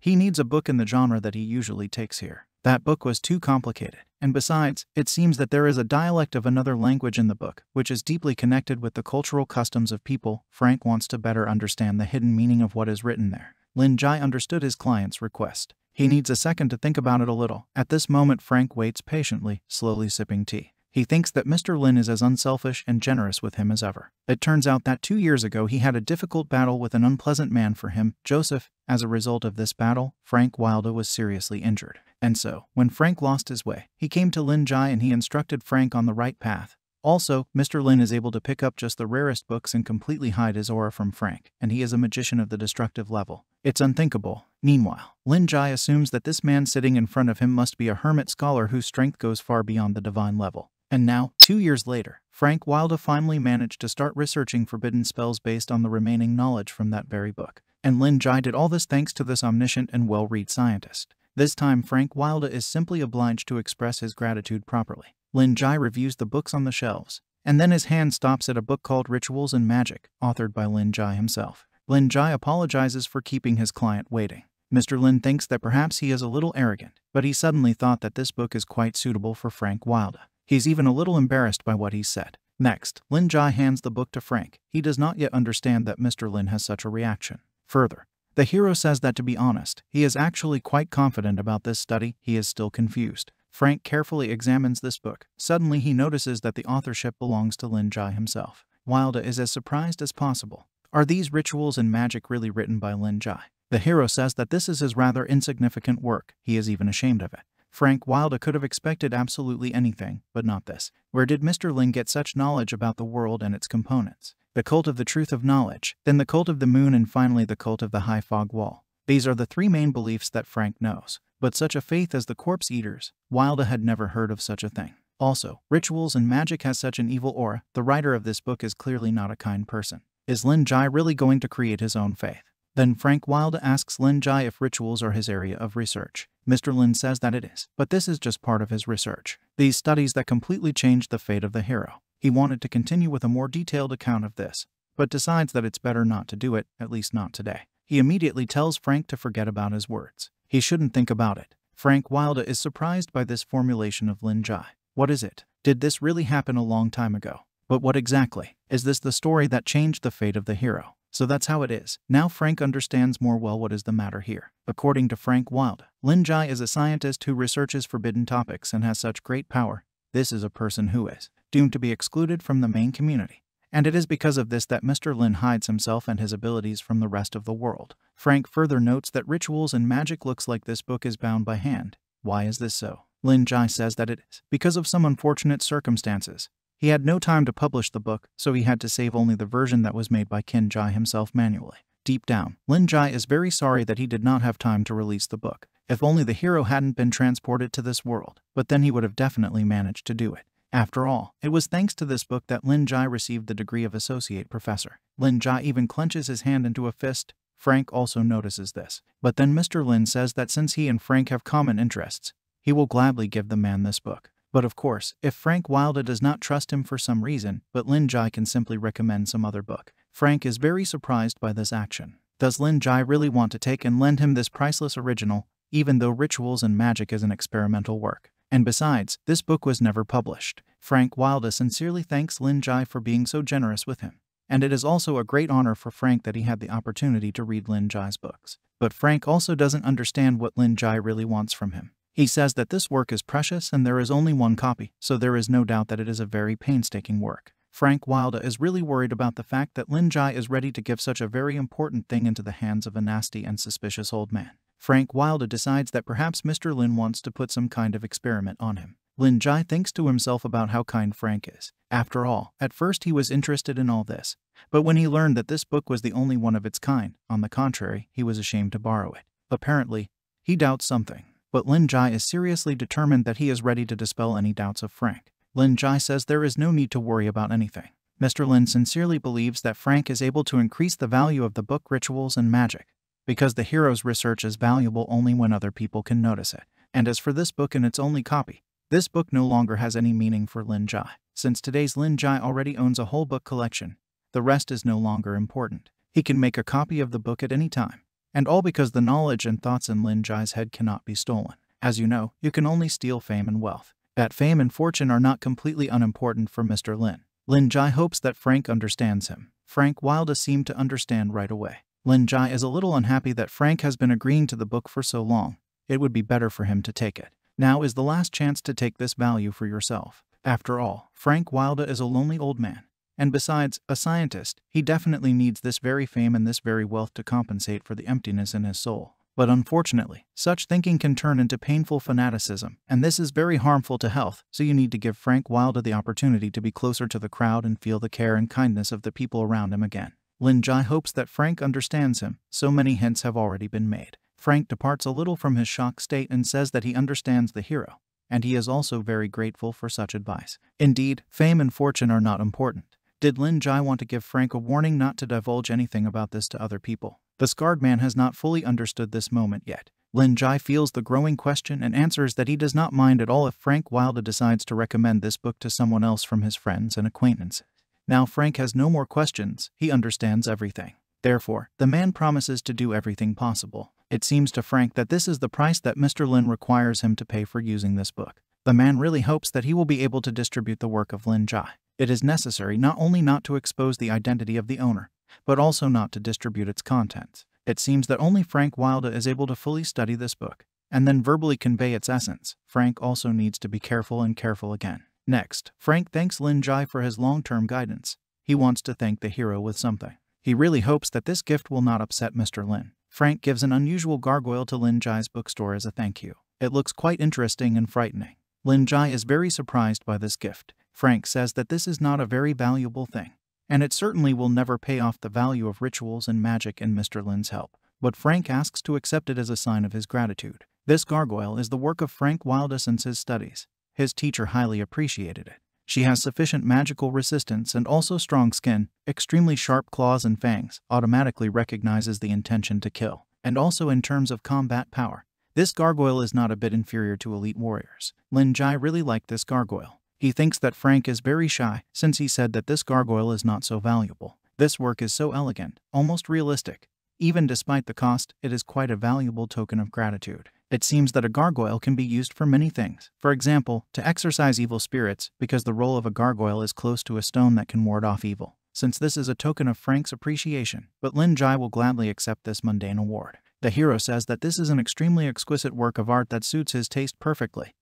He needs a book in the genre that he usually takes here. That book was too complicated, and besides, it seems that there is a dialect of another language in the book, which is deeply connected with the cultural customs of people. Frank wants to better understand the hidden meaning of what is written there. Lin Jai understood his client's request. He needs a second to think about it a little. At this moment, Frank waits patiently, slowly sipping tea. He thinks that Mr. Lin is as unselfish and generous with him as ever. It turns out that two years ago he had a difficult battle with an unpleasant man for him, Joseph. As a result of this battle, Frank Wilder was seriously injured. And so, when Frank lost his way, he came to Lin Jai and he instructed Frank on the right path. Also, Mr. Lin is able to pick up just the rarest books and completely hide his aura from Frank, and he is a magician of the destructive level. It's unthinkable. Meanwhile, Lin Jai assumes that this man sitting in front of him must be a hermit scholar whose strength goes far beyond the divine level. And now, two years later, Frank Wilder finally managed to start researching forbidden spells based on the remaining knowledge from that very book. And Lin Jai did all this thanks to this omniscient and well-read scientist. This time, Frank Wilder is simply obliged to express his gratitude properly. Lin Jai reviews the books on the shelves, and then his hand stops at a book called Rituals and Magic, authored by Lin Jai himself. Lin Jai apologizes for keeping his client waiting. Mr. Lin thinks that perhaps he is a little arrogant, but he suddenly thought that this book is quite suitable for Frank Wilder. He's even a little embarrassed by what he said. Next, Lin Jai hands the book to Frank. He does not yet understand that Mr. Lin has such a reaction. Further, the hero says that to be honest, he is actually quite confident about this study, he is still confused. Frank carefully examines this book. Suddenly he notices that the authorship belongs to Lin Jai himself. Wilder is as surprised as possible. Are these rituals and magic really written by Lin Jai? The hero says that this is his rather insignificant work. He is even ashamed of it. Frank Wilder could have expected absolutely anything, but not this. Where did Mr. Lin get such knowledge about the world and its components? The cult of the truth of knowledge, then the cult of the moon and finally the cult of the high fog wall. These are the three main beliefs that Frank knows. But such a faith as the corpse eaters, Wilder had never heard of such a thing. Also, rituals and magic has such an evil aura, the writer of this book is clearly not a kind person. Is Lin Jai really going to create his own faith? Then Frank Wilder asks Lin Jai if rituals are his area of research. Mr. Lin says that it is, but this is just part of his research. These studies that completely changed the fate of the hero. He wanted to continue with a more detailed account of this, but decides that it's better not to do it, at least not today. He immediately tells Frank to forget about his words. He shouldn't think about it. Frank Wilder is surprised by this formulation of Lin Jai. What is it? Did this really happen a long time ago? But what exactly? Is this the story that changed the fate of the hero? So that's how it is. Now Frank understands more well what is the matter here. According to Frank Wilder, Lin Jai is a scientist who researches forbidden topics and has such great power. This is a person who is doomed to be excluded from the main community and it is because of this that Mr. Lin hides himself and his abilities from the rest of the world. Frank further notes that rituals and magic looks like this book is bound by hand. Why is this so? Lin Jai says that it is because of some unfortunate circumstances. He had no time to publish the book, so he had to save only the version that was made by Lin Jai himself manually. Deep down, Lin Jai is very sorry that he did not have time to release the book. If only the hero hadn't been transported to this world, but then he would have definitely managed to do it. After all, it was thanks to this book that Lin Jai received the degree of associate professor. Lin Jai even clenches his hand into a fist. Frank also notices this. But then Mr. Lin says that since he and Frank have common interests, he will gladly give the man this book. But of course, if Frank Wilder does not trust him for some reason, but Lin Jai can simply recommend some other book. Frank is very surprised by this action. Does Lin Jai really want to take and lend him this priceless original, even though Rituals and Magic is an experimental work? And besides, this book was never published. Frank Wilder sincerely thanks Lin Jai for being so generous with him. And it is also a great honor for Frank that he had the opportunity to read Lin Jai's books. But Frank also doesn't understand what Lin Jai really wants from him. He says that this work is precious and there is only one copy, so there is no doubt that it is a very painstaking work. Frank Wilder is really worried about the fact that Lin Jai is ready to give such a very important thing into the hands of a nasty and suspicious old man. Frank Wilder decides that perhaps Mr. Lin wants to put some kind of experiment on him. Lin Jai thinks to himself about how kind Frank is. After all, at first he was interested in all this, but when he learned that this book was the only one of its kind, on the contrary, he was ashamed to borrow it. Apparently, he doubts something, but Lin Jai is seriously determined that he is ready to dispel any doubts of Frank. Lin Jai says there is no need to worry about anything. Mr. Lin sincerely believes that Frank is able to increase the value of the book Rituals and Magic, because the hero's research is valuable only when other people can notice it. And as for this book and its only copy, this book no longer has any meaning for Lin Jai. Since today's Lin Jai already owns a whole book collection, the rest is no longer important. He can make a copy of the book at any time. And all because the knowledge and thoughts in Lin Jai's head cannot be stolen. As you know, you can only steal fame and wealth. That fame and fortune are not completely unimportant for Mr. Lin. Lin Jai hopes that Frank understands him. Frank Wilder seemed to understand right away. Lin Jai is a little unhappy that Frank has been agreeing to the book for so long. It would be better for him to take it. Now is the last chance to take this value for yourself. After all, Frank Wilder is a lonely old man. And besides, a scientist, he definitely needs this very fame and this very wealth to compensate for the emptiness in his soul. But unfortunately, such thinking can turn into painful fanaticism, and this is very harmful to health, so you need to give Frank Wilder the opportunity to be closer to the crowd and feel the care and kindness of the people around him again. Lin Jai hopes that Frank understands him, so many hints have already been made. Frank departs a little from his shocked state and says that he understands the hero, and he is also very grateful for such advice. Indeed, fame and fortune are not important. Did Lin Jai want to give Frank a warning not to divulge anything about this to other people? The scarred man has not fully understood this moment yet. Lin Jai feels the growing question and answers that he does not mind at all if Frank Wilder decides to recommend this book to someone else from his friends and acquaintances. Now Frank has no more questions, he understands everything. Therefore, the man promises to do everything possible. It seems to Frank that this is the price that Mr. Lin requires him to pay for using this book. The man really hopes that he will be able to distribute the work of Lin Jai. It is necessary not only not to expose the identity of the owner, but also not to distribute its contents. It seems that only Frank Wilder is able to fully study this book and then verbally convey its essence. Frank also needs to be careful and careful again. Next, Frank thanks Lin Jai for his long-term guidance. He wants to thank the hero with something. He really hopes that this gift will not upset Mr. Lin. Frank gives an unusual gargoyle to Lin Jai's bookstore as a thank you. It looks quite interesting and frightening. Lin Jai is very surprised by this gift. Frank says that this is not a very valuable thing, and it certainly will never pay off the value of rituals and magic in Mr. Lin's help. But Frank asks to accept it as a sign of his gratitude. This gargoyle is the work of Frank Wilder since his studies. His teacher highly appreciated it. She has sufficient magical resistance and also strong skin, extremely sharp claws and fangs, automatically recognizes the intention to kill, and also in terms of combat power. This gargoyle is not a bit inferior to elite warriors. Lin Jai really liked this gargoyle. He thinks that Frank is very shy since he said that this gargoyle is not so valuable. This work is so elegant, almost realistic. Even despite the cost, it is quite a valuable token of gratitude. It seems that a gargoyle can be used for many things. For example, to exorcise evil spirits, because the role of a gargoyle is close to a stone that can ward off evil. Since this is a token of Frank's appreciation, but Lin Jai will gladly accept this mundane award. The hero says that this is an extremely exquisite work of art that suits his taste perfectly.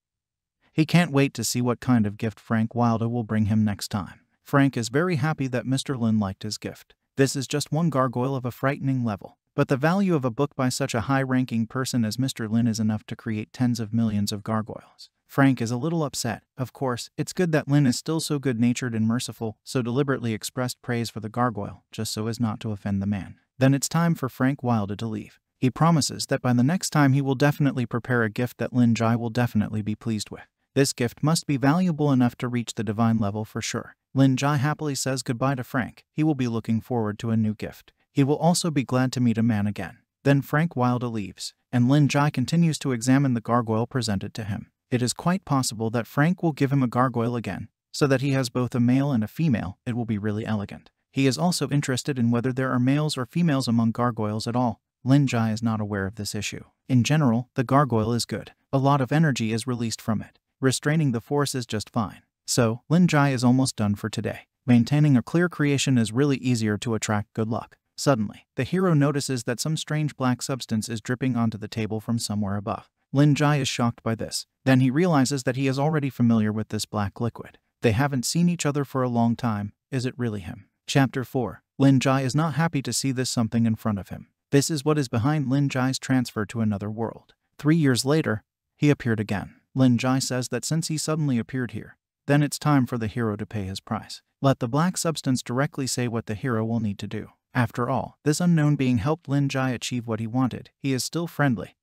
He can't wait to see what kind of gift Frank Wilder will bring him next time. Frank is very happy that Mr. Lin liked his gift. This is just one gargoyle of a frightening level. But the value of a book by such a high-ranking person as Mr. Lin is enough to create tens of millions of gargoyles. Frank is a little upset. Of course, it's good that Lin is still so good-natured and merciful, so deliberately expressed praise for the gargoyle, just so as not to offend the man. Then it's time for Frank Wilder to leave. He promises that by the next time he will definitely prepare a gift that Lin Jai will definitely be pleased with. This gift must be valuable enough to reach the divine level for sure. Lin Jai happily says goodbye to Frank. He will be looking forward to a new gift. He will also be glad to meet a man again. Then Frank Wilder leaves, and Lin Jai continues to examine the gargoyle presented to him. It is quite possible that Frank will give him a gargoyle again, so that he has both a male and a female, it will be really elegant. He is also interested in whether there are males or females among gargoyles at all. Lin Jai is not aware of this issue. In general, the gargoyle is good. A lot of energy is released from it. Restraining the force is just fine. So, Lin Jai is almost done for today. Maintaining a clear creation is really easier to attract good luck. Suddenly, the hero notices that some strange black substance is dripping onto the table from somewhere above. Lin Jai is shocked by this. Then he realizes that he is already familiar with this black liquid. They haven't seen each other for a long time. Is it really him? Chapter 4 Lin Jai is not happy to see this something in front of him. This is what is behind Lin Jai's transfer to another world. Three years later, he appeared again. Lin Jai says that since he suddenly appeared here, then it's time for the hero to pay his price. Let the black substance directly say what the hero will need to do. After all, this unknown being helped Lin Jai achieve what he wanted. He is still friendly.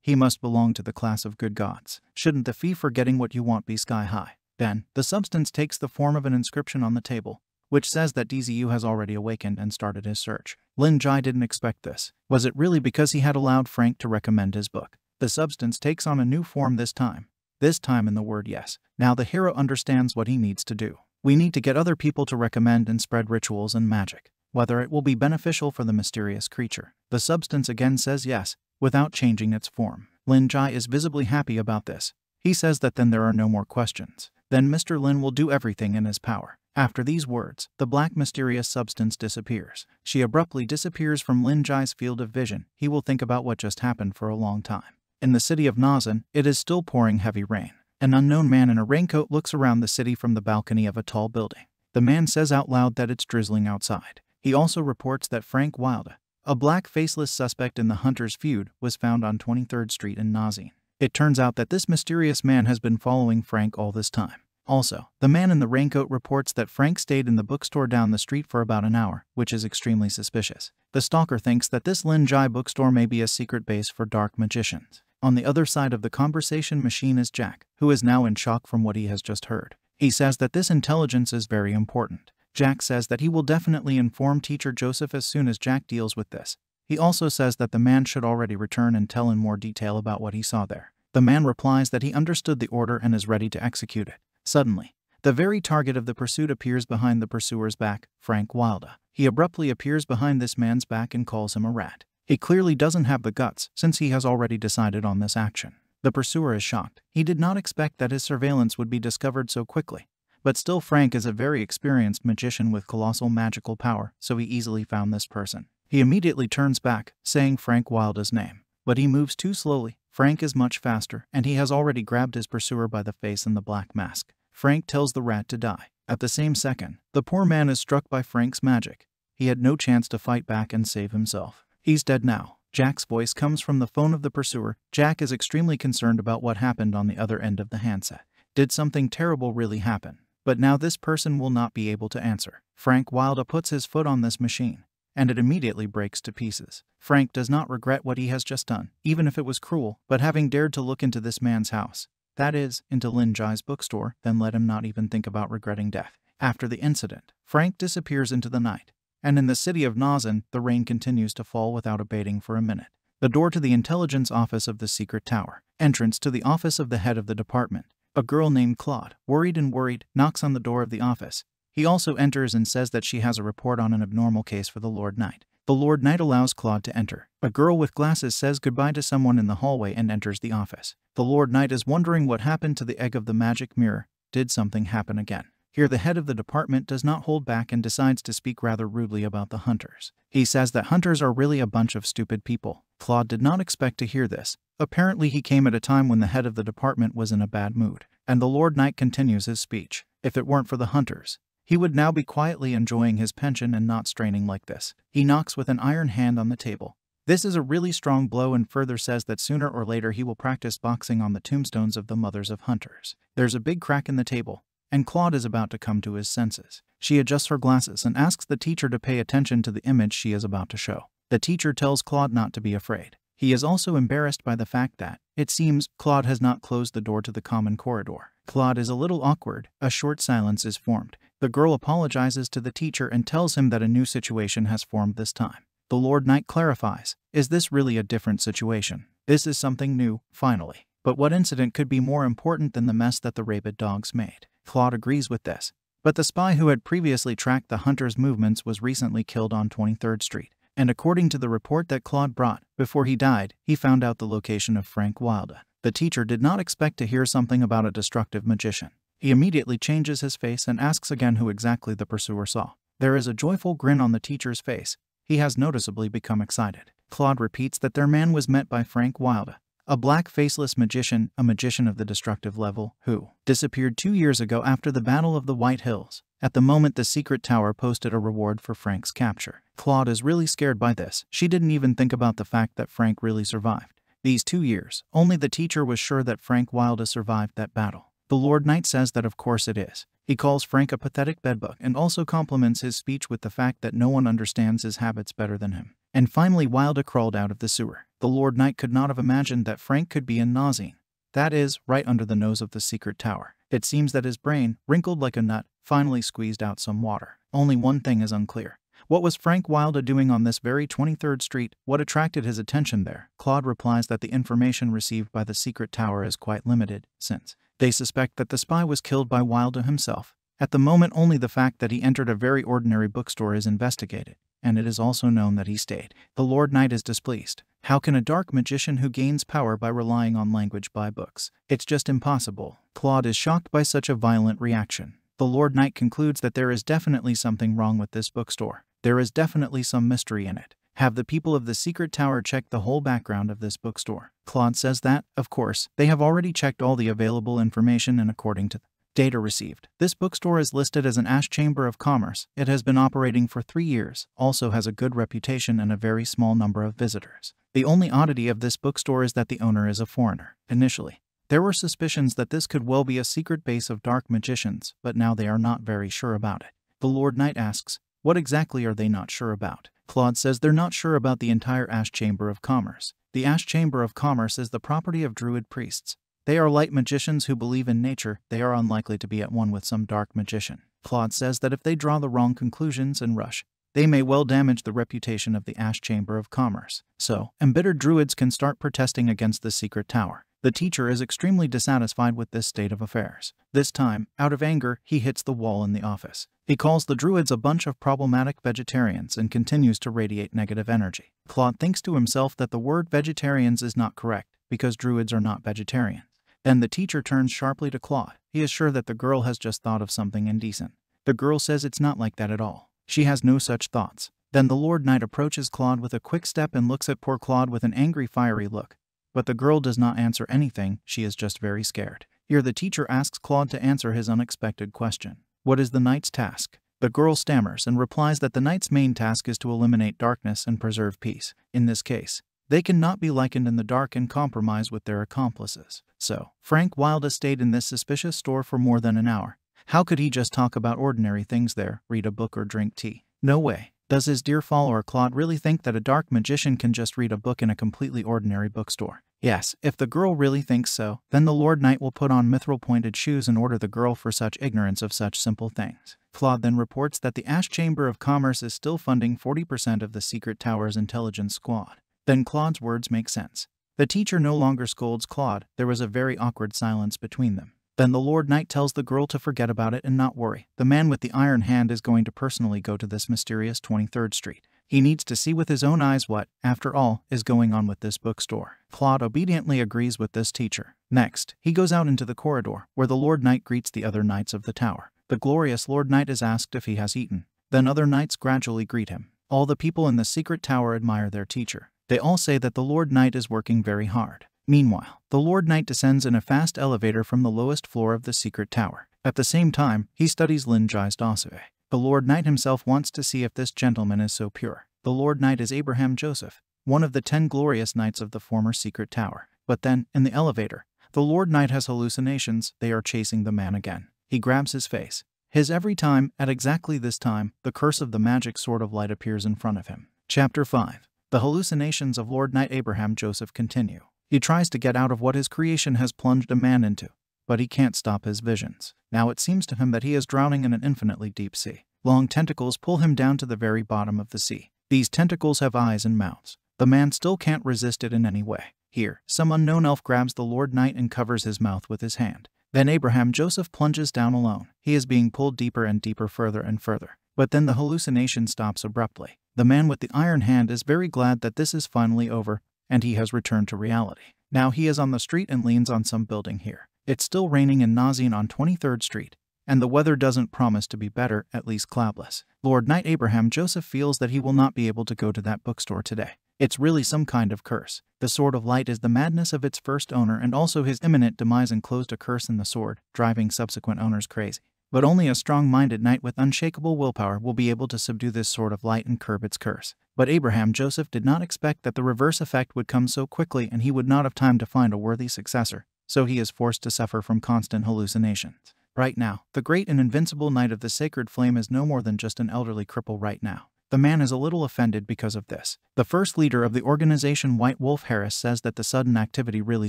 He must belong to the class of good gods. Shouldn't the fee for getting what you want be sky high? Then, the substance takes the form of an inscription on the table, which says that DZU has already awakened and started his search. Lin Jai didn't expect this. Was it really because he had allowed Frank to recommend his book? The substance takes on a new form this time. This time in the word yes. Now the hero understands what he needs to do. We need to get other people to recommend and spread rituals and magic whether it will be beneficial for the mysterious creature. The substance again says yes, without changing its form. Lin Jai is visibly happy about this. He says that then there are no more questions. Then Mr. Lin will do everything in his power. After these words, the black mysterious substance disappears. She abruptly disappears from Lin Jai's field of vision. He will think about what just happened for a long time. In the city of Nazan, it is still pouring heavy rain. An unknown man in a raincoat looks around the city from the balcony of a tall building. The man says out loud that it's drizzling outside. He also reports that Frank Wilder, a black faceless suspect in the Hunter's feud, was found on 23rd Street in Nazin. It turns out that this mysterious man has been following Frank all this time. Also, the man in the raincoat reports that Frank stayed in the bookstore down the street for about an hour, which is extremely suspicious. The stalker thinks that this Lin Jai bookstore may be a secret base for dark magicians. On the other side of the conversation machine is Jack, who is now in shock from what he has just heard. He says that this intelligence is very important. Jack says that he will definitely inform teacher Joseph as soon as Jack deals with this. He also says that the man should already return and tell in more detail about what he saw there. The man replies that he understood the order and is ready to execute it. Suddenly, the very target of the pursuit appears behind the pursuer's back, Frank Wilder. He abruptly appears behind this man's back and calls him a rat. He clearly doesn't have the guts, since he has already decided on this action. The pursuer is shocked. He did not expect that his surveillance would be discovered so quickly But still Frank is a very experienced magician with colossal magical power, so he easily found this person. He immediately turns back, saying Frank Wilder's name. But he moves too slowly. Frank is much faster, and he has already grabbed his pursuer by the face and the black mask. Frank tells the rat to die. At the same second, the poor man is struck by Frank's magic. He had no chance to fight back and save himself. He's dead now. Jack's voice comes from the phone of the pursuer. Jack is extremely concerned about what happened on the other end of the handset. Did something terrible really happen? But now this person will not be able to answer. Frank Wilder puts his foot on this machine, and it immediately breaks to pieces. Frank does not regret what he has just done, even if it was cruel, but having dared to look into this man's house, that is, into Lin Jai's bookstore, then let him not even think about regretting death. After the incident, Frank disappears into the night, and in the city of Nazan, the rain continues to fall without abating for a minute. The door to the intelligence office of the secret tower, entrance to the office of the head of the department, a girl named Claude, worried and worried, knocks on the door of the office. He also enters and says that she has a report on an abnormal case for the Lord Knight. The Lord Knight allows Claude to enter. A girl with glasses says goodbye to someone in the hallway and enters the office. The Lord Knight is wondering what happened to the egg of the magic mirror. Did something happen again? Here, the head of the department does not hold back and decides to speak rather rudely about the hunters. He says that hunters are really a bunch of stupid people. Claude did not expect to hear this. Apparently, he came at a time when the head of the department was in a bad mood. And the Lord Knight continues his speech. If it weren't for the hunters, he would now be quietly enjoying his pension and not straining like this. He knocks with an iron hand on the table. This is a really strong blow and further says that sooner or later he will practice boxing on the tombstones of the mothers of hunters. There's a big crack in the table and Claude is about to come to his senses. She adjusts her glasses and asks the teacher to pay attention to the image she is about to show. The teacher tells Claude not to be afraid. He is also embarrassed by the fact that, it seems, Claude has not closed the door to the common corridor. Claude is a little awkward. A short silence is formed. The girl apologizes to the teacher and tells him that a new situation has formed this time. The Lord Knight clarifies, is this really a different situation? This is something new, finally. But what incident could be more important than the mess that the rabid dogs made? Claude agrees with this. But the spy who had previously tracked the hunter's movements was recently killed on 23rd Street. And according to the report that Claude brought, before he died, he found out the location of Frank Wilder. The teacher did not expect to hear something about a destructive magician. He immediately changes his face and asks again who exactly the pursuer saw. There is a joyful grin on the teacher's face. He has noticeably become excited. Claude repeats that their man was met by Frank Wilder, a black faceless magician, a magician of the destructive level, who disappeared two years ago after the Battle of the White Hills. At the moment, the secret tower posted a reward for Frank's capture. Claude is really scared by this. She didn't even think about the fact that Frank really survived. These two years, only the teacher was sure that Frank Wilder survived that battle. The Lord Knight says that of course it is. He calls Frank a pathetic bedbug and also compliments his speech with the fact that no one understands his habits better than him. And finally Wilder crawled out of the sewer. The Lord Knight could not have imagined that Frank could be in Nazine. That is, right under the nose of the secret tower. It seems that his brain, wrinkled like a nut, finally squeezed out some water. Only one thing is unclear. What was Frank Wilder doing on this very 23rd Street? What attracted his attention there? Claude replies that the information received by the secret tower is quite limited, since they suspect that the spy was killed by Wilder himself. At the moment, only the fact that he entered a very ordinary bookstore is investigated, and it is also known that he stayed. The Lord Knight is displeased. How can a dark magician who gains power by relying on language buy books? It's just impossible. Claude is shocked by such a violent reaction. The Lord Knight concludes that there is definitely something wrong with this bookstore. There is definitely some mystery in it. Have the people of the secret tower checked the whole background of this bookstore? Claude says that, of course, they have already checked all the available information and according to data received. This bookstore is listed as an Ash Chamber of Commerce. It has been operating for three years, also has a good reputation and a very small number of visitors. The only oddity of this bookstore is that the owner is a foreigner. Initially, there were suspicions that this could well be a secret base of dark magicians, but now they are not very sure about it. The Lord Knight asks, what exactly are they not sure about? Claude says they're not sure about the entire Ash Chamber of Commerce. The Ash Chamber of Commerce is the property of Druid priests. They are light magicians who believe in nature. They are unlikely to be at one with some dark magician. Claude says that if they draw the wrong conclusions and rush, they may well damage the reputation of the Ash Chamber of Commerce. So, embittered druids can start protesting against the secret tower. The teacher is extremely dissatisfied with this state of affairs. This time, out of anger, he hits the wall in the office. He calls the druids a bunch of problematic vegetarians and continues to radiate negative energy. Claude thinks to himself that the word vegetarians is not correct, because druids are not vegetarians. Then the teacher turns sharply to Claude. He is sure that the girl has just thought of something indecent. The girl says it's not like that at all. She has no such thoughts. Then the Lord Knight approaches Claude with a quick step and looks at poor Claude with an angry, fiery look. But the girl does not answer anything, she is just very scared. Here the teacher asks Claude to answer his unexpected question. What is the knight's task? The girl stammers and replies that the knight's main task is to eliminate darkness and preserve peace. In this case, they cannot be likened in the dark and compromise with their accomplices. So, Frank Wilder stayed in this suspicious store for more than an hour. How could he just talk about ordinary things there, read a book or drink tea? No way. Does his dear follower Claude really think that a dark magician can just read a book in a completely ordinary bookstore? Yes, if the girl really thinks so, then the Lord Knight will put on mithril pointed shoes and order the girl for such ignorance of such simple things. Claude then reports that the Ash Chamber of Commerce is still funding 40% of the Secret Tower's intelligence squad. Then Claude's words make sense. The teacher no longer scolds Claude, there was a very awkward silence between them. Then the Lord Knight tells the girl to forget about it and not worry. The man with the iron hand is going to personally go to this mysterious 23rd Street. He needs to see with his own eyes what, after all, is going on with this bookstore. Claude obediently agrees with this teacher. Next, he goes out into the corridor, where the Lord Knight greets the other knights of the tower. The glorious Lord Knight is asked if he has eaten. Then other knights gradually greet him. All the people in the secret tower admire their teacher. They all say that the Lord Knight is working very hard. Meanwhile, the Lord Knight descends in a fast elevator from the lowest floor of the secret tower. At the same time, he studies Lin Jai's dossier. The Lord Knight himself wants to see if this gentleman is so pure. The Lord Knight is Abraham Joseph, one of the ten glorious knights of the former secret tower. But then, in the elevator, the Lord Knight has hallucinations, they are chasing the man again. He grabs his face. His every time, at exactly this time, the curse of the magic sword of light appears in front of him. Chapter 5 The hallucinations of Lord Knight Abraham Joseph continue. He tries to get out of what his creation has plunged a man into, but he can't stop his visions. Now it seems to him that he is drowning in an infinitely deep sea. Long tentacles pull him down to the very bottom of the sea. These tentacles have eyes and mouths. The man still can't resist it in any way. Here, some unknown elf grabs the Lord Knight and covers his mouth with his hand. Then Abraham Joseph plunges down alone. He is being pulled deeper and deeper further and further. But then the hallucination stops abruptly. The man with the iron hand is very glad that this is finally over and he has returned to reality. Now he is on the street and leans on some building here. It's still raining and Nazian on 23rd Street, and the weather doesn't promise to be better, at least cloudless. Lord Knight Abraham Joseph feels that he will not be able to go to that bookstore today. It's really some kind of curse. The Sword of Light is the madness of its first owner and also his imminent demise enclosed a curse in the sword, driving subsequent owners crazy. But only a strong-minded knight with unshakable willpower will be able to subdue this Sword of Light and curb its curse. But Abraham Joseph did not expect that the reverse effect would come so quickly and he would not have time to find a worthy successor, so he is forced to suffer from constant hallucinations. Right now, the great and invincible Knight of the Sacred Flame is no more than just an elderly cripple right now. The man is a little offended because of this. The first leader of the organization White Wolf Harris says that the sudden activity really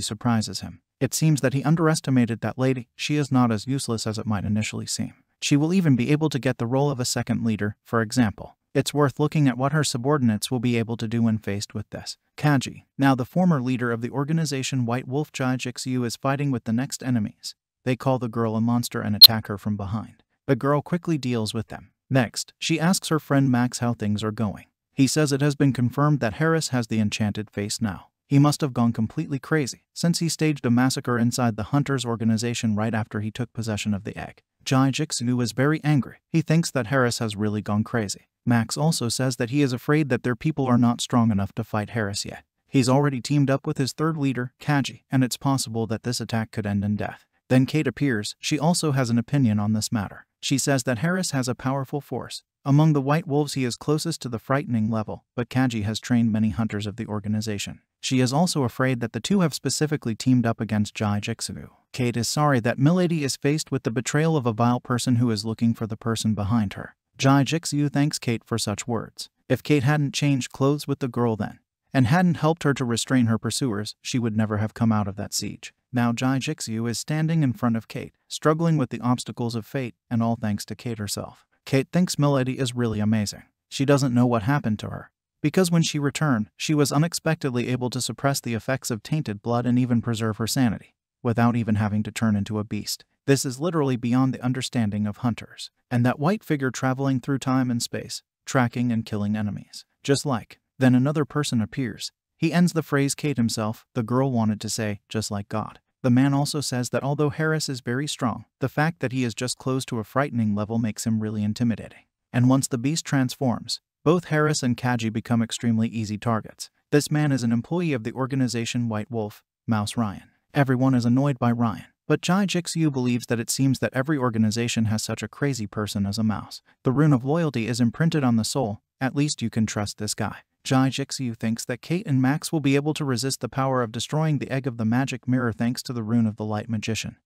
surprises him. It seems that he underestimated that lady, she is not as useless as it might initially seem. She will even be able to get the role of a second leader, for example. It's worth looking at what her subordinates will be able to do when faced with this. Kaji, now the former leader of the organization White Wolf Jai is fighting with the next enemies. They call the girl a monster and attack her from behind. The girl quickly deals with them. Next, she asks her friend Max how things are going. He says it has been confirmed that Harris has the enchanted face now. He must have gone completely crazy, since he staged a massacre inside the Hunters organization right after he took possession of the egg. Jai Jixu is very angry. He thinks that Harris has really gone crazy. Max also says that he is afraid that their people are not strong enough to fight Harris yet. He's already teamed up with his third leader, Kaji, and it's possible that this attack could end in death. Then Kate appears. She also has an opinion on this matter. She says that Harris has a powerful force. Among the White Wolves he is closest to the frightening level, but Kaji has trained many hunters of the organization. She is also afraid that the two have specifically teamed up against Jai Jixu. Kate is sorry that Milady is faced with the betrayal of a vile person who is looking for the person behind her. Jai Jixu thanks Kate for such words. If Kate hadn't changed clothes with the girl then, and hadn't helped her to restrain her pursuers, she would never have come out of that siege. Now Jai Jixu is standing in front of Kate, struggling with the obstacles of fate, and all thanks to Kate herself. Kate thinks Milady is really amazing. She doesn't know what happened to her. Because when she returned, she was unexpectedly able to suppress the effects of tainted blood and even preserve her sanity, without even having to turn into a beast. This is literally beyond the understanding of hunters. And that white figure traveling through time and space, tracking and killing enemies. Just like, then another person appears. He ends the phrase Kate himself, the girl wanted to say, just like God. The man also says that although Harris is very strong, the fact that he is just close to a frightening level makes him really intimidating. And once the beast transforms, both Harris and Kaji become extremely easy targets. This man is an employee of the organization White Wolf, Mouse Ryan. Everyone is annoyed by Ryan. But Jai Jixu believes that it seems that every organization has such a crazy person as a mouse. The rune of loyalty is imprinted on the soul, at least you can trust this guy. Jai Jixiu thinks that Kate and Max will be able to resist the power of destroying the egg of the magic mirror thanks to the rune of the light magician,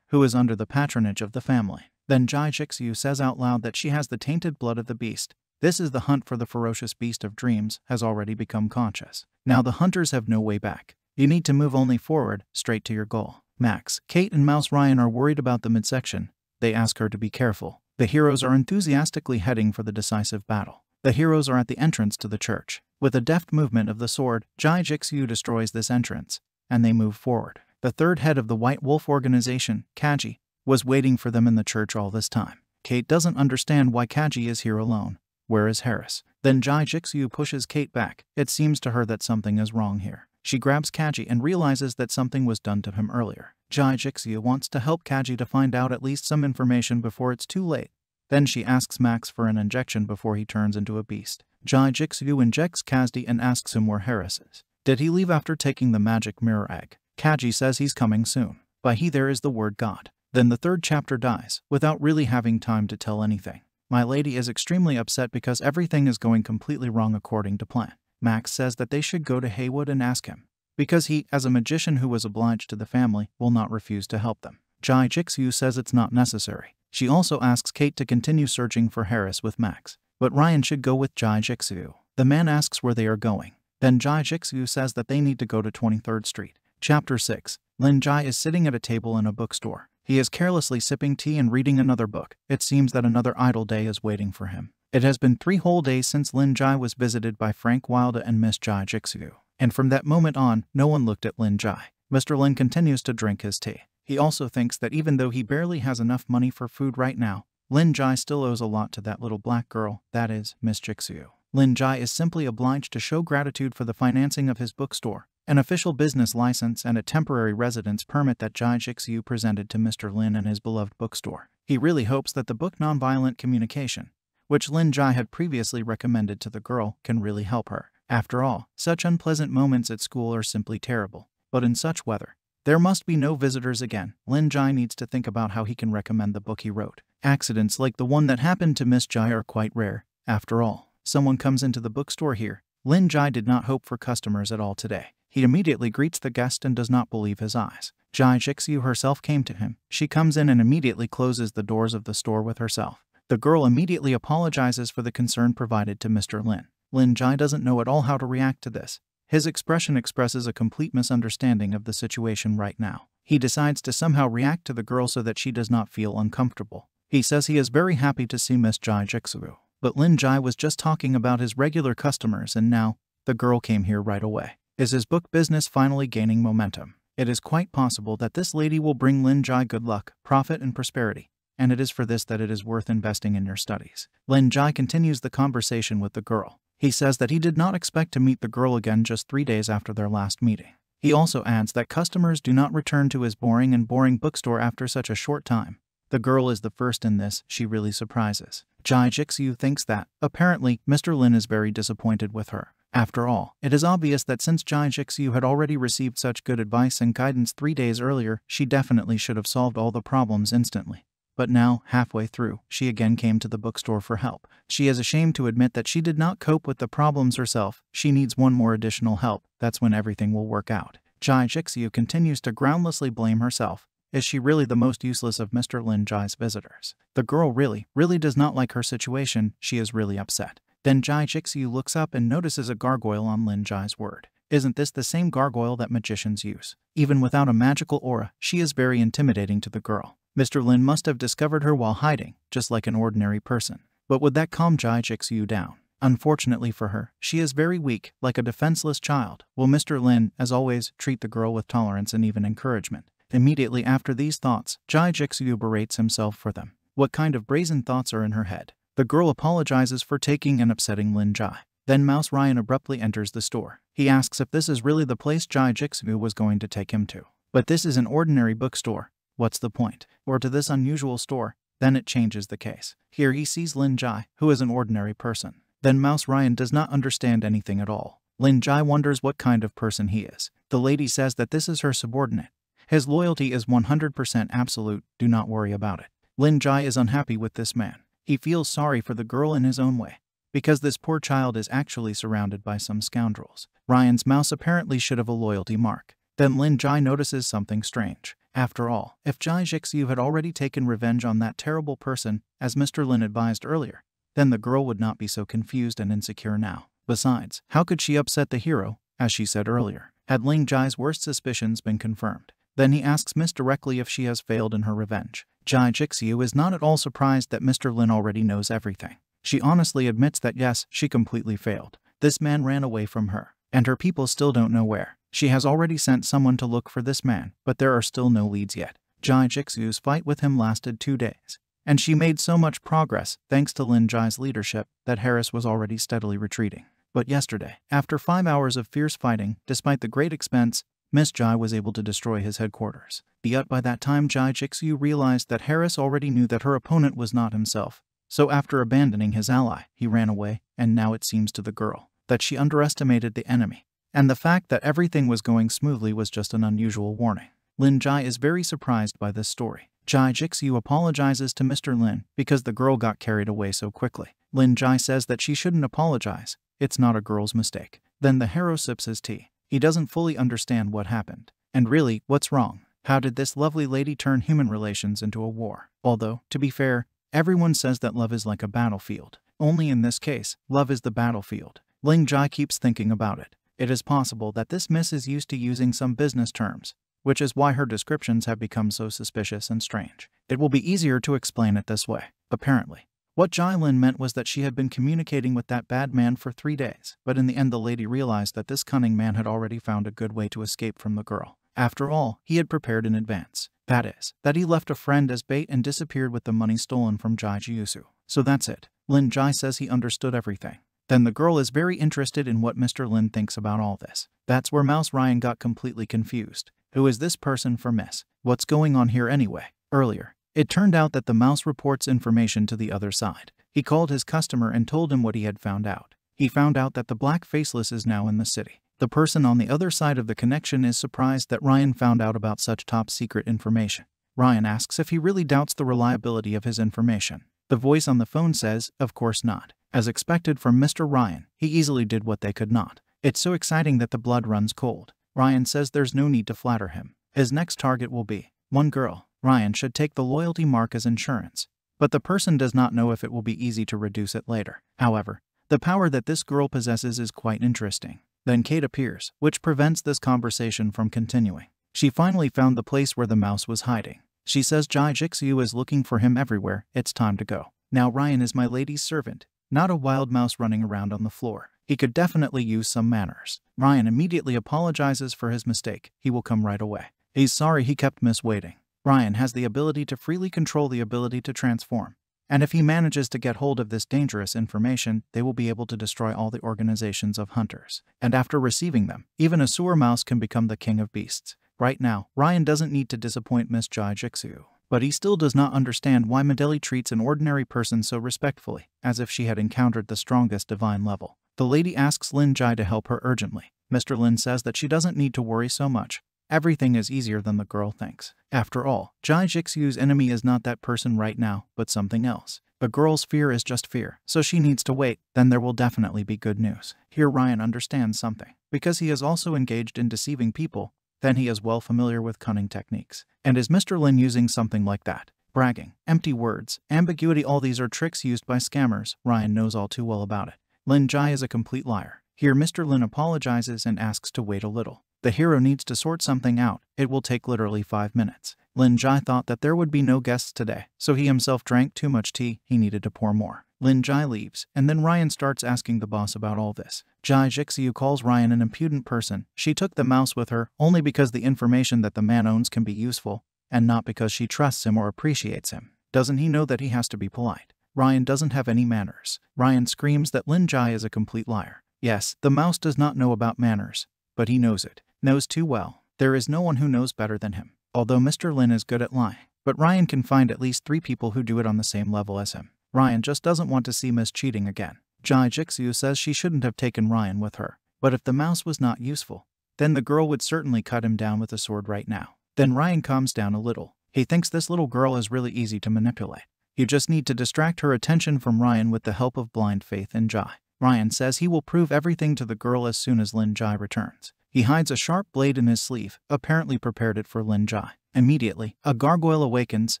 who is under the patronage of the family. Then Jai Jixiu says out loud that she has the tainted blood of the beast. This is the hunt for the ferocious beast of dreams has already become conscious. Now the hunters have no way back. You need to move only forward, straight to your goal. Max, Kate, and Mouse Ryan are worried about the midsection. They ask her to be careful. The heroes are enthusiastically heading for the decisive battle. The heroes are at the entrance to the church. With a deft movement of the sword, Jai Jixu destroys this entrance, and they move forward. The third head of the White Wolf organization, Kaji, was waiting for them in the church all this time. Kate doesn't understand why Kaji is here alone. Where is Harris? Then Jai Jixu pushes Kate back. It seems to her that something is wrong here. She grabs Kaji and realizes that something was done to him earlier. Jai Jixia wants to help Kaji to find out at least some information before it's too late. Then she asks Max for an injection before he turns into a beast. Jai Jixu injects Kazdi and asks him where Harris is. Did he leave after taking the magic mirror egg? Kaji says he's coming soon. By he there is the word God. Then the third chapter dies, without really having time to tell anything. My lady is extremely upset because everything is going completely wrong according to plan. Max says that they should go to Haywood and ask him, because he, as a magician who was obliged to the family, will not refuse to help them. Jai Jixu says it's not necessary. She also asks Kate to continue searching for Harris with Max, but Ryan should go with Jai Jixu. The man asks where they are going. Then Jai Jixu says that they need to go to 23rd Street. Chapter 6 Lin Jai is sitting at a table in a bookstore. He is carelessly sipping tea and reading another book. It seems that another idle day is waiting for him. It has been three whole days since Lin Jai was visited by Frank Wilder and Miss Jai Jixu, and from that moment on, no one looked at Lin Jai. Mr. Lin continues to drink his tea. He also thinks that even though he barely has enough money for food right now, Lin Jai still owes a lot to that little black girl, that is, Miss Jixu. Lin Jai is simply obliged to show gratitude for the financing of his bookstore, an official business license and a temporary residence permit that Jai presented to Mr. Lin and his beloved bookstore. He really hopes that the book Nonviolent Communication which Lin Jai had previously recommended to the girl, can really help her. After all, such unpleasant moments at school are simply terrible. But in such weather, there must be no visitors again. Lin Jai needs to think about how he can recommend the book he wrote. Accidents like the one that happened to Miss Jai are quite rare. After all, someone comes into the bookstore here. Lin Jai did not hope for customers at all today. He immediately greets the guest and does not believe his eyes. Jai Jixiu herself came to him. She comes in and immediately closes the doors of the store with herself. The girl immediately apologizes for the concern provided to Mr. Lin. Lin Jai doesn't know at all how to react to this. His expression expresses a complete misunderstanding of the situation right now. He decides to somehow react to the girl so that she does not feel uncomfortable. He says he is very happy to see Miss Jai Jixuru. But Lin Jai was just talking about his regular customers and now, the girl came here right away. Is his book business finally gaining momentum? It is quite possible that this lady will bring Lin Jai good luck, profit, and prosperity and it is for this that it is worth investing in your studies. Lin Jai continues the conversation with the girl. He says that he did not expect to meet the girl again just three days after their last meeting. He also adds that customers do not return to his boring and boring bookstore after such a short time. The girl is the first in this, she really surprises. Jai Jixu thinks that, apparently, Mr. Lin is very disappointed with her. After all, it is obvious that since Jai Jixu had already received such good advice and guidance three days earlier, she definitely should have solved all the problems instantly. But now, halfway through, she again came to the bookstore for help. She is ashamed to admit that she did not cope with the problems herself. She needs one more additional help. That's when everything will work out. Jai Jixiu continues to groundlessly blame herself. Is she really the most useless of Mr. Lin Jai's visitors? The girl really, really does not like her situation. She is really upset. Then Jai Jixiu looks up and notices a gargoyle on Lin Jai's word. Isn't this the same gargoyle that magicians use? Even without a magical aura, she is very intimidating to the girl. Mr. Lin must have discovered her while hiding, just like an ordinary person. But would that calm Jai Jixu down? Unfortunately for her, she is very weak, like a defenseless child. Will Mr. Lin, as always, treat the girl with tolerance and even encouragement? Immediately after these thoughts, Jai Jixu berates himself for them. What kind of brazen thoughts are in her head? The girl apologizes for taking and upsetting Lin Jai. Then Mouse Ryan abruptly enters the store. He asks if this is really the place Jai Jixu was going to take him to. But this is an ordinary bookstore. What's the point? Or to this unusual store, then it changes the case. Here he sees Lin Jai, who is an ordinary person. Then Mouse Ryan does not understand anything at all. Lin Jai wonders what kind of person he is. The lady says that this is her subordinate. His loyalty is 100% absolute, do not worry about it. Lin Jai is unhappy with this man. He feels sorry for the girl in his own way, because this poor child is actually surrounded by some scoundrels. Ryan's mouse apparently should have a loyalty mark. Then Lin Jai notices something strange. After all, if Jai Jixiu had already taken revenge on that terrible person, as Mr. Lin advised earlier, then the girl would not be so confused and insecure now. Besides, how could she upset the hero, as she said earlier? Had Lin Jai's worst suspicions been confirmed? Then he asks Miss directly if she has failed in her revenge. Jai Jixiu is not at all surprised that Mr. Lin already knows everything. She honestly admits that yes, she completely failed. This man ran away from her, and her people still don't know where. She has already sent someone to look for this man, but there are still no leads yet. Jai Jixu's fight with him lasted two days, and she made so much progress thanks to Lin Jai's leadership that Harris was already steadily retreating. But yesterday, after five hours of fierce fighting, despite the great expense, Miss Jai was able to destroy his headquarters. Yet by that time Jai Jixu realized that Harris already knew that her opponent was not himself. So after abandoning his ally, he ran away, and now it seems to the girl that she underestimated the enemy and the fact that everything was going smoothly was just an unusual warning. Lin Jai is very surprised by this story. Jai Jixiu apologizes to Mr. Lin because the girl got carried away so quickly. Lin Jai says that she shouldn't apologize. It's not a girl's mistake. Then the hero sips his tea. He doesn't fully understand what happened. And really, what's wrong? How did this lovely lady turn human relations into a war? Although, to be fair, everyone says that love is like a battlefield. Only in this case, love is the battlefield. Lin Jai keeps thinking about it. It is possible that this miss is used to using some business terms, which is why her descriptions have become so suspicious and strange. It will be easier to explain it this way, apparently. What Jai Lin meant was that she had been communicating with that bad man for three days, but in the end the lady realized that this cunning man had already found a good way to escape from the girl. After all, he had prepared in advance. That is, that he left a friend as bait and disappeared with the money stolen from Jai Jiusu. So that's it. Lin Jai says he understood everything. Then the girl is very interested in what Mr. Lin thinks about all this. That's where Mouse Ryan got completely confused. Who is this person for Miss? What's going on here anyway? Earlier, it turned out that the mouse reports information to the other side. He called his customer and told him what he had found out. He found out that the Black Faceless is now in the city. The person on the other side of the connection is surprised that Ryan found out about such top secret information. Ryan asks if he really doubts the reliability of his information. The voice on the phone says, of course not. As expected from Mr. Ryan, he easily did what they could not. It's so exciting that the blood runs cold. Ryan says there's no need to flatter him. His next target will be one girl. Ryan should take the loyalty mark as insurance. But the person does not know if it will be easy to reduce it later. However, the power that this girl possesses is quite interesting. Then Kate appears, which prevents this conversation from continuing. She finally found the place where the mouse was hiding. She says Jai Jixiu is looking for him everywhere, it's time to go. Now Ryan is my lady's servant, not a wild mouse running around on the floor. He could definitely use some manners. Ryan immediately apologizes for his mistake. He will come right away. He's sorry he kept Miss waiting. Ryan has the ability to freely control the ability to transform. And if he manages to get hold of this dangerous information, they will be able to destroy all the organizations of hunters. And after receiving them, even a sewer mouse can become the king of beasts. Right now, Ryan doesn't need to disappoint Miss Jai Jixiu. But he still does not understand why Medeli treats an ordinary person so respectfully, as if she had encountered the strongest divine level. The lady asks Lin Jai to help her urgently. Mr. Lin says that she doesn't need to worry so much. Everything is easier than the girl thinks. After all, Jai Jixiu's enemy is not that person right now, but something else. The girl's fear is just fear, so she needs to wait, then there will definitely be good news. Here Ryan understands something. Because he is also engaged in deceiving people, then he is well familiar with cunning techniques. And is Mr. Lin using something like that? Bragging, empty words, ambiguity all these are tricks used by scammers, Ryan knows all too well about it. Lin Jai is a complete liar. Here Mr. Lin apologizes and asks to wait a little. The hero needs to sort something out. It will take literally five minutes. Lin Jai thought that there would be no guests today, so he himself drank too much tea, he needed to pour more. Lin Jai leaves, and then Ryan starts asking the boss about all this. Jai Jixiu calls Ryan an impudent person. She took the mouse with her only because the information that the man owns can be useful, and not because she trusts him or appreciates him. Doesn't he know that he has to be polite? Ryan doesn't have any manners. Ryan screams that Lin Jai is a complete liar. Yes, the mouse does not know about manners, but he knows it. Knows too well. There is no one who knows better than him, although Mr. Lin is good at lying. But Ryan can find at least three people who do it on the same level as him. Ryan just doesn't want to see Miss cheating again. Jai Jixu says she shouldn't have taken Ryan with her, but if the mouse was not useful, then the girl would certainly cut him down with a sword right now. Then Ryan calms down a little. He thinks this little girl is really easy to manipulate. You just need to distract her attention from Ryan with the help of blind faith in Jai. Ryan says he will prove everything to the girl as soon as Lin Jai returns. He hides a sharp blade in his sleeve, apparently prepared it for Lin Jai. Immediately, a gargoyle awakens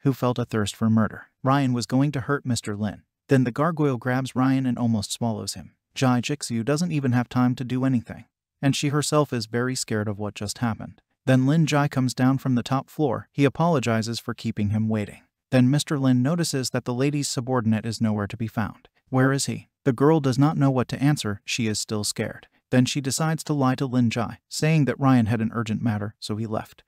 who felt a thirst for murder. Ryan was going to hurt Mr. Lin. Then the gargoyle grabs Ryan and almost swallows him. Jai Jixu doesn't even have time to do anything, and she herself is very scared of what just happened. Then Lin Jai comes down from the top floor. He apologizes for keeping him waiting. Then Mr. Lin notices that the lady's subordinate is nowhere to be found. Where is he? The girl does not know what to answer. She is still scared. Then she decides to lie to Lin Jai, saying that Ryan had an urgent matter, so he left.